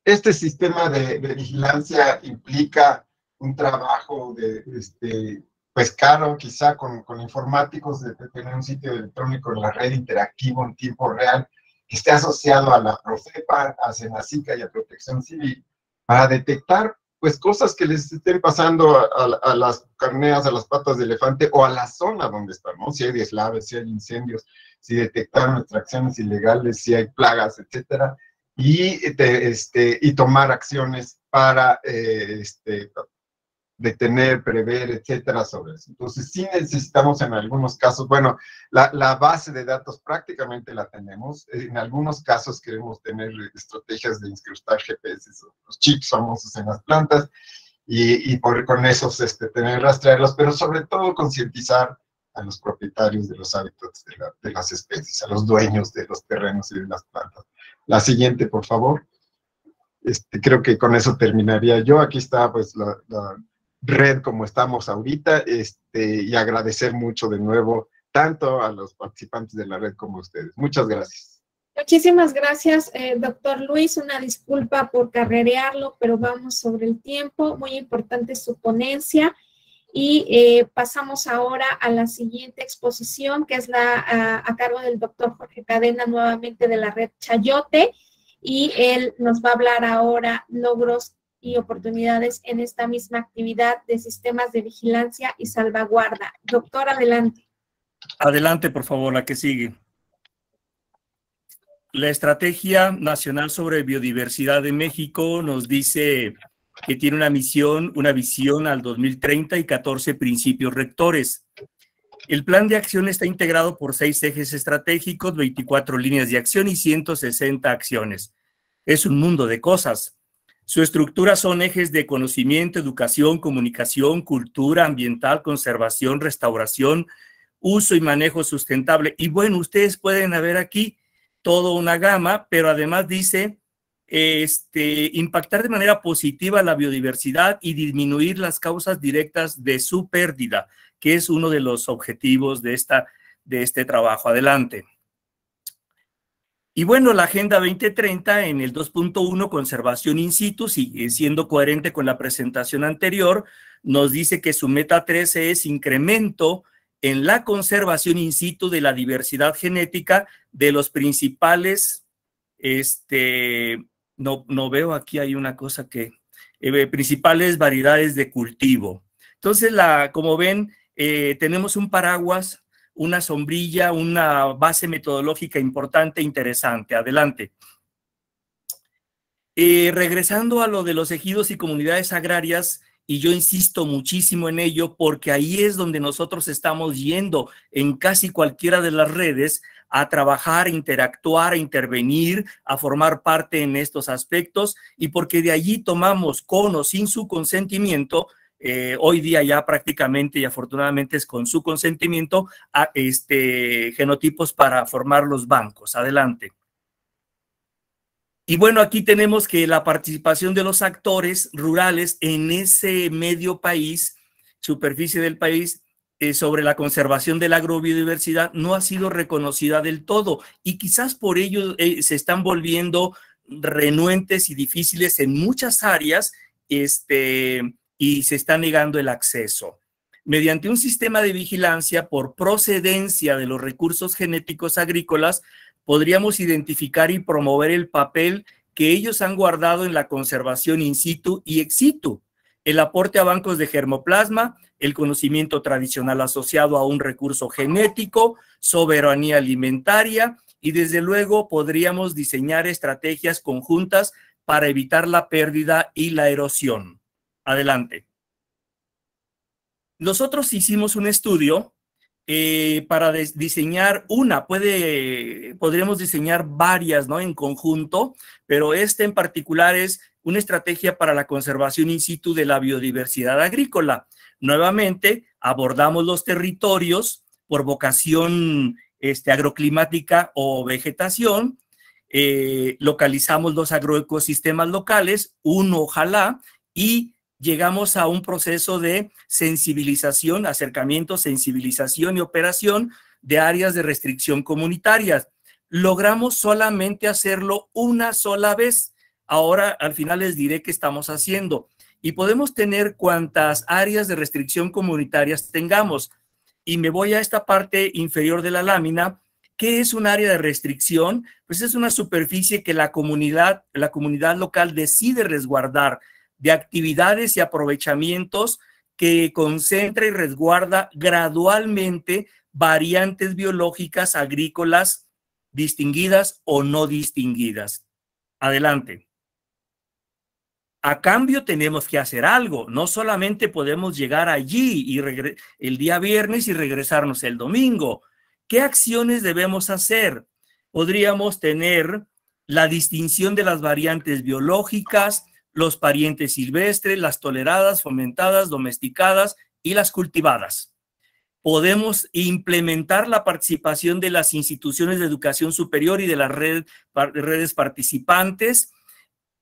Este sistema de, vigilancia implica un trabajo de, este, pues caro, quizá con, informáticos, de, tener un sitio electrónico en la red interactivo en tiempo real, que esté asociado a la Profepa, a Senacica y a Protección Civil, para detectar pues cosas que les estén pasando a, las carneas, a las patas de elefante o a la zona donde están, ¿no? Si hay deslaves, si hay incendios, si detectaron extracciones ilegales, si hay plagas, etcétera, y, este, y tomar acciones para eh, este, detener, prever, etcétera, sobre eso. Entonces, sí necesitamos en algunos casos, bueno, la, la, base de datos prácticamente la tenemos. En algunos casos queremos tener estrategias de incrustar GPS, los chips famosos en las plantas, y, y por, con esos este, tener rastrearlos, pero sobre todo concientizar a los propietarios de los hábitats de, de, las especies, a los dueños de los terrenos y de las plantas. La siguiente, por favor. Este, creo que con eso terminaría yo. Aquí está pues la, la red como estamos ahorita este, y agradecer mucho de nuevo tanto a los participantes de la red como a ustedes. Muchas gracias. Muchísimas gracias, eh, doctor Luis. Una disculpa por carrerearlo, pero vamos sobre el tiempo. Muy importante su ponencia. Y eh, pasamos ahora a la siguiente exposición, que es la a, a cargo del doctor Jorge Cadena, nuevamente de la red Chayote. Y él nos va a hablar ahora logros y oportunidades en esta misma actividad de sistemas de vigilancia y salvaguarda. Doctor, adelante. Adelante, por favor, la que sigue. La Estrategia Nacional sobre Biodiversidad de México nos dice que tiene una misión, una visión al 2030 y 14 principios rectores. El plan de acción está integrado por seis ejes estratégicos, 24 líneas de acción y 160 acciones. Es un mundo de cosas. Su estructura son ejes de conocimiento, educación, comunicación, cultura ambiental, conservación, restauración, uso y manejo sustentable. Y bueno, ustedes pueden ver aquí toda una gama, pero además dice este, impactar de manera positiva la biodiversidad y disminuir las causas directas de su pérdida, que es uno de los objetivos de, esta, de este trabajo. Adelante. Y bueno, la Agenda 2030 en el 2.1, conservación in situ, siendo coherente con la presentación anterior, nos dice que su meta 13 es incremento en la conservación in situ de la diversidad genética de los principales, este, no, no veo aquí hay una cosa que, eh, principales variedades de cultivo. Entonces, la, como ven, eh, tenemos un paraguas una sombrilla, una base metodológica importante e interesante. Adelante. Eh, regresando a lo de los ejidos y comunidades agrarias, y yo insisto muchísimo en ello porque ahí es donde nosotros estamos yendo en casi cualquiera de las redes a trabajar, a interactuar, a intervenir, a formar parte en estos aspectos y porque de allí tomamos con o sin su consentimiento eh, hoy día ya prácticamente y afortunadamente es con su consentimiento, a este, genotipos para formar los bancos. Adelante. Y bueno, aquí tenemos que la participación de los actores rurales en ese medio país, superficie del país, eh, sobre la conservación de la agrobiodiversidad no ha sido reconocida del todo y quizás por ello eh, se están volviendo renuentes y difíciles en muchas áreas, este, y se está negando el acceso. Mediante un sistema de vigilancia por procedencia de los recursos genéticos agrícolas, podríamos identificar y promover el papel que ellos han guardado en la conservación in situ y ex situ, el aporte a bancos de germoplasma, el conocimiento tradicional asociado a un recurso genético, soberanía alimentaria y desde luego podríamos diseñar estrategias conjuntas para evitar la pérdida y la erosión. Adelante. Nosotros hicimos un estudio eh, para diseñar una, puede, podríamos diseñar varias, ¿no? En conjunto, pero este en particular es una estrategia para la conservación in situ de la biodiversidad agrícola. Nuevamente, abordamos los territorios por vocación este, agroclimática o vegetación, eh, localizamos los agroecosistemas locales, uno ojalá, y llegamos a un proceso de sensibilización, acercamiento, sensibilización y operación de áreas de restricción comunitarias. Logramos solamente hacerlo una sola vez. Ahora al final les diré qué estamos haciendo. Y podemos tener cuantas áreas de restricción comunitarias tengamos. Y me voy a esta parte inferior de la lámina. ¿Qué es un área de restricción? Pues es una superficie que la comunidad, la comunidad local decide resguardar de actividades y aprovechamientos que concentra y resguarda gradualmente variantes biológicas agrícolas distinguidas o no distinguidas. Adelante. A cambio tenemos que hacer algo, no solamente podemos llegar allí y el día viernes y regresarnos el domingo. ¿Qué acciones debemos hacer? Podríamos tener la distinción de las variantes biológicas, los parientes silvestres, las toleradas, fomentadas, domesticadas y las cultivadas. Podemos implementar la participación de las instituciones de educación superior y de las redes participantes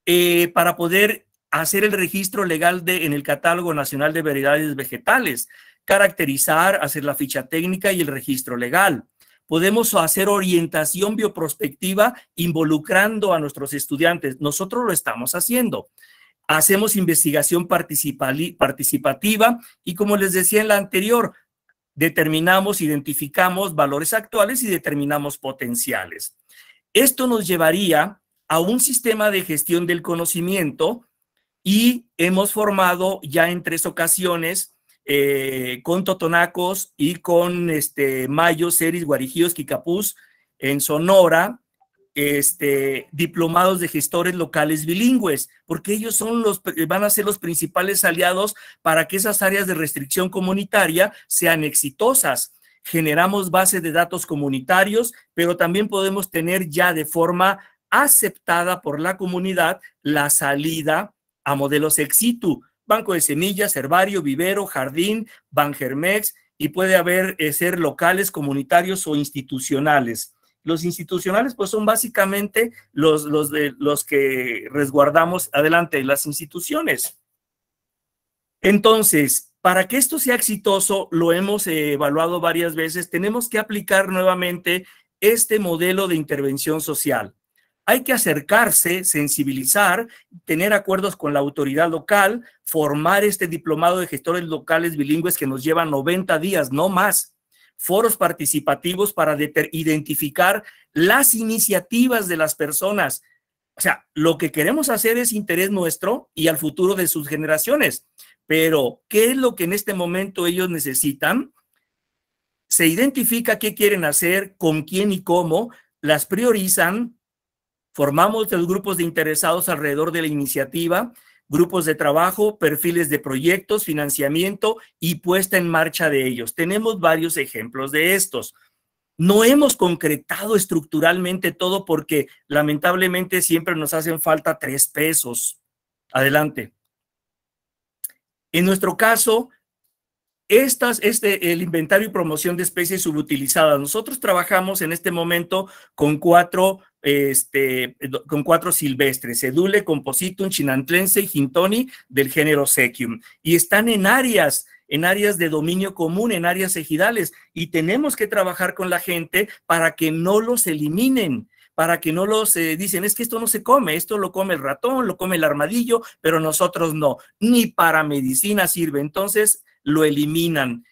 eh, para poder hacer el registro legal de, en el Catálogo Nacional de Variedades Vegetales, caracterizar, hacer la ficha técnica y el registro legal. Podemos hacer orientación bioprospectiva involucrando a nuestros estudiantes. Nosotros lo estamos haciendo. Hacemos investigación participativa y como les decía en la anterior, determinamos, identificamos valores actuales y determinamos potenciales. Esto nos llevaría a un sistema de gestión del conocimiento y hemos formado ya en tres ocasiones eh, con Totonacos y con este, Mayo, Ceris, Guarijíos, Quicapús en Sonora, este, diplomados de gestores locales bilingües, porque ellos son los, van a ser los principales aliados para que esas áreas de restricción comunitaria sean exitosas. Generamos bases de datos comunitarios, pero también podemos tener ya de forma aceptada por la comunidad la salida a modelos ex situ, banco de semillas, herbario, vivero, jardín, Bangermex, y puede haber eh, ser locales, comunitarios o institucionales. Los institucionales, pues son básicamente los, los, de, los que resguardamos adelante las instituciones. Entonces, para que esto sea exitoso, lo hemos evaluado varias veces, tenemos que aplicar nuevamente este modelo de intervención social hay que acercarse, sensibilizar, tener acuerdos con la autoridad local, formar este diplomado de gestores locales bilingües que nos lleva 90 días, no más. Foros participativos para identificar las iniciativas de las personas. O sea, lo que queremos hacer es interés nuestro y al futuro de sus generaciones. Pero, ¿qué es lo que en este momento ellos necesitan? Se identifica qué quieren hacer, con quién y cómo, las priorizan, Formamos los grupos de interesados alrededor de la iniciativa, grupos de trabajo, perfiles de proyectos, financiamiento y puesta en marcha de ellos. Tenemos varios ejemplos de estos. No hemos concretado estructuralmente todo porque lamentablemente siempre nos hacen falta tres pesos. Adelante. En nuestro caso, estas, este, el inventario y promoción de especies subutilizadas. Nosotros trabajamos en este momento con cuatro, este, con cuatro silvestres, Edule, Compositum, Chinantlense y Gintoni del género Sequium. Y están en áreas, en áreas de dominio común, en áreas ejidales. Y tenemos que trabajar con la gente para que no los eliminen para que no los eh, dicen, es que esto no se come, esto lo come el ratón, lo come el armadillo, pero nosotros no, ni para medicina sirve. Entonces, lo eliminan.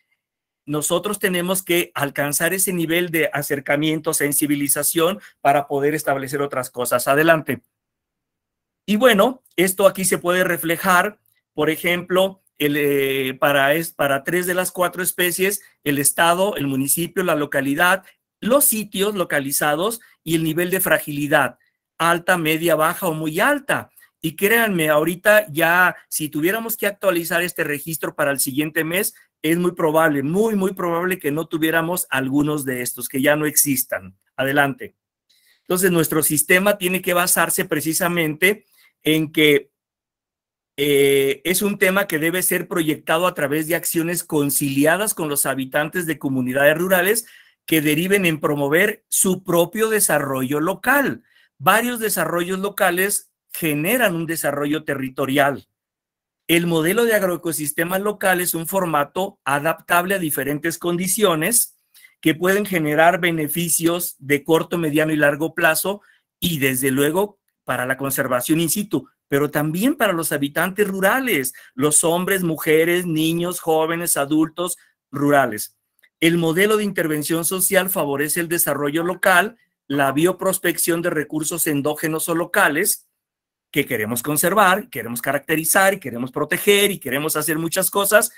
Nosotros tenemos que alcanzar ese nivel de acercamiento, sensibilización para poder establecer otras cosas. Adelante. Y bueno, esto aquí se puede reflejar, por ejemplo, eh, para, es, para tres de las cuatro especies, el estado, el municipio, la localidad, los sitios localizados y el nivel de fragilidad, alta, media, baja o muy alta. Y créanme, ahorita ya, si tuviéramos que actualizar este registro para el siguiente mes, es muy probable, muy, muy probable que no tuviéramos algunos de estos, que ya no existan. Adelante. Entonces, nuestro sistema tiene que basarse precisamente en que eh, es un tema que debe ser proyectado a través de acciones conciliadas con los habitantes de comunidades rurales que deriven en promover su propio desarrollo local. Varios desarrollos locales generan un desarrollo territorial. El modelo de agroecosistema local es un formato adaptable a diferentes condiciones que pueden generar beneficios de corto, mediano y largo plazo y desde luego para la conservación in situ, pero también para los habitantes rurales, los hombres, mujeres, niños, jóvenes, adultos rurales. El modelo de intervención social favorece el desarrollo local, la bioprospección de recursos endógenos o locales que queremos conservar, queremos caracterizar y queremos proteger y queremos hacer muchas cosas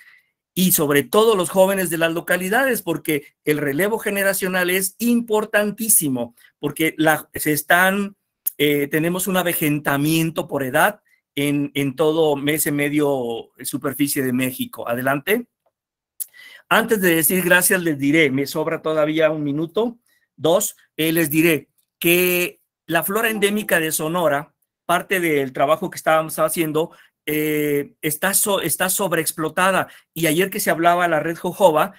y sobre todo los jóvenes de las localidades, porque el relevo generacional es importantísimo, porque la, se están eh, tenemos un avejentamiento por edad en, en todo mes y medio superficie de México. Adelante. Antes de decir gracias, les diré, me sobra todavía un minuto, dos, eh, les diré que la flora endémica de Sonora, parte del trabajo que estábamos haciendo, eh, está, está sobreexplotada. Y ayer que se hablaba la red Jojoba,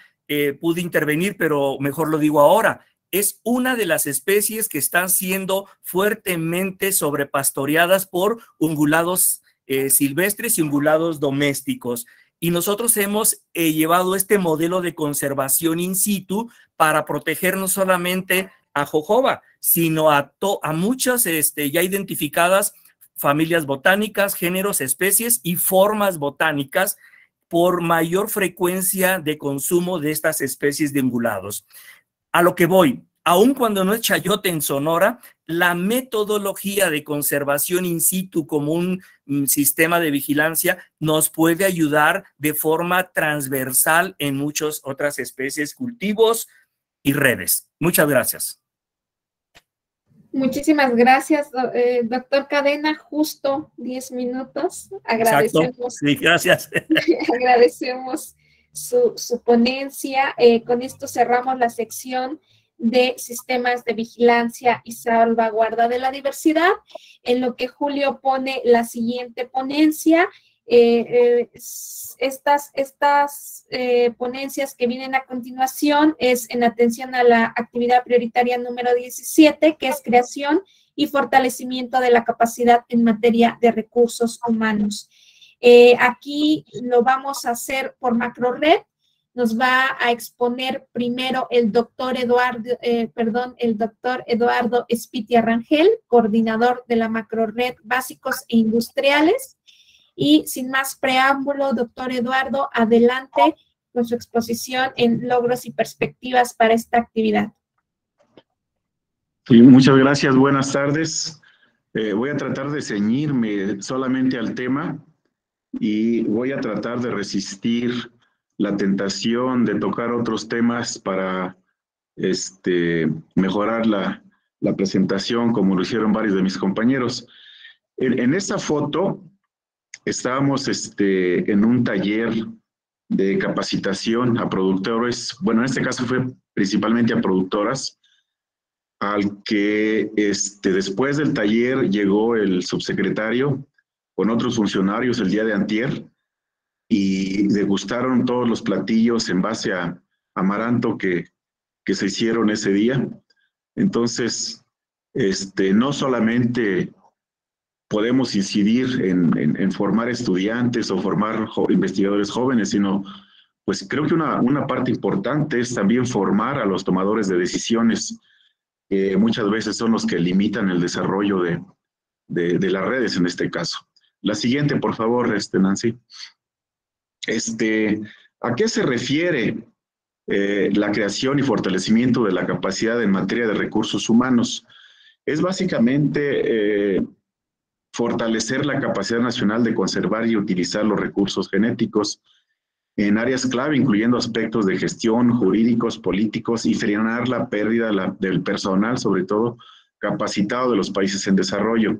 pude intervenir, pero mejor lo digo ahora es una de las especies que están siendo fuertemente sobrepastoreadas por ungulados eh, silvestres y ungulados domésticos. Y nosotros hemos eh, llevado este modelo de conservación in situ para proteger no solamente a jojoba, sino a, a muchas este, ya identificadas familias botánicas, géneros, especies y formas botánicas por mayor frecuencia de consumo de estas especies de ungulados. A lo que voy, aun cuando no es chayote en Sonora, la metodología de conservación in situ como un mm, sistema de vigilancia nos puede ayudar de forma transversal en muchas otras especies, cultivos y redes. Muchas gracias. Muchísimas gracias, eh, doctor Cadena. Justo 10 minutos. Agradecemos. Sí, gracias. agradecemos su, ponencia. Eh, con esto cerramos la sección de sistemas de vigilancia y salvaguarda de la diversidad, en lo que Julio pone la siguiente ponencia. Eh, eh, estas estas eh, ponencias que vienen a continuación es en atención a la actividad prioritaria número 17, que es creación y fortalecimiento de la capacidad en materia de recursos humanos. aquí lo vamos a hacer por macro red nos va a exponer primero el doctor Eduardo, perdón, el doctor Eduardo Espitia Rangel, coordinador de la macrored básicos e industriales. Y sin más preámbulo, doctor Eduardo, adelante con su exposición en logros y perspectivas para esta actividad. Muchas gracias, buenas tardes. Eh, voy a tratar de ceñirme solamente al tema y voy a tratar de resistir la tentación de tocar otros temas para este, mejorar la, presentación, como lo hicieron varios de mis compañeros. En, esta foto estábamos este, en un taller de capacitación a productores, bueno, en este caso fue principalmente a productoras, al que este, después del taller llegó el subsecretario con otros funcionarios el día de antier y degustaron todos los platillos en base a amaranto que, que se hicieron ese día. Entonces, este, no solamente podemos incidir en, formar estudiantes o formar investigadores jóvenes, sino pues creo que una, parte importante es también formar a los tomadores de decisiones, que muchas veces son los que limitan el desarrollo de, de, de las redes en este caso. La siguiente, por favor, este, Nancy. Este, ¿A qué se refiere eh, la creación y fortalecimiento de la capacidad en materia de recursos humanos? Es básicamente eh, fortalecer la capacidad nacional de conservar y utilizar los recursos genéticos en áreas clave, incluyendo aspectos de gestión, jurídicos, políticos y frenar la pérdida del personal, sobre todo capacitado de los países en desarrollo.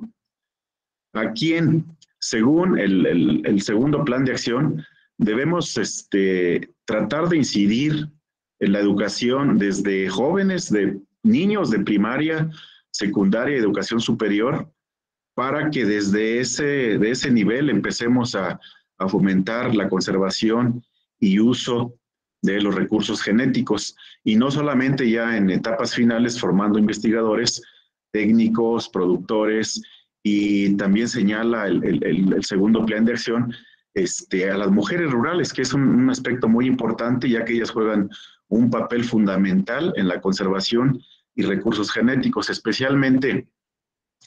a quién, según el, segundo plan de acción, debemos este, tratar de incidir en la educación desde jóvenes, de niños de primaria, secundaria educación superior, para que desde ese, de ese nivel empecemos a, a fomentar la conservación y uso de los recursos genéticos. Y no solamente ya en etapas finales formando investigadores, técnicos, productores y también señala el, segundo plan de acción este, a las mujeres rurales, que es un, aspecto muy importante ya que ellas juegan un papel fundamental en la conservación y recursos genéticos, especialmente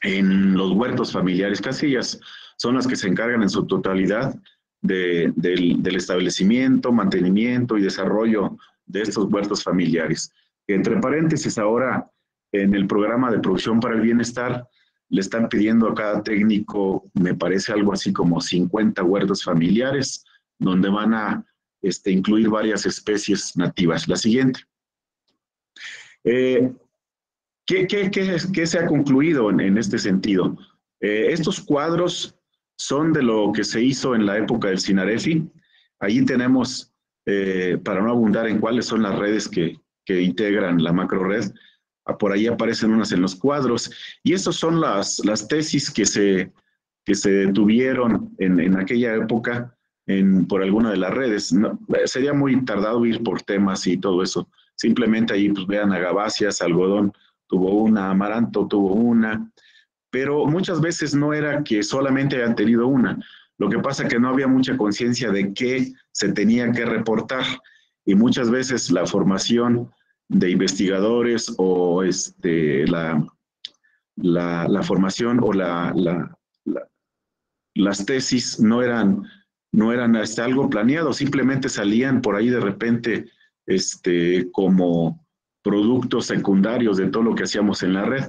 en los huertos familiares. Casi ellas son las que se encargan en su totalidad del, establecimiento, mantenimiento y desarrollo de estos huertos familiares. Entre paréntesis, ahora en el programa de producción para el bienestar le están pidiendo a cada técnico, me parece algo así como 50 huertos familiares, donde van a este, incluir varias especies nativas. La siguiente. Eh, ¿qué, qué, se ha concluido en, este sentido? Eh, estos cuadros son de lo que se hizo en la época del Sinarefi. Allí tenemos, eh, para no abundar en cuáles son las redes que, integran la macro red, ah, por ahí aparecen unas en los cuadros, y estas son las, las tesis que se, que se tuvieron en, aquella época en, por alguna de las redes. Eh, sería muy tardado ir por temas y todo eso. Simplemente ahí pues, vean agaváceas, algodón tuvo una, amaranto tuvo una, pero muchas veces no era que solamente hayan tenido una. Lo que pasa es que no había mucha conciencia de qué se tenía que reportar y muchas veces la formación de investigadores o este, la, la, formación o la, las tesis no eran, no eran hasta algo planeado, simplemente salían por ahí de repente este, como productos secundarios de todo lo que hacíamos en la red.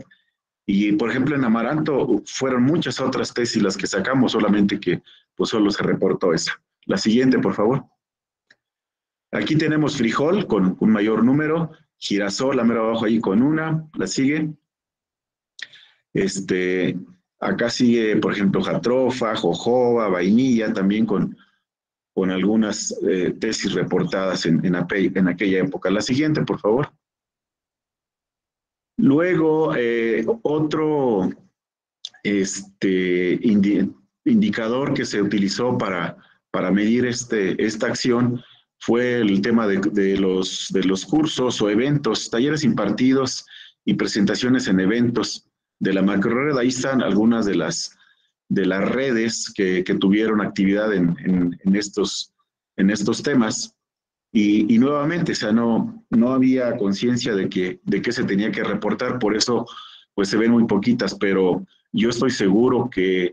Y por ejemplo en Amaranto fueron muchas otras tesis las que sacamos, solamente que pues solo se reportó esa. La siguiente, por favor. Aquí tenemos frijol con un mayor número, girasol, la mera abajo ahí con una, la sigue. Este, acá sigue, por ejemplo, jatrofa, jojoba, vainilla, también con, con algunas eh, tesis reportadas en, en, en aquella época. La siguiente, por favor. Luego, eh, otro este, indicador que se utilizó para, para medir este, esta acción fue el tema de, los, de los cursos o eventos, talleres impartidos y presentaciones en eventos de la macrored. Ahí están algunas de las, de las redes que, tuvieron actividad en, estos, en estos temas. Y, nuevamente, o sea, no, no había conciencia de que, de qué se tenía que reportar, por eso pues se ven muy poquitas, pero yo estoy seguro que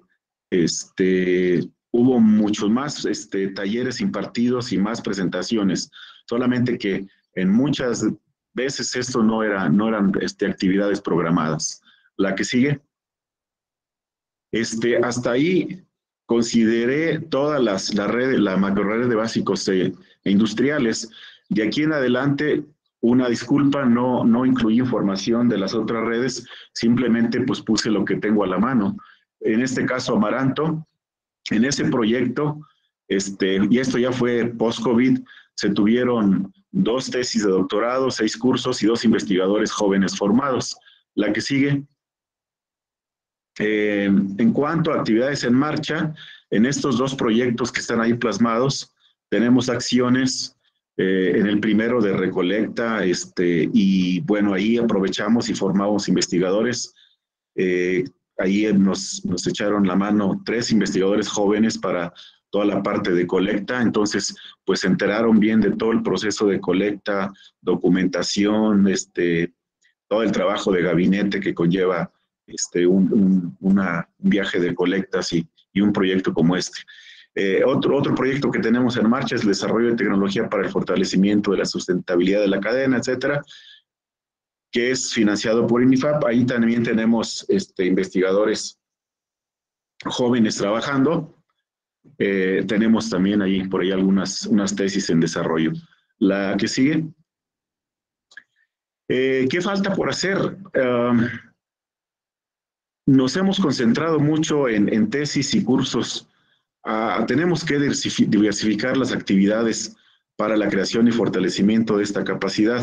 este, hubo muchos más este, talleres impartidos y más presentaciones, solamente que en muchas veces esto no, era, no eran este, actividades programadas. La que sigue. Este, hasta ahí consideré todas las, la red, la macro red de básicos e industriales. De aquí en adelante, una disculpa, no, no incluí información de las otras redes, simplemente pues puse lo que tengo a la mano. En este caso, Amaranto, en ese proyecto, este, y esto ya fue post-COVID, se tuvieron dos tesis de doctorado, seis cursos y dos investigadores jóvenes formados. La que sigue. Eh, en cuanto a actividades en marcha, en estos dos proyectos que están ahí plasmados, tenemos acciones eh, en el primero de recolecta, este, y bueno, ahí aprovechamos y formamos investigadores. Eh, ahí nos, echaron la mano tres investigadores jóvenes para toda la parte de colecta, entonces pues se enteraron bien de todo el proceso de colecta, documentación, este, todo el trabajo de gabinete que conlleva este, un, viaje de colectas y, un proyecto como este. Eh, otro, otro proyecto que tenemos en marcha es el desarrollo de tecnología para el fortalecimiento de la sustentabilidad de la cadena, etcétera, que es financiado por INIFAP. Ahí también tenemos este, investigadores jóvenes trabajando. Eh, tenemos también ahí por ahí algunas unas tesis en desarrollo. La que sigue. Eh, ¿Qué falta por hacer? Um, nos hemos concentrado mucho en, tesis y cursos. Ah, tenemos que diversificar las actividades para la creación y fortalecimiento de esta capacidad.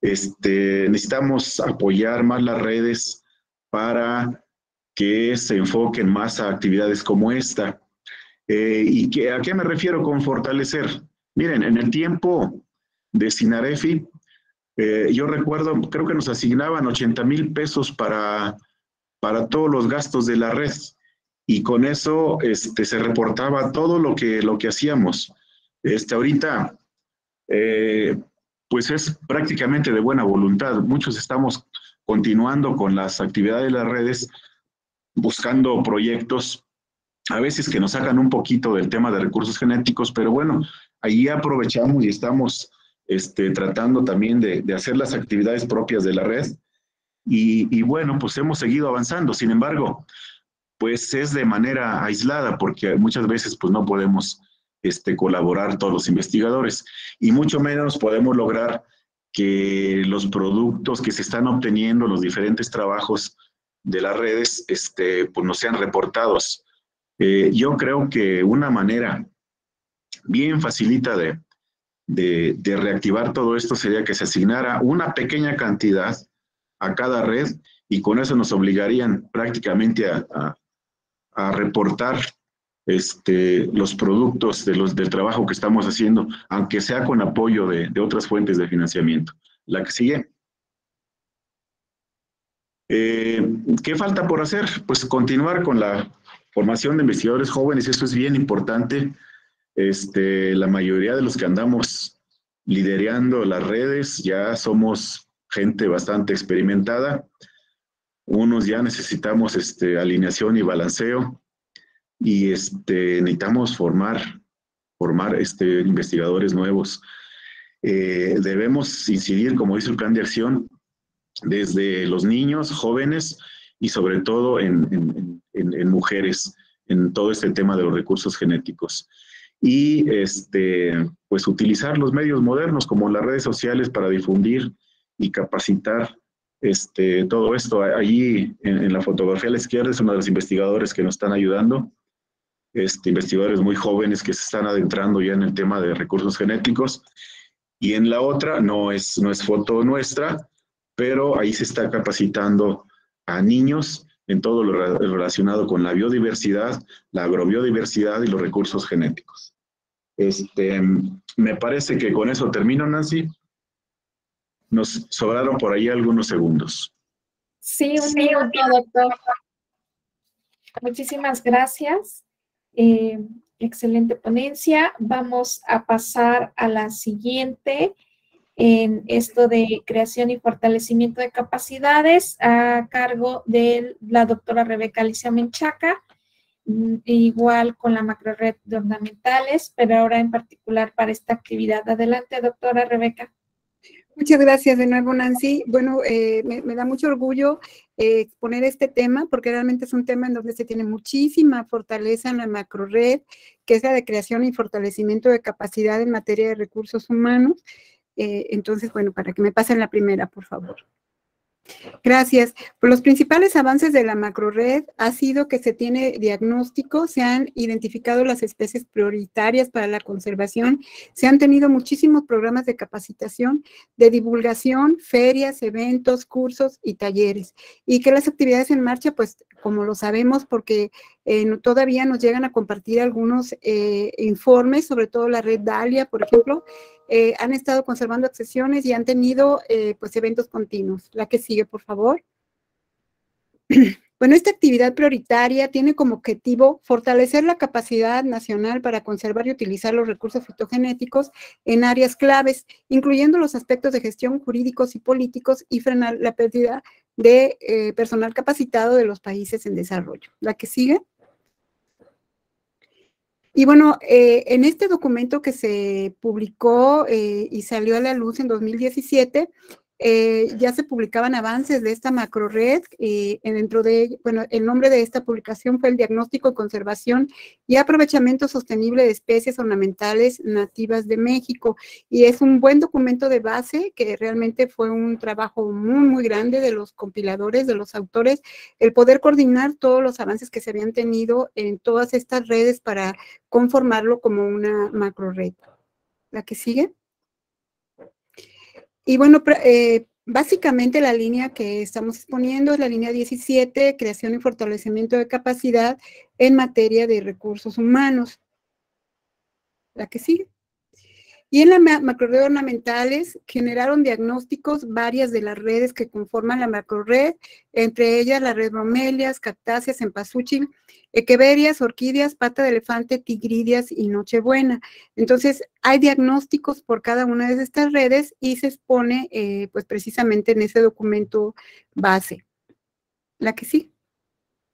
Este, necesitamos apoyar más las redes para que se enfoquen más a actividades como esta. Eh, ¿Y a qué me refiero con fortalecer? Miren, en el tiempo de Sinarefi, eh, yo recuerdo, creo que nos asignaban 80 mil pesos para, para todos los gastos de la red y con eso este, se reportaba todo lo que, lo que hacíamos. Este, ahorita, eh, pues es prácticamente de buena voluntad. Muchos estamos continuando con las actividades de las redes, buscando proyectos, a veces que nos sacan un poquito del tema de recursos genéticos, pero bueno, ahí aprovechamos y estamos este, tratando también de, hacer las actividades propias de la red. Y, bueno, pues hemos seguido avanzando. Sin embargo, pues es de manera aislada porque muchas veces pues no podemos este, colaborar todos los investigadores y mucho menos podemos lograr que los productos que se están obteniendo, los diferentes trabajos de las redes, este, pues no sean reportados. Eh, yo creo que una manera bien facilita de, de, reactivar todo esto sería que se asignara una pequeña cantidad a cada red y con eso nos obligarían prácticamente a, a, reportar este, los productos de los, del trabajo que estamos haciendo, aunque sea con apoyo de, de otras fuentes de financiamiento. La que sigue. Eh, ¿Qué falta por hacer? Pues continuar con la formación de investigadores jóvenes, eso es bien importante. Este, la mayoría de los que andamos liderando las redes ya somos gente bastante experimentada. Unos ya necesitamos este, alineación y balanceo y este, necesitamos formar, formar este, investigadores nuevos. Eh, debemos incidir, como dice el plan de acción, desde los niños, jóvenes y sobre todo en, en mujeres, en todo este tema de los recursos genéticos y este, pues utilizar los medios modernos como las redes sociales para difundir y capacitar este, todo esto. Allí en, la fotografía a la izquierda es uno de los investigadores que nos están ayudando, este, investigadores muy jóvenes que se están adentrando ya en el tema de recursos genéticos. Y en la otra no es, no es foto nuestra, pero ahí se está capacitando a niños en todo lo relacionado con la biodiversidad, la agrobiodiversidad y los recursos genéticos. Este, me parece que con eso termino, Nancy. Nos sobraron por ahí algunos segundos. Sí, un minuto, doctor. Muchísimas gracias. Eh, excelente ponencia. Vamos a pasar a la siguiente en esto de creación y fortalecimiento de capacidades a cargo de la doctora Rebeca Alicia Menchaca. Mm, igual con la macro red de ornamentales, pero ahora en particular para esta actividad. Adelante, doctora Rebeca. Muchas gracias de nuevo, Nancy. Bueno, eh, me, da mucho orgullo eh, exponer este tema porque realmente es un tema en donde se tiene muchísima fortaleza en la macro red, que es la de creación y fortalecimiento de capacidad en materia de recursos humanos. Eh, entonces, bueno, para que me pasen la primera, por favor. Gracias. Los principales avances de la macrored ha sido que se tiene diagnóstico, se han identificado las especies prioritarias para la conservación, se han tenido muchísimos programas de capacitación, de divulgación, ferias, eventos, cursos y talleres. Y que las actividades en marcha, pues como lo sabemos, porque eh, todavía nos llegan a compartir algunos eh, informes, sobre todo la red Dalia, por ejemplo, eh, han estado conservando accesiones y han tenido eh, pues eventos continuos. La que sigue, por favor. Bueno, esta actividad prioritaria tiene como objetivo fortalecer la capacidad nacional para conservar y utilizar los recursos fitogenéticos en áreas claves, incluyendo los aspectos de gestión jurídicos y políticos y frenar la pérdida de eh, personal capacitado de los países en desarrollo. La que sigue. Y bueno, eh, en este documento que se publicó eh, y salió a la luz en 2017, eh, ya se publicaban avances de esta macro red. y dentro de, bueno, el nombre de esta publicación fue el Diagnóstico, Conservación y Aprovechamiento Sostenible de Especies Ornamentales Nativas de México. Y es un buen documento de base que realmente fue un trabajo muy, muy grande de los compiladores, de los autores, el poder coordinar todos los avances que se habían tenido en todas estas redes para conformarlo como una macro red. La que sigue. Y bueno, eh, básicamente la línea que estamos exponiendo es la línea 17, creación y fortalecimiento de capacidad en materia de recursos humanos. La que sigue. Y en la macrored ornamentales generaron diagnósticos varias de las redes que conforman la macrored, entre ellas la red bromelias, cactáceas, empasúchil, equeverias, orquídeas, pata de elefante, tigridias y nochebuena. Entonces, hay diagnósticos por cada una de estas redes y se expone eh, pues precisamente en ese documento base. La que sí.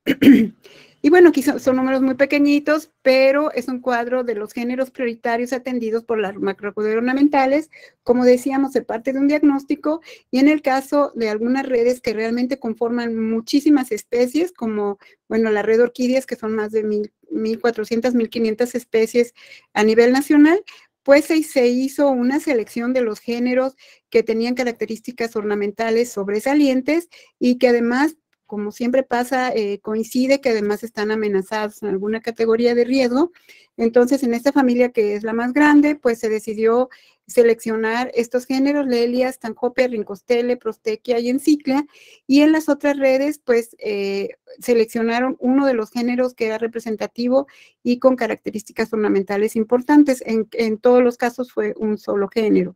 Y bueno, aquí son, números muy pequeñitos, pero es un cuadro de los géneros prioritarios atendidos por las macropoder ornamentales. Como decíamos, se parte de un diagnóstico y en el caso de algunas redes que realmente conforman muchísimas especies, como, bueno, la red de orquídeas, que son más de 1.400, 1.500 especies a nivel nacional, pues se, hizo una selección de los géneros que tenían características ornamentales sobresalientes y que además como siempre pasa, eh, coincide que además están amenazados en alguna categoría de riesgo. Entonces, en esta familia que es la más grande, pues se decidió seleccionar estos géneros, Lelia, Stanhope, Rincostele, Prostequia y Enciclia, y en las otras redes, pues eh, seleccionaron uno de los géneros que era representativo y con características ornamentales importantes. En, en todos los casos fue un solo género.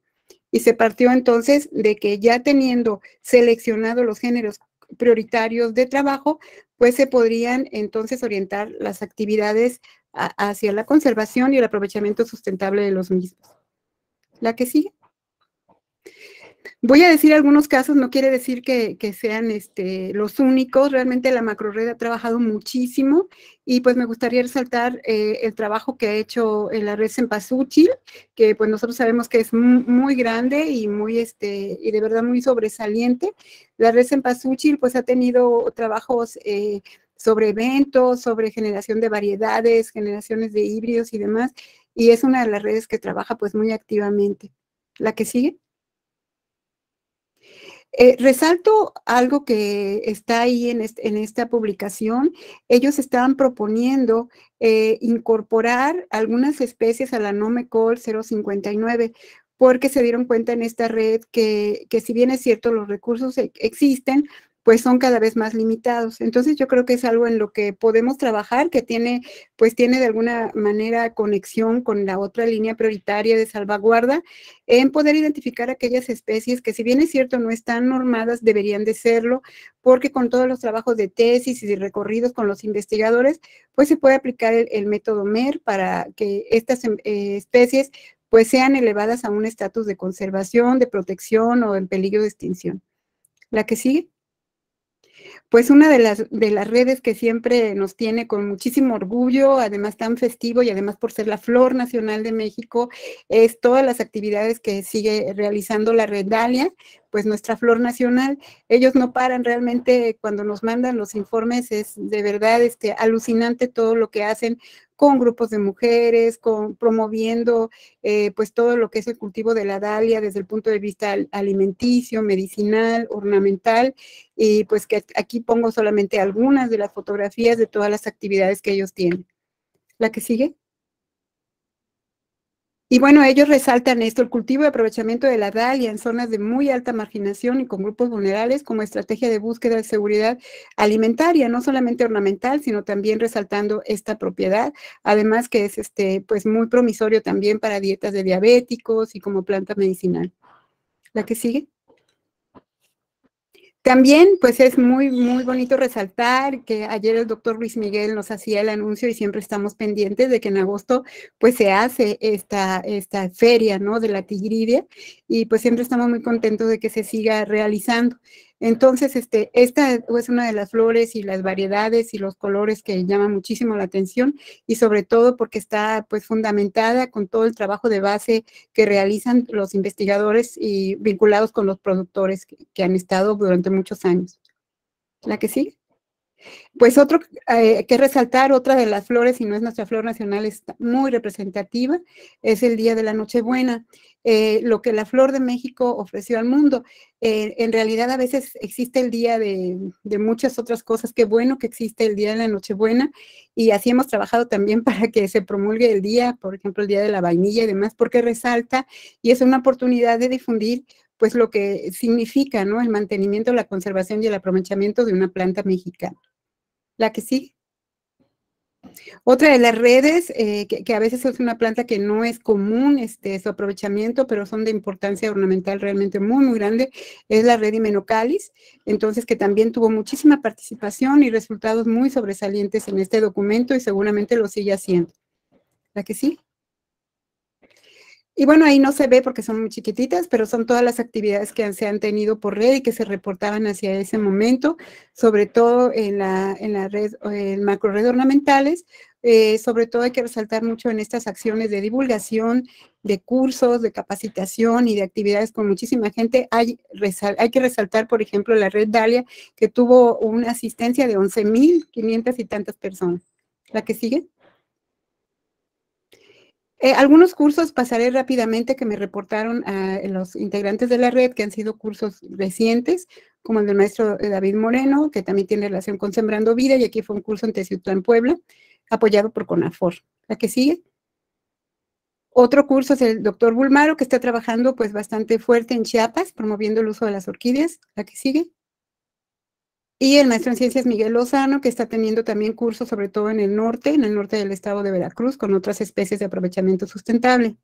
Y se partió entonces de que ya teniendo seleccionado los géneros prioritarios de trabajo, pues se podrían entonces orientar las actividades hacia la conservación y el aprovechamiento sustentable de los mismos. La que sigue. Voy a decir algunos casos, no quiere decir que, sean este, los únicos, realmente la macrored ha trabajado muchísimo y pues me gustaría resaltar eh, el trabajo que ha hecho la red Sempasuchil, que pues nosotros sabemos que es muy, grande y muy, este, y de verdad muy sobresaliente. La red Sempasuchil pues ha tenido trabajos eh, sobre eventos, sobre generación de variedades, generaciones de híbridos y demás, y es una de las redes que trabaja pues muy activamente. ¿La que sigue? Eh, resalto algo que está ahí en, esta publicación. Ellos estaban proponiendo eh, incorporar algunas especies a la Nomecol 059 porque se dieron cuenta en esta red que, que si bien es cierto los recursos e, existen, pues son cada vez más limitados. Entonces yo creo que es algo en lo que podemos trabajar, que tiene, pues tiene de alguna manera conexión con la otra línea prioritaria de salvaguarda, en poder identificar aquellas especies que si bien es cierto no están normadas, deberían de serlo, porque con todos los trabajos de tesis y de recorridos con los investigadores, pues se puede aplicar el, método MER para que estas eh, especies pues sean elevadas a un estatus de conservación, de protección o en peligro de extinción. La que sigue. Pues una de las, de las redes que siempre nos tiene con muchísimo orgullo, además tan festivo y además por ser la flor nacional de México, es todas las actividades que sigue realizando la red Dalia, pues nuestra flor nacional. Ellos no paran realmente cuando nos mandan los informes, es de verdad este, alucinante todo lo que hacen con grupos de mujeres, con promoviendo eh, pues todo lo que es el cultivo de la dalia desde el punto de vista alimenticio, medicinal, ornamental, y pues que aquí pongo solamente algunas de las fotografías de todas las actividades que ellos tienen. La que sigue. Y bueno, ellos resaltan esto, el cultivo y aprovechamiento de la dalia en zonas de muy alta marginación y con grupos vulnerables como estrategia de búsqueda de seguridad alimentaria, no solamente ornamental, sino también resaltando esta propiedad, además que es este, pues muy promisorio también para dietas de diabéticos y como planta medicinal. La que sigue. También, pues es muy, muy bonito resaltar que ayer el doctor Luis Miguel nos hacía el anuncio y siempre estamos pendientes de que en agosto, pues se hace esta, esta feria, ¿no? De la tigridia y pues siempre estamos muy contentos de que se siga realizando. Entonces, este, esta es una de las flores y las variedades y los colores que llaman muchísimo la atención y sobre todo porque está pues fundamentada con todo el trabajo de base que realizan los investigadores y vinculados con los productores que, que han estado durante muchos años. ¿La que sí? Pues otro eh, que resaltar, otra de las flores, y no es nuestra flor nacional, es muy representativa, es el Día de la Nochebuena. Eh, lo que la Flor de México ofreció al mundo. Eh, en realidad a veces existe el día de, de, muchas otras cosas. Qué bueno que existe el día de la Nochebuena y así hemos trabajado también para que se promulgue el día, por ejemplo, el día de la vainilla y demás, porque resalta y es una oportunidad de difundir pues lo que significa, ¿no? El mantenimiento, la conservación y el aprovechamiento de una planta mexicana. La que sí. Otra de las redes, eh, que, a veces es una planta que no es común este, su aprovechamiento, pero son de importancia ornamental realmente muy, muy grande, es la red Imenocalis, entonces que también tuvo muchísima participación y resultados muy sobresalientes en este documento y seguramente lo sigue haciendo. ¿La que sí? Y bueno, ahí no se ve porque son muy chiquititas, pero son todas las actividades que se han tenido por red y que se reportaban hacia ese momento, sobre todo en la, en la red, en macro red ornamentales. Eh, sobre todo hay que resaltar mucho en estas acciones de divulgación, de cursos, de capacitación y de actividades con muchísima gente. Hay, hay que resaltar, por ejemplo, la red Dalia, que tuvo una asistencia de 11.500 y tantas personas. ¿La que sigue? Eh, algunos cursos pasaré rápidamente que me reportaron a los integrantes de la red, que han sido cursos recientes, como el del maestro eh, David Moreno, que también tiene relación con Sembrando Vida, y aquí fue un curso en en Puebla, apoyado por CONAFOR. ¿La que sigue? Otro curso es el doctor Bulmaro, que está trabajando pues bastante fuerte en Chiapas, promoviendo el uso de las orquídeas. ¿La que sigue? Y el maestro en ciencias Miguel Lozano, que está teniendo también cursos, sobre todo en el norte, en el norte del estado de Veracruz, con otras especies de aprovechamiento sustentable.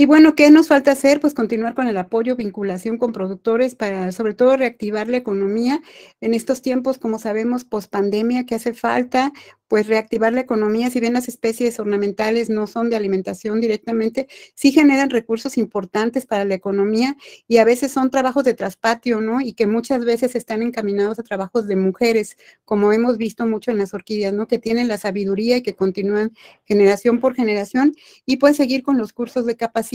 Y bueno, ¿qué nos falta hacer? Pues continuar con el apoyo, vinculación con productores para sobre todo reactivar la economía en estos tiempos, como sabemos, post pandemia, que hace falta pues reactivar la economía, si bien las especies ornamentales no son de alimentación directamente, sí generan recursos importantes para la economía y a veces son trabajos de traspatio, ¿no? Y que muchas veces están encaminados a trabajos de mujeres, como hemos visto mucho en las orquídeas, ¿no? Que tienen la sabiduría y que continúan generación por generación y pueden seguir con los cursos de capacitación.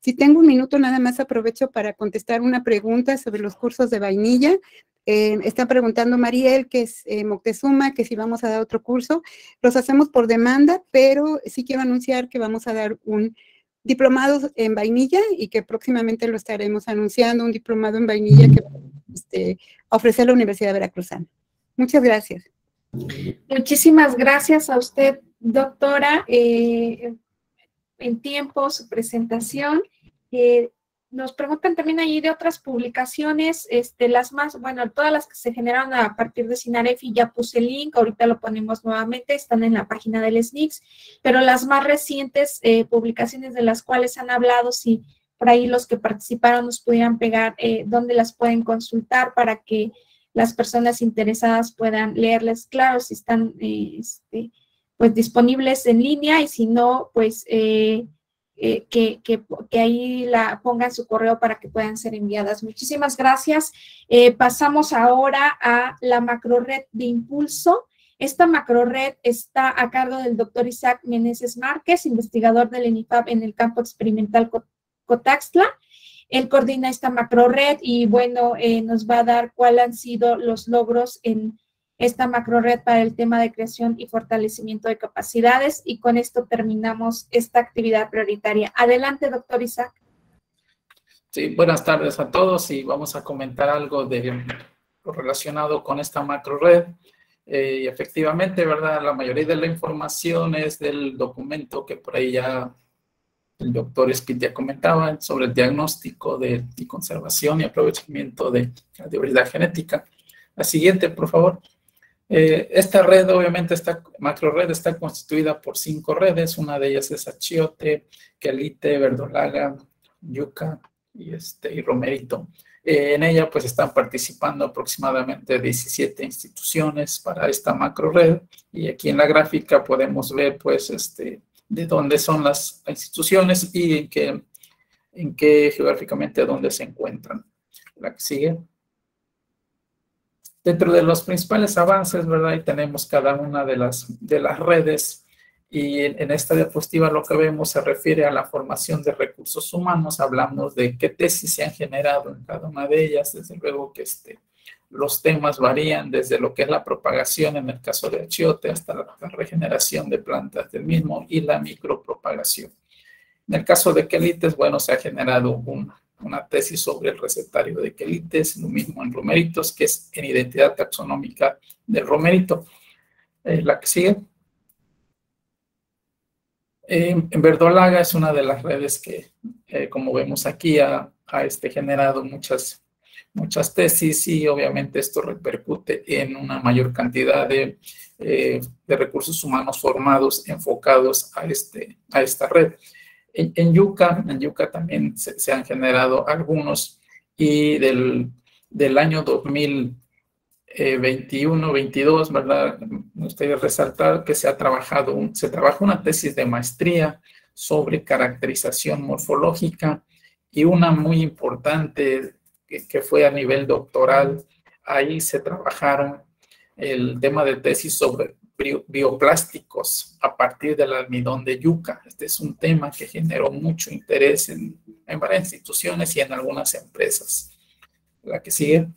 Si tengo un minuto, nada más aprovecho para contestar una pregunta sobre los cursos de vainilla. Eh, está preguntando Mariel, que es eh, Moctezuma, que si vamos a dar otro curso. Los hacemos por demanda, pero sí quiero anunciar que vamos a dar un diplomado en vainilla y que próximamente lo estaremos anunciando, un diplomado en vainilla que este, ofrecer la Universidad Veracruzana. Muchas gracias. Muchísimas gracias a usted, doctora, eh, en tiempo, su presentación. Eh, nos preguntan también ahí de otras publicaciones, este, las más, bueno, todas las que se generaron a partir de Sinarefi, ya puse el link, ahorita lo ponemos nuevamente, están en la página del SNICS, pero las más recientes eh, publicaciones de las cuales han hablado, si por ahí los que participaron nos pudieran pegar, eh, dónde las pueden consultar para que las personas interesadas puedan leerles, claro, si están eh, este, pues disponibles en línea y si no, pues... Eh, eh, que, ahí la pongan su correo para que puedan ser enviadas. Muchísimas gracias. Eh, pasamos ahora a la macro red de impulso. Esta macro red está a cargo del doctor Isaac Meneses Márquez, investigador del ENIFAB en el campo experimental Cotaxtla. Él coordina esta macro red y bueno, nos va a dar cuáles han sido los logros en esta macro red para el tema de creación y fortalecimiento de capacidades. Y con esto terminamos esta actividad prioritaria. Adelante, doctor Isaac. Sí, buenas tardes a todos y vamos a comentar algo de relacionado con esta macro red. Eh, efectivamente, ¿verdad? La mayoría de la información es del documento que por ahí ya el doctor Spitia comentaba sobre el diagnóstico de y conservación y aprovechamiento de la diversidad genética. La siguiente, por favor. Eh, esta red, obviamente, esta macro red está constituida por cinco redes. Una de ellas es Achiote, Quelite, Verdolaga, Yuca y, este, Romerito. Eh, en ella, pues, están participando aproximadamente 17 instituciones para esta macro red. Y aquí en la gráfica podemos ver, pues, este, de dónde son las instituciones y en qué en qué geográficamente dónde se encuentran. La que sigue. Dentro de los principales avances, ¿verdad? Ahí tenemos cada una de las, de las redes y en, esta diapositiva lo que vemos se refiere a la formación de recursos humanos. Hablamos de qué tesis se han generado en cada una de ellas. Desde luego que este, los temas varían desde lo que es la propagación en el caso de achiote hasta la, regeneración de plantas del mismo y la micropropagación. En el caso de quelites, bueno, se ha generado una una tesis sobre el recetario de quelites, lo mismo en romeritos, que es en identidad taxonómica del romerito. Eh, la que sigue. en verdolaga es una de las redes que, eh, como vemos aquí, ha, este, generado muchas, muchas tesis y obviamente esto repercute en una mayor cantidad de, eh, de recursos humanos formados enfocados a, este, a esta red. En, Yuca, en Yuca también se, han generado algunos y del, del año 2021, 22, ¿verdad? Gustaría resaltar que se ha trabajado, se trabajó una tesis de maestría sobre caracterización morfológica y una muy importante que, que fue a nivel doctoral. Ahí se trabajaron el tema de tesis sobre bioplásticos a partir del almidón de yuca. Este es un tema que generó mucho interés en, varias instituciones y en algunas empresas. La que sigue.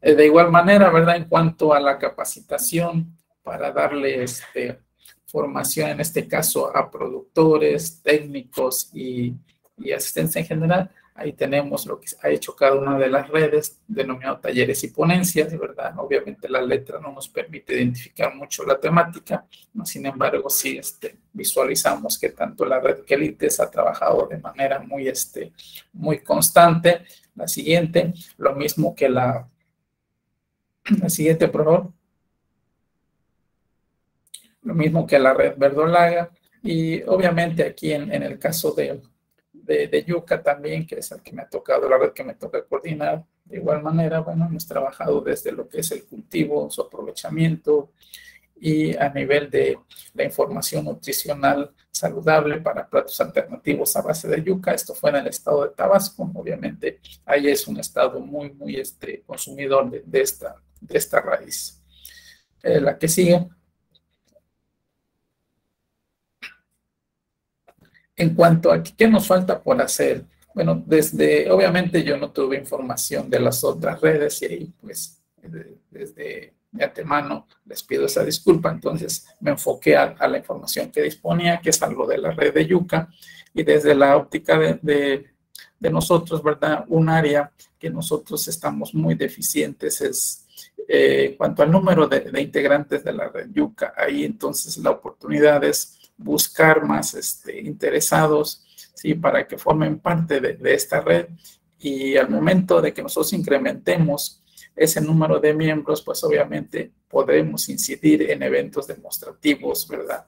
Eh, de igual manera, ¿verdad? En cuanto a la capacitación para darle este, formación, en este caso, a productores, técnicos y, y asistencia en general, Ahí tenemos lo que ha hecho cada una de las redes, denominado talleres y ponencias, ¿verdad? Obviamente la letra no nos permite identificar mucho la temática, sin embargo, sí este, visualizamos que tanto la red Quelites ha trabajado de manera muy, este, muy constante. La siguiente, lo mismo que la, la siguiente, por favor. Lo mismo que la red Verdolaga. Y obviamente aquí en, en el caso de de, Yuca también, que es el que me ha tocado, la red que me toca coordinar. De igual manera, bueno, hemos trabajado desde lo que es el cultivo, su aprovechamiento y a nivel de la información nutricional saludable para platos alternativos a base de yuca. Esto fue en el estado de Tabasco. Obviamente, ahí es un estado muy, muy este, consumidor de, esta, de esta raíz. Eh, la que sigue. En cuanto a qué nos falta por hacer, bueno, desde, obviamente yo no tuve información de las otras redes y ahí pues desde de antemano les pido esa disculpa, entonces me enfoqué a, la información que disponía, que es algo de la red de Yuca, y desde la óptica de, nosotros, ¿verdad? Un área que nosotros estamos muy deficientes es eh, en cuanto al número de, de, integrantes de la red Yuca. Ahí entonces la oportunidad es buscar más este, interesados, ¿sí? Para que formen parte de, esta red y al momento de que nosotros incrementemos ese número de miembros, pues obviamente podremos incidir en eventos demostrativos, ¿verdad?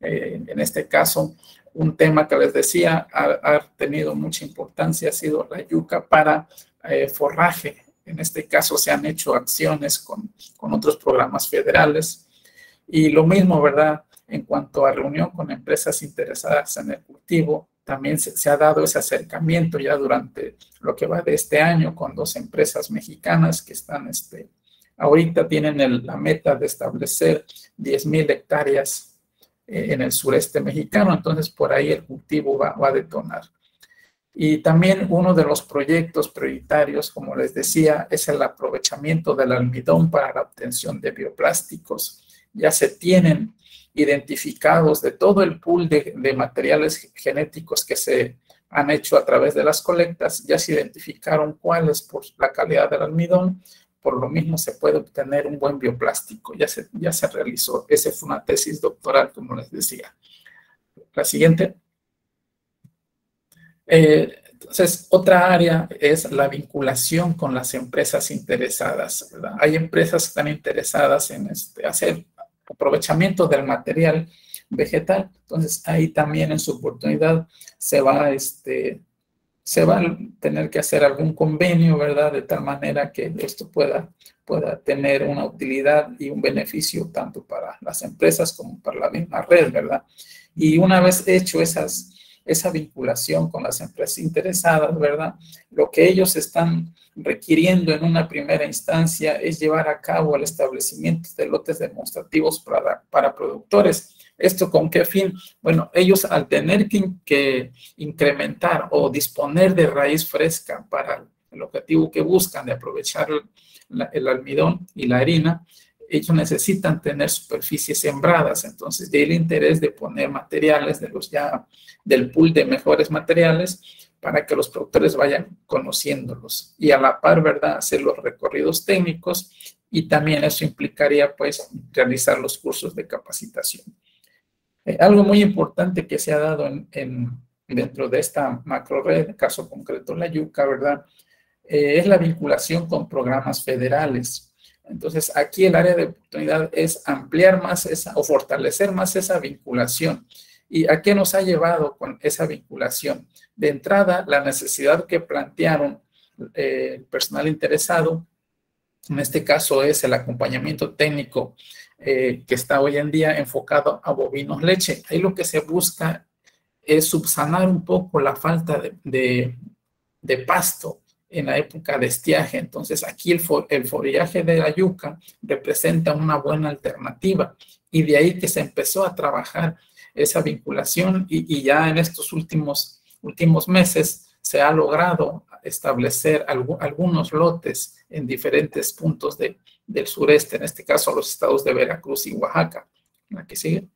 Eh, en este caso, un tema que les decía ha, tenido mucha importancia, ha sido la yuca para eh, forraje. En este caso se han hecho acciones con, con otros programas federales. Y lo mismo, ¿verdad? En cuanto a reunión con empresas interesadas en el cultivo, también se, ha dado ese acercamiento ya durante lo que va de este año con dos empresas mexicanas que están, este, ahorita tienen la meta de establecer 10.000 hectáreas eh, en el sureste mexicano, entonces por ahí el cultivo va, va a detonar. Y también uno de los proyectos prioritarios, como les decía, es el aprovechamiento del almidón para la obtención de bioplásticos. Ya se tienen identificados de todo el pool de, materiales genéticos que se han hecho a través de las colectas, ya se identificaron cuáles por la calidad del almidón, por lo mismo se puede obtener un buen bioplástico, ya se, ya se realizó, esa fue una tesis doctoral, como les decía. La siguiente. Eh, entonces, otra área es la vinculación con las empresas interesadas. Hay empresas que están interesadas en este, hacer aprovechamiento del material vegetal. Entonces ahí también en su oportunidad se va, este, se va a tener que hacer algún convenio, ¿verdad? De tal manera que esto pueda, pueda tener una utilidad y un beneficio tanto para las empresas como para la misma red, ¿verdad? Y una vez hecho esas, esa vinculación con las empresas interesadas, ¿verdad? Lo que ellos están requiriendo en una primera instancia es llevar a cabo el establecimiento de lotes demostrativos para, para productores. ¿Esto con qué fin? Bueno, ellos al tener que, incrementar o disponer de raíz fresca para el objetivo que buscan de aprovechar el almidón y la harina, ellos necesitan tener superficies sembradas, entonces de el interés de poner materiales de los ya del pool de mejores materiales para que los productores vayan conociéndolos y a la par, ¿verdad?, hacer los recorridos técnicos y también eso implicaría pues realizar los cursos de capacitación. Eh, algo muy importante que se ha dado en, en, dentro de esta macro red, caso concreto la yuca, ¿verdad?, eh, es la vinculación con programas federales. Entonces, aquí el área de oportunidad es ampliar más esa o fortalecer más esa vinculación. ¿Y a qué nos ha llevado con esa vinculación? De entrada, la necesidad que plantearon eh, el personal interesado, en este caso es el acompañamiento técnico eh, que está hoy en día enfocado a bovinos leche. Ahí lo que se busca es subsanar un poco la falta de, pasto en la época de estiaje. Entonces aquí el, el follaje de la yuca representa una buena alternativa y de ahí que se empezó a trabajar esa vinculación y, ya en estos últimos, últimos meses se ha logrado establecer algunos lotes en diferentes puntos de, del sureste, en este caso los estados de Veracruz y Oaxaca. La que sigue.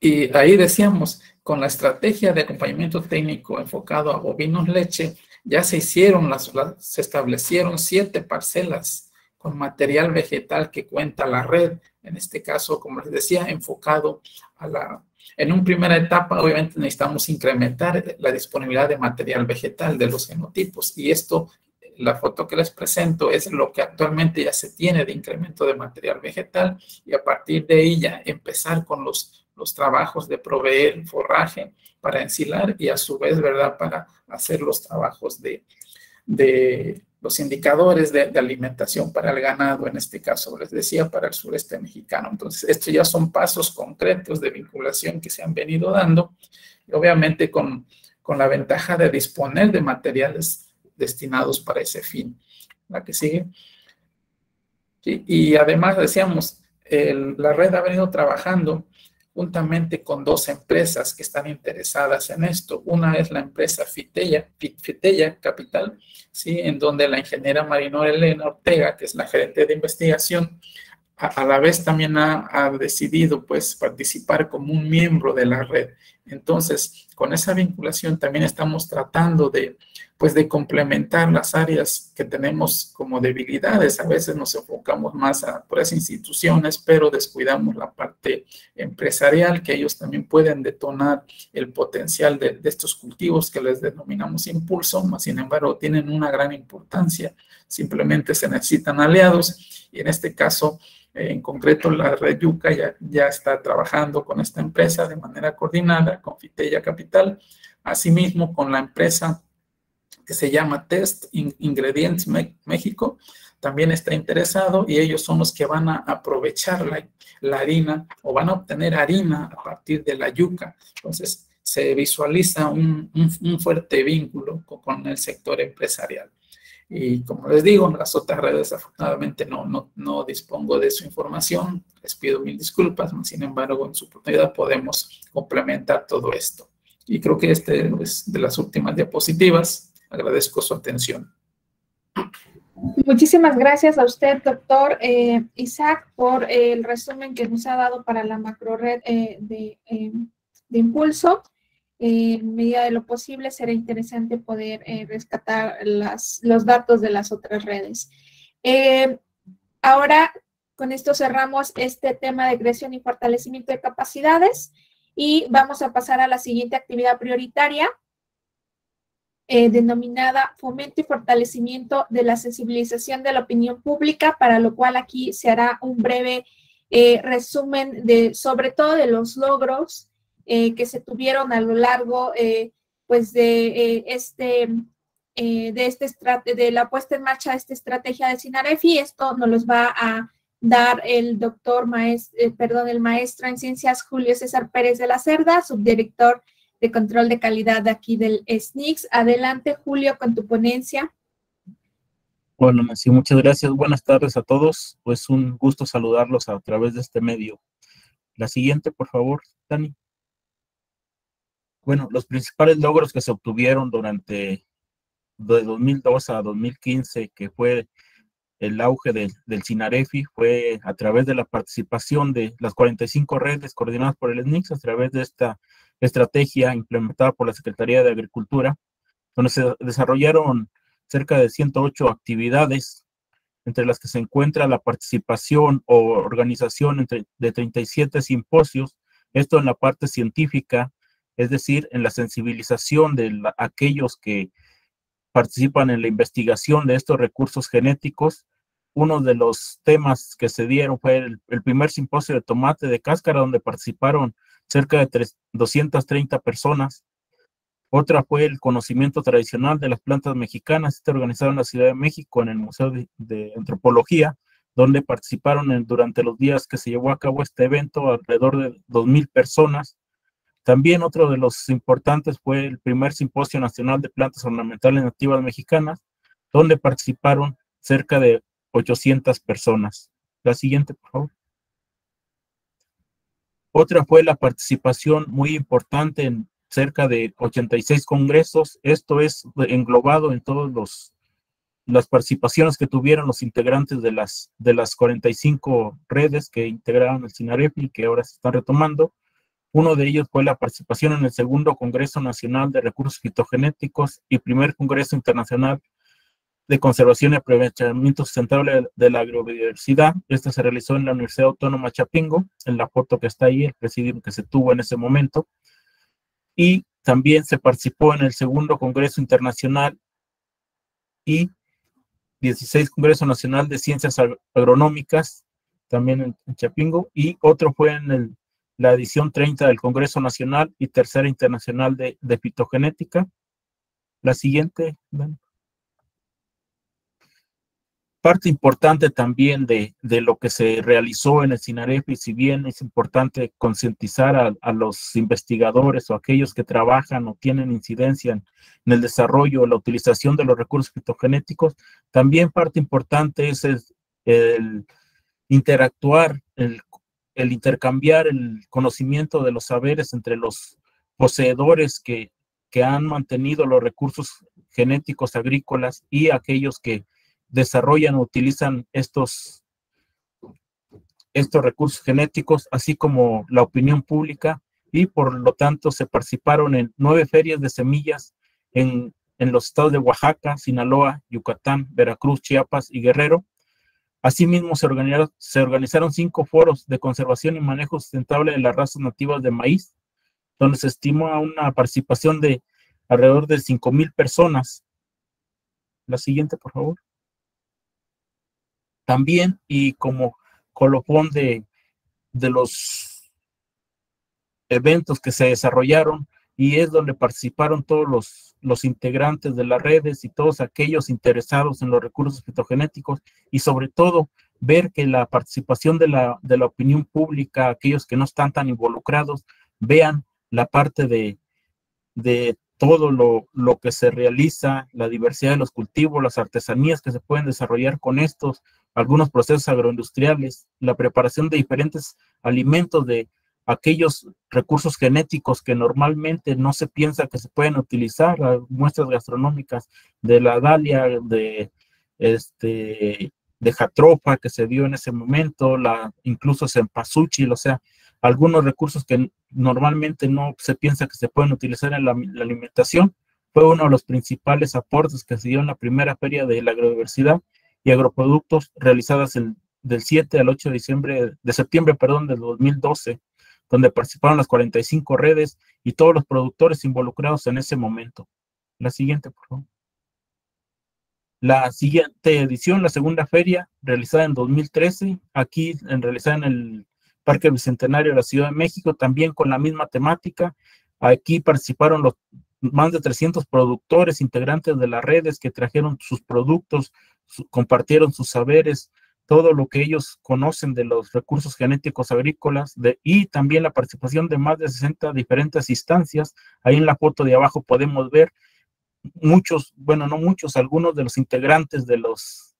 Y ahí decíamos, con la estrategia de acompañamiento técnico enfocado a bovinos leche, ya se hicieron, se establecieron siete parcelas con material vegetal que cuenta la red, en este caso, como les decía, enfocado a la... En una primera etapa, obviamente necesitamos incrementar la disponibilidad de material vegetal de los genotipos y esto, la foto que les presento es lo que actualmente ya se tiene de incremento de material vegetal y a partir de ella empezar con los los trabajos de proveer forraje para ensilar y a su vez, ¿verdad?, para hacer los trabajos de, de los indicadores de, alimentación para el ganado, en este caso, les decía, para el sureste mexicano. Entonces, estos ya son pasos concretos de vinculación que se han venido dando, y obviamente con, con la ventaja de disponer de materiales destinados para ese fin. La que sigue. y además, decíamos, la red ha venido trabajando juntamente con dos empresas que están interesadas en esto. Una es la empresa Fitella, Fitella Capital, ¿sí? en donde la ingeniera Marinor Elena Ortega, que es la gerente de investigación, a, la vez también ha, ha, decidido pues participar como un miembro de la red. Entonces, con esa vinculación también estamos tratando de pues de complementar las áreas que tenemos como debilidades. A veces nos enfocamos más a otras instituciones, pero descuidamos la parte empresarial, que ellos también pueden detonar el potencial de, de estos cultivos que les denominamos impulso, más sin embargo tienen una gran importancia. Simplemente se necesitan aliados y en este caso en concreto, la red Yuca ya, está trabajando con esta empresa de manera coordinada, con Fitella Capital, asimismo con la empresa que se llama Test Ingredients México, también está interesado y ellos son los que van a aprovechar la, harina o van a obtener harina a partir de la yuca. Entonces, se visualiza un, fuerte vínculo con, el sector empresarial. Y como les digo, las otras redes afortunadamente no, no, no dispongo de su información. Les pido mil disculpas, sin embargo, en su oportunidad podemos complementar todo esto. Y creo que este es de las últimas diapositivas. Agradezco su atención. Muchísimas gracias a usted, doctor eh, Isaac, por el resumen que nos ha dado para la macro red eh, de, eh, de, impulso. En medida de lo posible, será interesante poder rescatar las, los datos de las otras redes. ahora, con esto cerramos este tema de creación y fortalecimiento de capacidades y vamos a pasar a la siguiente actividad prioritaria, eh, denominada Fomento y Fortalecimiento de la Sensibilización de la Opinión Pública, para lo cual aquí se hará un breve eh, resumen sobre todo de los logros eh, que se tuvieron a lo largo, pues, de este, de este de la puesta en marcha de esta estrategia de Sinarefi. Esto nos los va a dar el doctor, maestro, eh, perdón, el maestro en ciencias Julio César Pérez de la Cerda, subdirector de control de calidad de aquí del SNICS. Adelante, Julio, con tu ponencia. Bueno, muchas gracias. Buenas tardes a todos. Pues un gusto saludarlos a través de este medio. La siguiente, por favor, Dani. Bueno, los principales logros que se obtuvieron durante de 2002 a 2015, que fue el auge del, del CINAREFI, fue a través de la participación de las 45 redes coordinadas por el SNICS, a través de esta estrategia implementada por la Secretaría de Agricultura, donde se desarrollaron cerca de 108 actividades, entre las que se encuentra la participación o organización entre, de 37 simposios, esto en la parte científica, es decir, en la sensibilización de aquellos que participan en la investigación de estos recursos genéticos. Uno de los temas que se dieron fue el, primer simposio de tomate de cáscara, donde participaron cerca de 230 personas. Otra fue el conocimiento tradicional de las plantas mexicanas, este organizado en la Ciudad de México en el Museo de, Antropología, donde participaron durante los días que se llevó a cabo este evento alrededor de 2.000 personas. También otro de los importantes fue el primer Simposio Nacional de Plantas Ornamentales Nativas Mexicanas, donde participaron cerca de 800 personas. La siguiente, por favor. Otra fue la participación muy importante en cerca de 86 congresos. Esto es englobado en todos los las participaciones que tuvieron los integrantes de las, de las 45 redes que integraron el CINAREPI, que ahora se están retomando. Uno de ellos fue la participación en el segundo Congreso Nacional de Recursos Fitogenéticos y primer Congreso Internacional de Conservación y Aprovechamiento Sustentable de la Agrobiodiversidad. Este se realizó en la Universidad Autónoma Chapingo, en la foto que está ahí, el presidio que se tuvo en ese momento. Y también se participó en el segundo Congreso Internacional y 16 Congreso Nacional de Ciencias Agronómicas, también en, Chapingo, y otro fue en el, la edición 30 del Congreso Nacional y tercera internacional de, de fitogenética. La siguiente, parte importante también de, lo que se realizó en el y si bien es importante concientizar a, los investigadores o aquellos que trabajan o tienen incidencia en, el desarrollo o la utilización de los recursos fitogenéticos, también parte importante es el, interactuar, el, el intercambiar el conocimiento de los saberes entre los poseedores que, que han mantenido los recursos genéticos agrícolas y aquellos que desarrollan o utilizan estos, estos recursos genéticos, así como la opinión pública, y por lo tanto se participaron en nueve ferias de semillas en, en los estados de Oaxaca, Sinaloa, Yucatán, Veracruz, Chiapas y Guerrero. Asimismo, se organizaron, cinco foros de conservación y manejo sustentable de las razas nativas de maíz, donde se estima una participación de alrededor de cinco mil personas. La siguiente, por favor también y como colofón de, de los eventos que se desarrollaron y es donde participaron todos los, los integrantes de las redes y todos aquellos interesados en los recursos fitogenéticos y sobre todo ver que la participación de la, de la opinión pública, aquellos que no están tan involucrados, vean la parte de, de todo lo, lo, que se realiza, la diversidad de los cultivos, las artesanías que se pueden desarrollar con estos, algunos procesos agroindustriales, la preparación de diferentes alimentos de aquellos recursos genéticos que normalmente no se piensa que se pueden utilizar, las muestras gastronómicas de la dalia, de este de jatropa que se dio en ese momento, la incluso cempasúchil, o sea, algunos recursos que normalmente no se piensa que se pueden utilizar en la, alimentación, fue uno de los principales aportes que se dio en la primera feria de la agrodiversidad y agroproductos realizadas el, del 7 al 8 de diciembre, de septiembre, perdón, del 2012, donde participaron las 45 redes y todos los productores involucrados en ese momento. La siguiente, por favor. La siguiente edición, la segunda feria, realizada en 2013, aquí en, realizada en el Parque Bicentenario de la Ciudad de México, también con la misma temática. Aquí participaron los más de 300 productores integrantes de las redes que trajeron sus productos, compartieron sus saberes todo lo que ellos conocen de los recursos genéticos agrícolas de, y también la participación de más de 60 diferentes instancias. Ahí en la foto de abajo podemos ver muchos, bueno, no muchos, algunos de los integrantes de, los,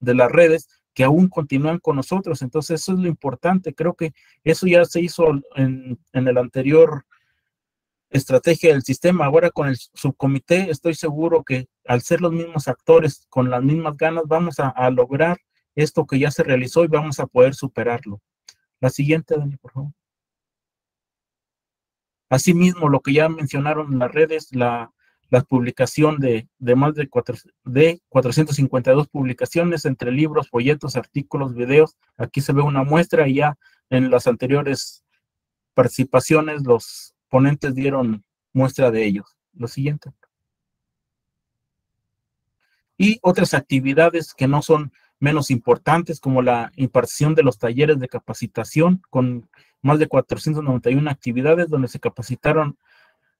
de las redes que aún continúan con nosotros. Entonces, eso es lo importante. Creo que eso ya se hizo en, en el anterior estrategia del sistema. Ahora con el subcomité estoy seguro que al ser los mismos actores con las mismas ganas vamos a, a lograr esto que ya se realizó y vamos a poder superarlo. La siguiente, Dani, por favor. Asimismo, lo que ya mencionaron en las redes, la, publicación de, más de, de 452 publicaciones entre libros, folletos, artículos, videos. Aquí se ve una muestra y ya en las anteriores participaciones los ponentes dieron muestra de ellos. Lo siguiente. Y otras actividades que no son menos importantes como la impartición de los talleres de capacitación con más de 491 actividades donde se capacitaron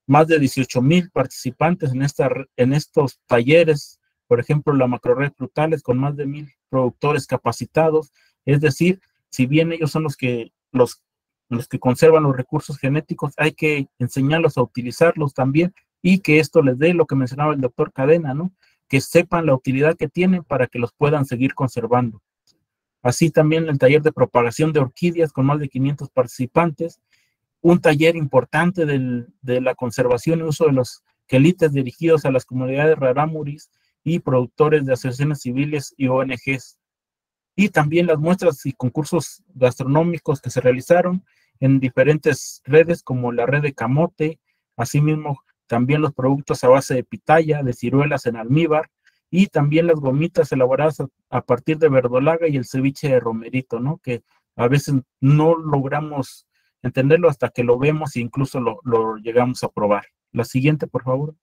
más de 18 mil participantes en, esta, en estos talleres, por ejemplo, la macrored frutales con más de mil productores capacitados, es decir, si bien ellos son los que, los, los que conservan los recursos genéticos, hay que enseñarlos a utilizarlos también y que esto les dé lo que mencionaba el doctor Cadena, ¿no? Que sepan la utilidad que tienen para que los puedan seguir conservando. Así también el taller de propagación de orquídeas con más de 500 participantes, un taller importante de la conservación y uso de los quelites dirigidos a las comunidades rarámuris y productores de asociaciones civiles y ONGs. Y también las muestras y concursos gastronómicos que se realizaron en diferentes redes como la red de Camote, asimismo también los productos a base de pitaya, de ciruelas en almíbar, y también las gomitas elaboradas a, partir de verdolaga y el ceviche de romerito, ¿no? Que a veces no logramos entenderlo hasta que lo vemos e incluso lo, llegamos a probar. La siguiente, por favor.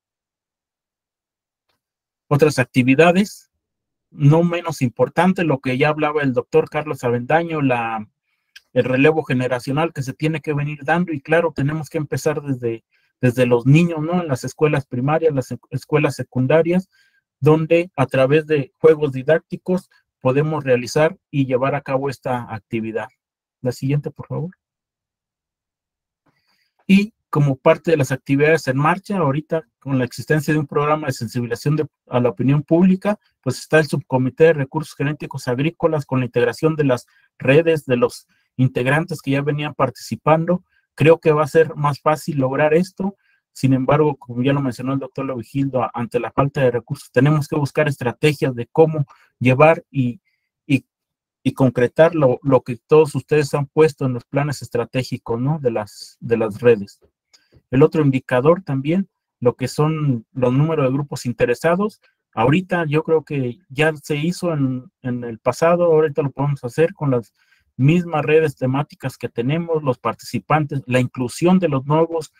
Otras actividades, no menos importante, lo que ya hablaba el doctor Carlos Avendaño, la, el relevo generacional que se tiene que venir dando y claro, tenemos que empezar desde desde los niños, ¿no? En las escuelas primarias, las escuelas secundarias, donde a través de juegos didácticos podemos realizar y llevar a cabo esta actividad. La siguiente, por favor. Y como parte de las actividades en marcha, ahorita con la existencia de un programa de sensibilización a la opinión pública, pues está el subcomité de recursos genéticos agrícolas con la integración de las redes de los integrantes que ya venían participando Creo que va a ser más fácil lograr esto. Sin embargo, como ya lo mencionó el doctor Lovigildo, ante la falta de recursos, tenemos que buscar estrategias de cómo llevar y, y, concretar lo, lo, que todos ustedes han puesto en los planes estratégicos ¿no? de, las, de las redes. El otro indicador también, lo que son los números de grupos interesados. Ahorita yo creo que ya se hizo en, en el pasado, ahorita lo podemos hacer con las mismas redes temáticas que tenemos, los participantes, la inclusión de los nuevos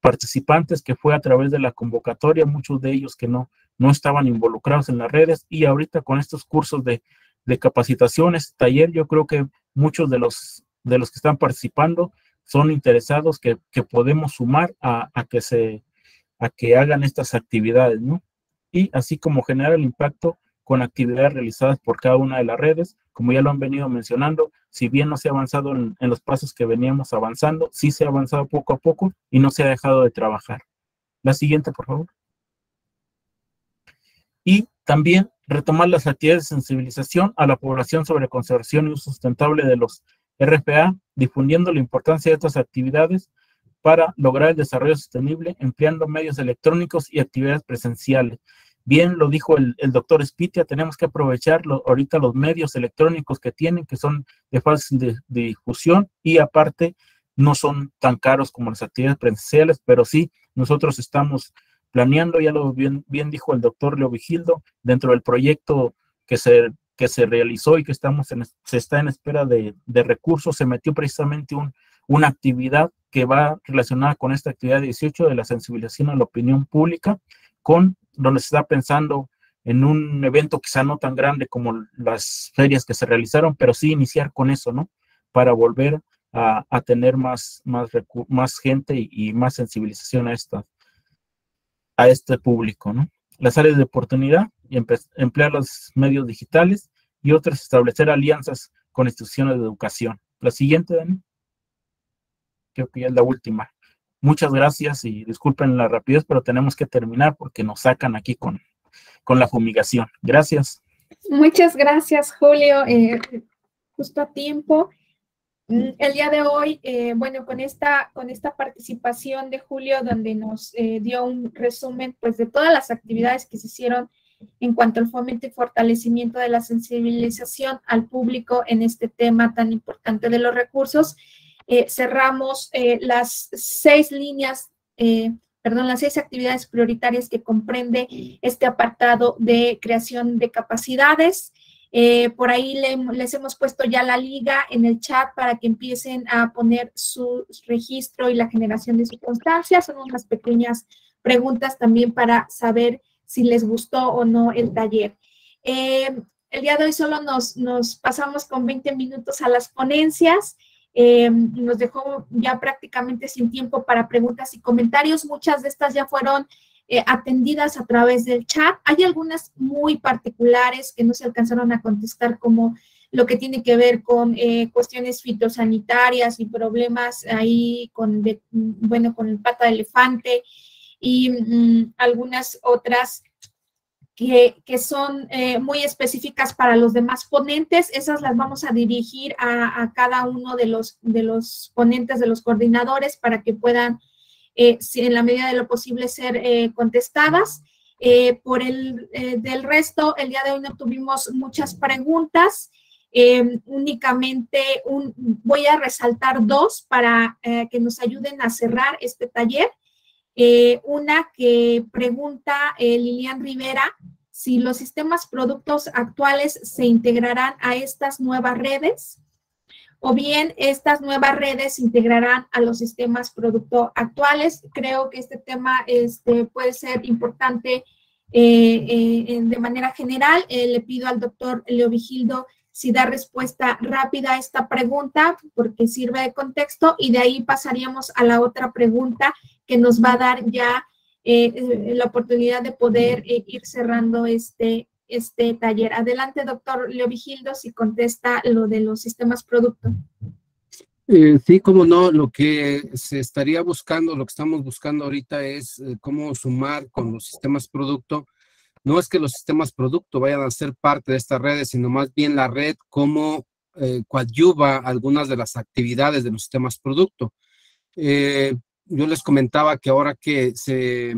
participantes que fue a través de la convocatoria, muchos de ellos que no, no estaban involucrados en las redes y ahorita con estos cursos de, de capacitaciones, taller, yo creo que muchos de los, de los que están participando son interesados que, que podemos sumar a, a, que se, a que hagan estas actividades, ¿no? Y así como generar el impacto con actividades realizadas por cada una de las redes, como ya lo han venido mencionando, si bien no se ha avanzado en, los pasos que veníamos avanzando, sí se ha avanzado poco a poco y no se ha dejado de trabajar. La siguiente, por favor. Y también retomar las actividades de sensibilización a la población sobre conservación y uso sustentable de los RPA, difundiendo la importancia de estas actividades para lograr el desarrollo sostenible empleando medios electrónicos y actividades presenciales, Bien lo dijo el, doctor Spitia, tenemos que aprovechar ahorita los medios electrónicos que tienen, que son de fácil difusión y aparte no son tan caros como las actividades presenciales, pero sí nosotros estamos planeando, ya lo bien, bien dijo el doctor Leo Vigildo, dentro del proyecto que se, que se realizó y que estamos en, se está en espera de, de recursos, se metió precisamente un, una actividad que va relacionada con esta actividad 18 de la sensibilización a la opinión pública, con donde se está pensando en un evento quizá no tan grande como las ferias que se realizaron, pero sí iniciar con eso, ¿no? Para volver a, tener más, más, más gente y, más sensibilización a, esta, a este público, ¿no? Las áreas de oportunidad emplear los medios digitales y otras establecer alianzas con instituciones de educación. La siguiente, Dani. Creo que ya es la última. Muchas gracias y disculpen la rapidez, pero tenemos que terminar porque nos sacan aquí con, con la fumigación. Gracias. Muchas gracias, Julio. Eh, justo a tiempo. Mm, el día de hoy, eh, bueno, con esta, con esta participación de Julio, donde nos eh, dio un resumen pues, de todas las actividades que se hicieron en cuanto al fomento y fortalecimiento de la sensibilización al público en este tema tan importante de los recursos. Eh, cerramos las seis líneas, perdón, las seis actividades prioritarias que comprende este apartado de creación de capacidades. Eh, por ahí les hemos puesto ya la liga en el chat para que empiecen a poner su registro y la generación de circunstancias. Son unas pequeñas preguntas también para saber si les gustó o no el taller. Eh, el día de hoy solo nos, pasamos con 20 minutos a las ponencias. Eh, nos dejó ya prácticamente sin tiempo para preguntas y comentarios. Muchas de estas ya fueron eh, atendidas a través del chat. Hay algunas muy particulares que no se alcanzaron a contestar, como lo que tiene que ver con eh, cuestiones fitosanitarias y problemas ahí con, bueno, con el pata de elefante y mm, algunas otras que, son eh, muy específicas para los demás ponentes. Esas las vamos a dirigir a, cada uno de los, de los ponentes, de los coordinadores, para que puedan eh, en la medida de lo posible ser eh, contestadas. Eh, por el del resto, el día de hoy no tuvimos muchas preguntas. únicamente un, voy a resaltar dos para que nos ayuden a cerrar este taller. Una que pregunta Lilian Rivera si los sistemas productos actuales se integrarán a estas nuevas redes o bien estas nuevas redes se integrarán a los sistemas producto actuales. Creo que este tema este, puede ser importante eh, eh, de manera general. Eh, le pido al doctor Leo Vigildo si da respuesta rápida a esta pregunta, porque sirve de contexto, y de ahí pasaríamos a la otra pregunta que nos va a dar ya la oportunidad de poder ir cerrando este, este taller. Adelante, doctor Leo Vigildo, si contesta lo de los sistemas producto. Eh, sí, como no, lo que se estaría buscando, lo que estamos buscando ahorita es eh, cómo sumar con los sistemas producto. No es que los sistemas producto vayan a ser parte de estas redes, sino más bien la red cómo eh, coadyuva algunas de las actividades de los sistemas producto. yo les comentaba que ahora que se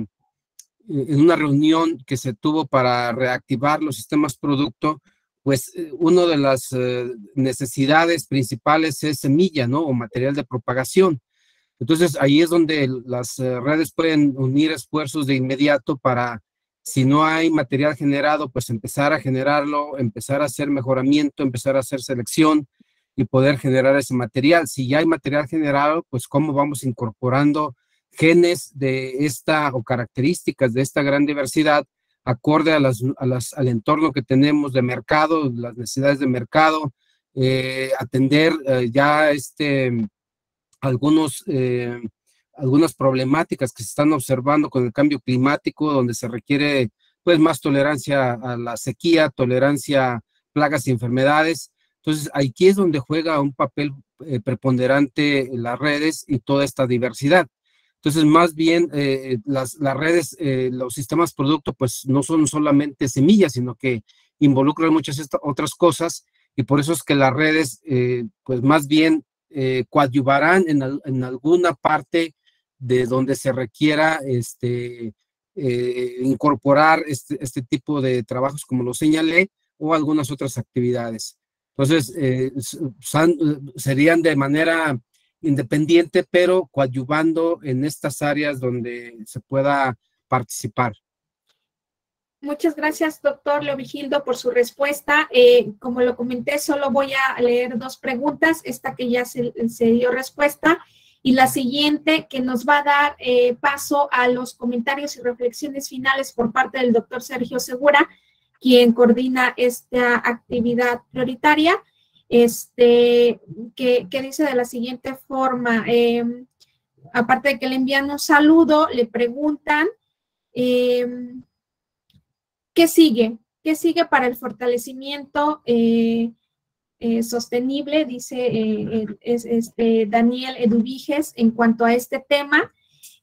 en una reunión que se tuvo para reactivar los sistemas producto, pues eh, una de las eh, necesidades principales es semilla, ¿no? O material de propagación. Entonces ahí es donde las eh, redes pueden unir esfuerzos de inmediato para, si no hay material generado, pues empezar a generarlo, empezar a hacer mejoramiento, empezar a hacer selección y poder generar ese material. Si ya hay material generado, pues cómo vamos incorporando genes de esta o características de esta gran diversidad acorde a las, al entorno que tenemos de mercado, las necesidades de mercado, eh, atender eh, ya este, algunos, eh, algunas problemáticas que se están observando con el cambio climático, donde se requiere pues más tolerancia a la sequía, tolerancia a plagas y enfermedades. Entonces, aquí es donde juega un papel preponderante las redes y toda esta diversidad. Entonces, más bien, eh, las, las, redes, eh, los sistemas producto, pues no son solamente semillas, sino que involucran muchas otras cosas y por eso es que las redes, eh, pues más bien coadyuvarán en, en, alguna parte de donde se requiera este, incorporar este, este, tipo de trabajos, como lo señalé, o algunas otras actividades. Entonces, serían de manera independiente, pero coadyuvando en estas áreas donde se pueda participar. Muchas gracias, doctor Leo Vigildo, por su respuesta. Eh, como lo comenté, solo voy a leer dos preguntas, esta que ya se, dio respuesta y la siguiente que nos va a dar eh, paso a los comentarios y reflexiones finales por parte del doctor Sergio Segura, quien coordina esta actividad prioritaria este, que, dice de la siguiente forma, em, aparte de que le envían un saludo, le preguntan, em, ¿qué sigue? ¿qué sigue para el fortalecimiento eh, eh, sostenible? Dice es, este, Daniel Eduviges en cuanto a este tema.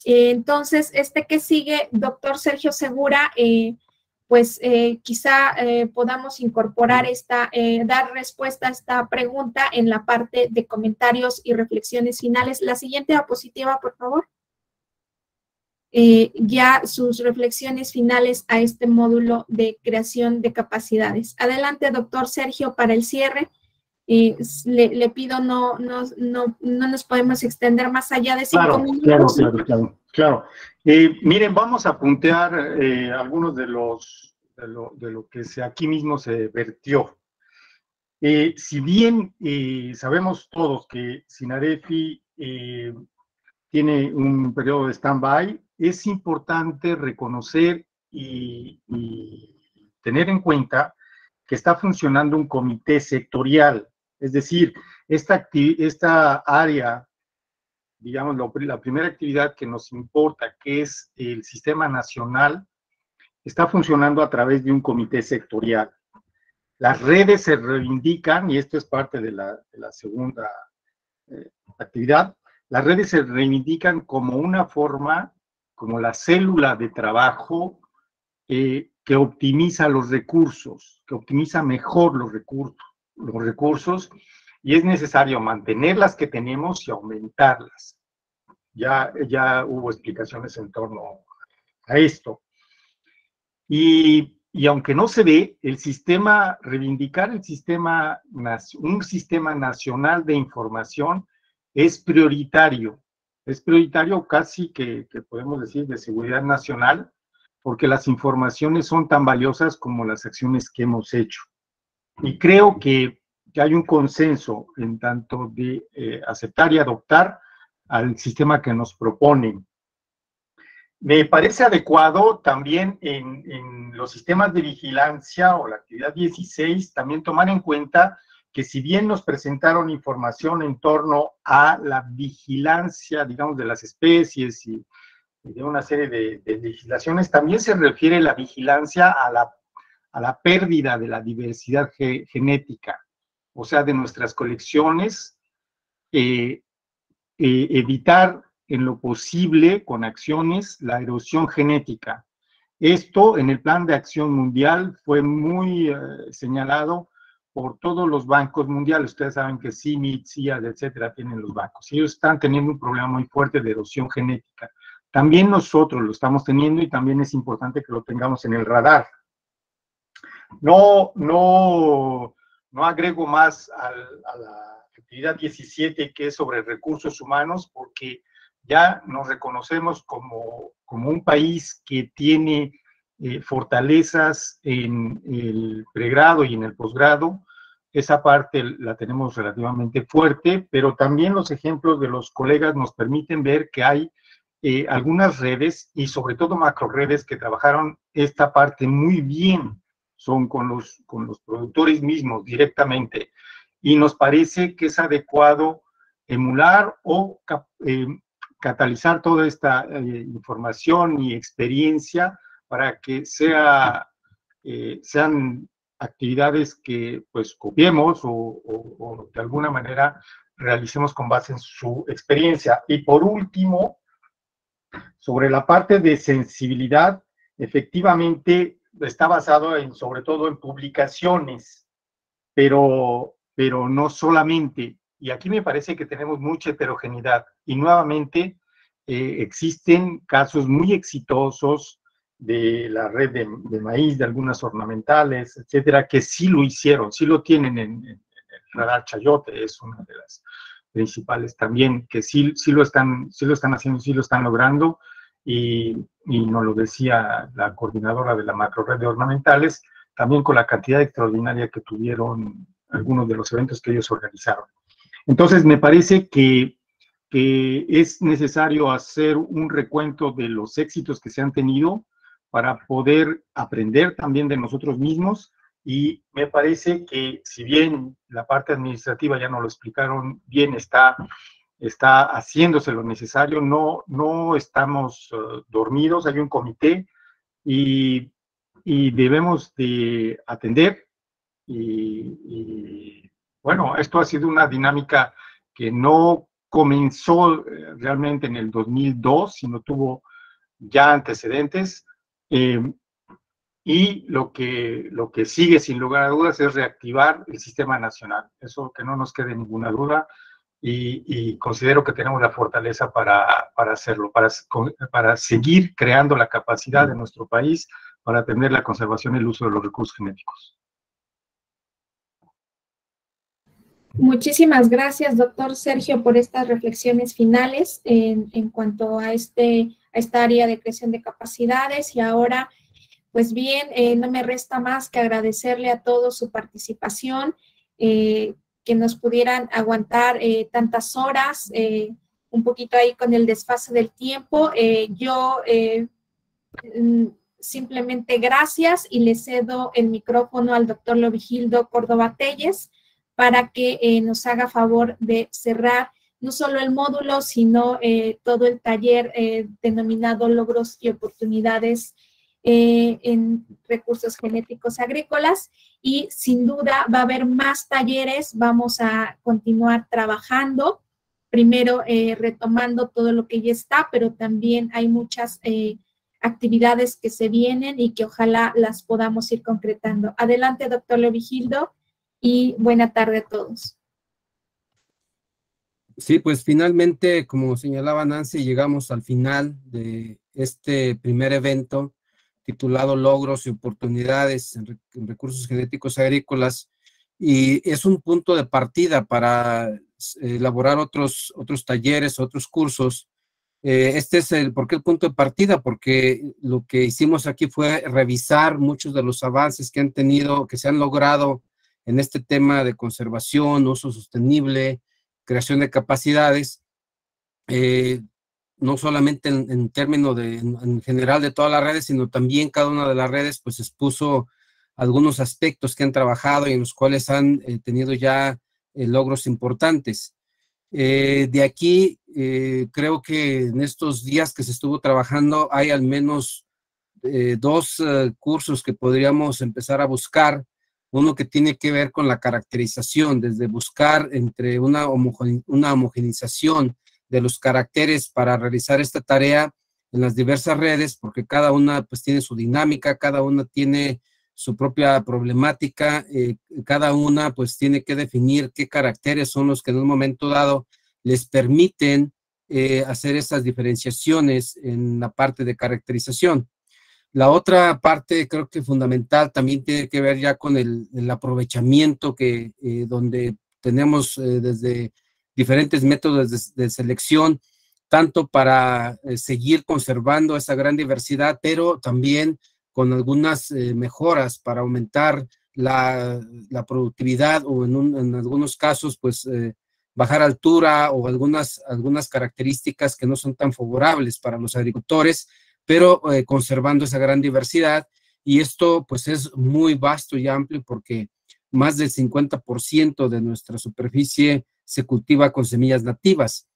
entonces, este que sigue, doctor Sergio Segura, pues quizá podamos incorporar esta, dar respuesta a esta pregunta en la parte de comentarios y reflexiones finales. La siguiente diapositiva, por favor. Eh, ya sus reflexiones finales a este módulo de creación de capacidades. Adelante, doctor Sergio, para el cierre. Eh, le, pido no, no, no, no, nos podemos extender más allá de cinco minutos. Claro, claro, claro. claro. Eh, miren, vamos a puntear algunos de los de lo, de lo, que se, aquí mismo se vertió. si bien sabemos todos que Sinarefi tiene un periodo de stand-by, es importante reconocer y, tener en cuenta que está funcionando un comité sectorial, es decir, esta, área, digamos, la primera actividad que nos importa, que es el sistema nacional, está funcionando a través de un comité sectorial. Las redes se reivindican, y esto es parte de la, segunda eh, actividad, las redes se reivindican como una forma como la célula de trabajo eh, que optimiza los recursos, que optimiza mejor los recursos, los recursos, y es necesario mantener las que tenemos y aumentarlas. Ya, ya hubo explicaciones en torno a esto. Y, y aunque no se ve, el sistema, reivindicar el sistema, un sistema nacional de información es prioritario es prioritario casi que, podemos decir de seguridad nacional, porque las informaciones son tan valiosas como las acciones que hemos hecho. Y creo que, hay un consenso en tanto de eh, aceptar y adoptar al sistema que nos proponen. Me parece adecuado también en, en, los sistemas de vigilancia o la actividad 16 también tomar en cuenta que si bien nos presentaron información en torno a la vigilancia, digamos, de las especies y, de una serie de, legislaciones, también se refiere la vigilancia a la, a la pérdida de la diversidad genética, o sea, de nuestras colecciones, eh, eh, evitar en lo posible con acciones la erosión genética. Esto en el plan de acción mundial fue muy eh, señalado por todos los bancos mundiales. Ustedes saben que CIMIT, CIAD, etcétera, tienen los bancos. Ellos están teniendo un problema muy fuerte de erosión genética. También nosotros lo estamos teniendo y también es importante que lo tengamos en el radar. No, no, no agrego más a la actividad 17 que es sobre recursos humanos porque ya nos reconocemos como, como un país que tiene eh, fortalezas en el pregrado y en el posgrado. Esa parte la tenemos relativamente fuerte, pero también los ejemplos de los colegas nos permiten ver que hay eh, algunas redes y sobre todo macro redes que trabajaron esta parte muy bien, son con los, con los productores mismos directamente. Y nos parece que es adecuado emular o eh, catalizar toda esta información y experiencia para que sea, eh, sean actividades que pues copiemos o, de alguna manera realicemos con base en su experiencia. Y por último, sobre la parte de sensibilidad, efectivamente está basado en, sobre todo en publicaciones, pero, pero no solamente. Y aquí me parece que tenemos mucha heterogeneidad. Y nuevamente eh, existen casos muy exitosos de la red de, maíz, de algunas ornamentales, etcétera, que sí lo hicieron, sí lo tienen en, el radar chayote, es una de las principales también, que sí, sí, lo, están, sí lo están haciendo, sí lo están logrando, y, y nos lo decía la coordinadora de la macro red de ornamentales, también con la cantidad extraordinaria que tuvieron algunos de los eventos que ellos organizaron. Entonces, me parece que, que es necesario hacer un recuento de los éxitos que se han tenido, para poder aprender también de nosotros mismos y me parece que si bien la parte administrativa ya nos lo explicaron bien, está, está haciéndose lo necesario, no, no estamos eh, dormidos, hay un comité y, y debemos de atender. Y, bueno, esto ha sido una dinámica que no comenzó eh, realmente en el 2002, sino tuvo ya antecedentes. Eh, y lo que, lo que sigue sin lugar a dudas es reactivar el sistema nacional. Eso que no nos quede ninguna duda y, considero que tenemos la fortaleza para, para hacerlo, para, para seguir creando la capacidad de nuestro país para atender la conservación y el uso de los recursos genéticos. Muchísimas gracias, doctor Sergio, por estas reflexiones finales en, en cuanto a, este, a esta área de creación de capacidades. Y ahora, pues bien, eh, no me resta más que agradecerle a todos su participación, eh, que nos pudieran aguantar eh, tantas horas, un poquito ahí con el desfase del tiempo. yo mm, simplemente gracias y le cedo el micrófono al doctor Lovigildo Córdoba Telles para que eh, nos haga favor de cerrar no solo el módulo, sino eh, todo el taller eh, denominado Logros y Oportunidades en Recursos Genéticos Agrícolas. Y sin duda va a haber más talleres, vamos a continuar trabajando, primero retomando todo lo que ya está, pero también hay muchas actividades que se vienen y que ojalá las podamos ir concretando. Adelante, doctor Levigildo, y buena tarde a todos. Sí, pues finalmente, como señalaba Nancy, llegamos al final de este primer evento titulado Logros y Oportunidades en, Recursos Genéticos Agrícolas y es un punto de partida para elaborar otros, otros talleres, otros cursos eh, este es el, ¿por qué el punto de partida? Porque lo que hicimos aquí fue revisar muchos de los avances que han tenido, que se han logrado en este tema de conservación, uso sostenible, creación de capacidades, eh, no solamente en, términos de, en, general de todas las redes, sino también cada una de las redes pues expuso algunos aspectos que han trabajado y en los cuales han eh, tenido ya logros importantes. Eh, de aquí, eh, creo que en estos días que se estuvo trabajando hay al menos eh, dos cursos que podríamos empezar a buscar. Uno que tiene que ver con la caracterización, desde buscar entre una, una homogenización de los caracteres para realizar esta tarea en las diversas redes, porque cada una pues tiene su dinámica, cada una tiene su propia problemática, eh, cada una pues tiene que definir qué caracteres son los que en un momento dado les permiten eh, hacer esas diferenciaciones en la parte de caracterización. La otra parte creo que fundamental también tiene que ver ya con el, aprovechamiento que eh, donde tenemos desde diferentes métodos de selección, tanto para seguir conservando esa gran diversidad, pero también con algunas eh, mejoras para aumentar la, productividad o en, algunos casos, pues eh, bajar altura o algunas, algunas características que no son tan favorables para los agricultores, pero eh, conservando esa gran diversidad. Y esto pues es muy vasto y amplio porque más del 50% de nuestra superficie se cultiva con semillas nativas.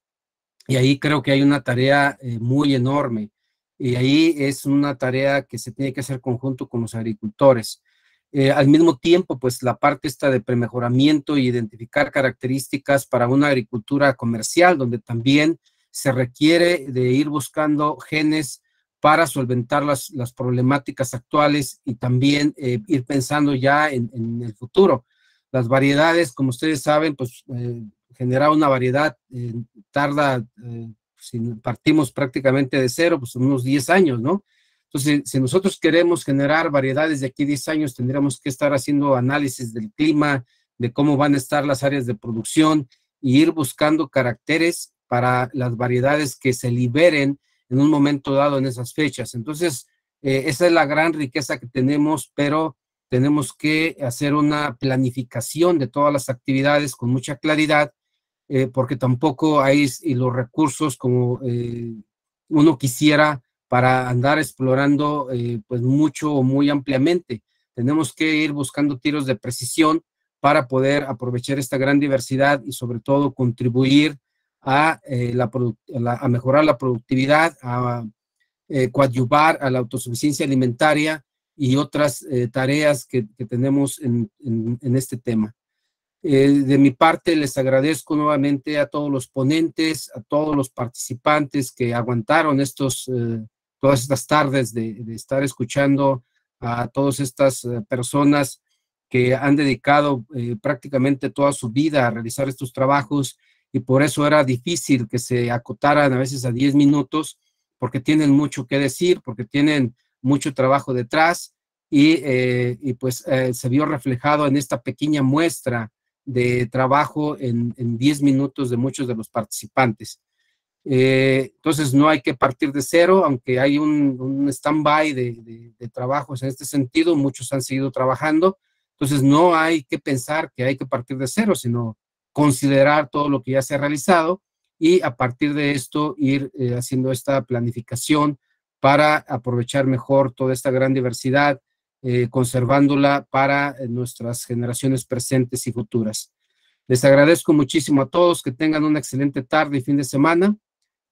Y ahí creo que hay una tarea muy enorme y ahí es una tarea que se tiene que hacer conjunto con los agricultores. Eh, al mismo tiempo, pues la parte esta de premejoramiento y identificar características para una agricultura comercial, donde también se requiere de ir buscando genes para solventar las, las problemáticas actuales y también eh, ir pensando ya en, en, el futuro. Las variedades, como ustedes saben, pues eh, generar una variedad tarda si partimos prácticamente de cero, pues unos 10 años, ¿no? Entonces, si nosotros queremos generar variedades de aquí a 10 años, tendríamos que estar haciendo análisis del clima, de cómo van a estar las áreas de producción y ir buscando caracteres para las variedades que se liberen en un momento dado en esas fechas. Entonces, eh, esa es la gran riqueza que tenemos, pero tenemos que hacer una planificación de todas las actividades con mucha claridad eh, porque tampoco hay los recursos como eh, uno quisiera para andar explorando eh, pues mucho o muy ampliamente. Tenemos que ir buscando tiros de precisión para poder aprovechar esta gran diversidad y sobre todo contribuir a, a mejorar la productividad, a coadyuvar a la autosuficiencia alimentaria y otras tareas que, tenemos en, este tema. Eh, de mi parte, les agradezco nuevamente a todos los ponentes, a todos los participantes que aguantaron estos, eh, todas estas tardes de, estar escuchando a todas estas personas que han dedicado prácticamente toda su vida a realizar estos trabajos. Y por eso era difícil que se acotaran a veces a 10 minutos, porque tienen mucho que decir, porque tienen mucho trabajo detrás. Y, eh, pues eh, se vio reflejado en esta pequeña muestra de trabajo en, 10 minutos de muchos de los participantes. Eh, entonces no hay que partir de cero, aunque hay un, un stand-by de, de, trabajos en este sentido, muchos han seguido trabajando, entonces no hay que pensar que hay que partir de cero, sino considerar todo lo que ya se ha realizado y a partir de esto ir haciendo esta planificación para aprovechar mejor toda esta gran diversidad, eh, conservándola para eh, nuestras generaciones presentes y futuras. Les agradezco muchísimo a todos, que tengan una excelente tarde y fin de semana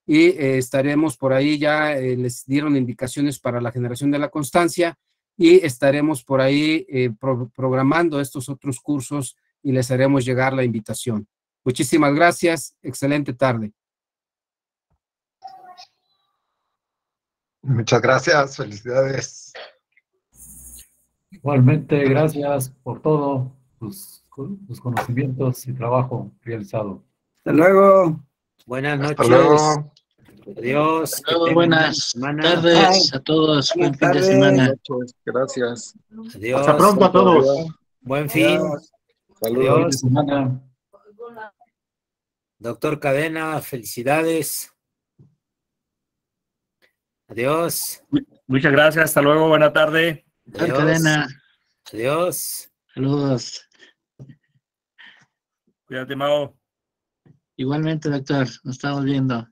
y eh, estaremos por ahí, ya les dieron indicaciones para la generación de la constancia y estaremos por ahí programando estos otros cursos y les haremos llegar la invitación. Muchísimas gracias, excelente tarde. Muchas gracias, felicidades. Igualmente, gracias por todo, tus, conocimientos y trabajo realizado. Hasta luego. Buenas noches. Adiós. buenas tardes a todos. Buen fin de semana. Gracias. Adiós. Hasta pronto a todos. Buen fin. Saludos. Adiós. Doctor Cadena, felicidades. Adiós. Muchas gracias. Hasta luego. Buena tarde. Adiós. Cadena. Adiós. Saludos. Cuídate, Mao. Igualmente, doctor. Nos estamos viendo.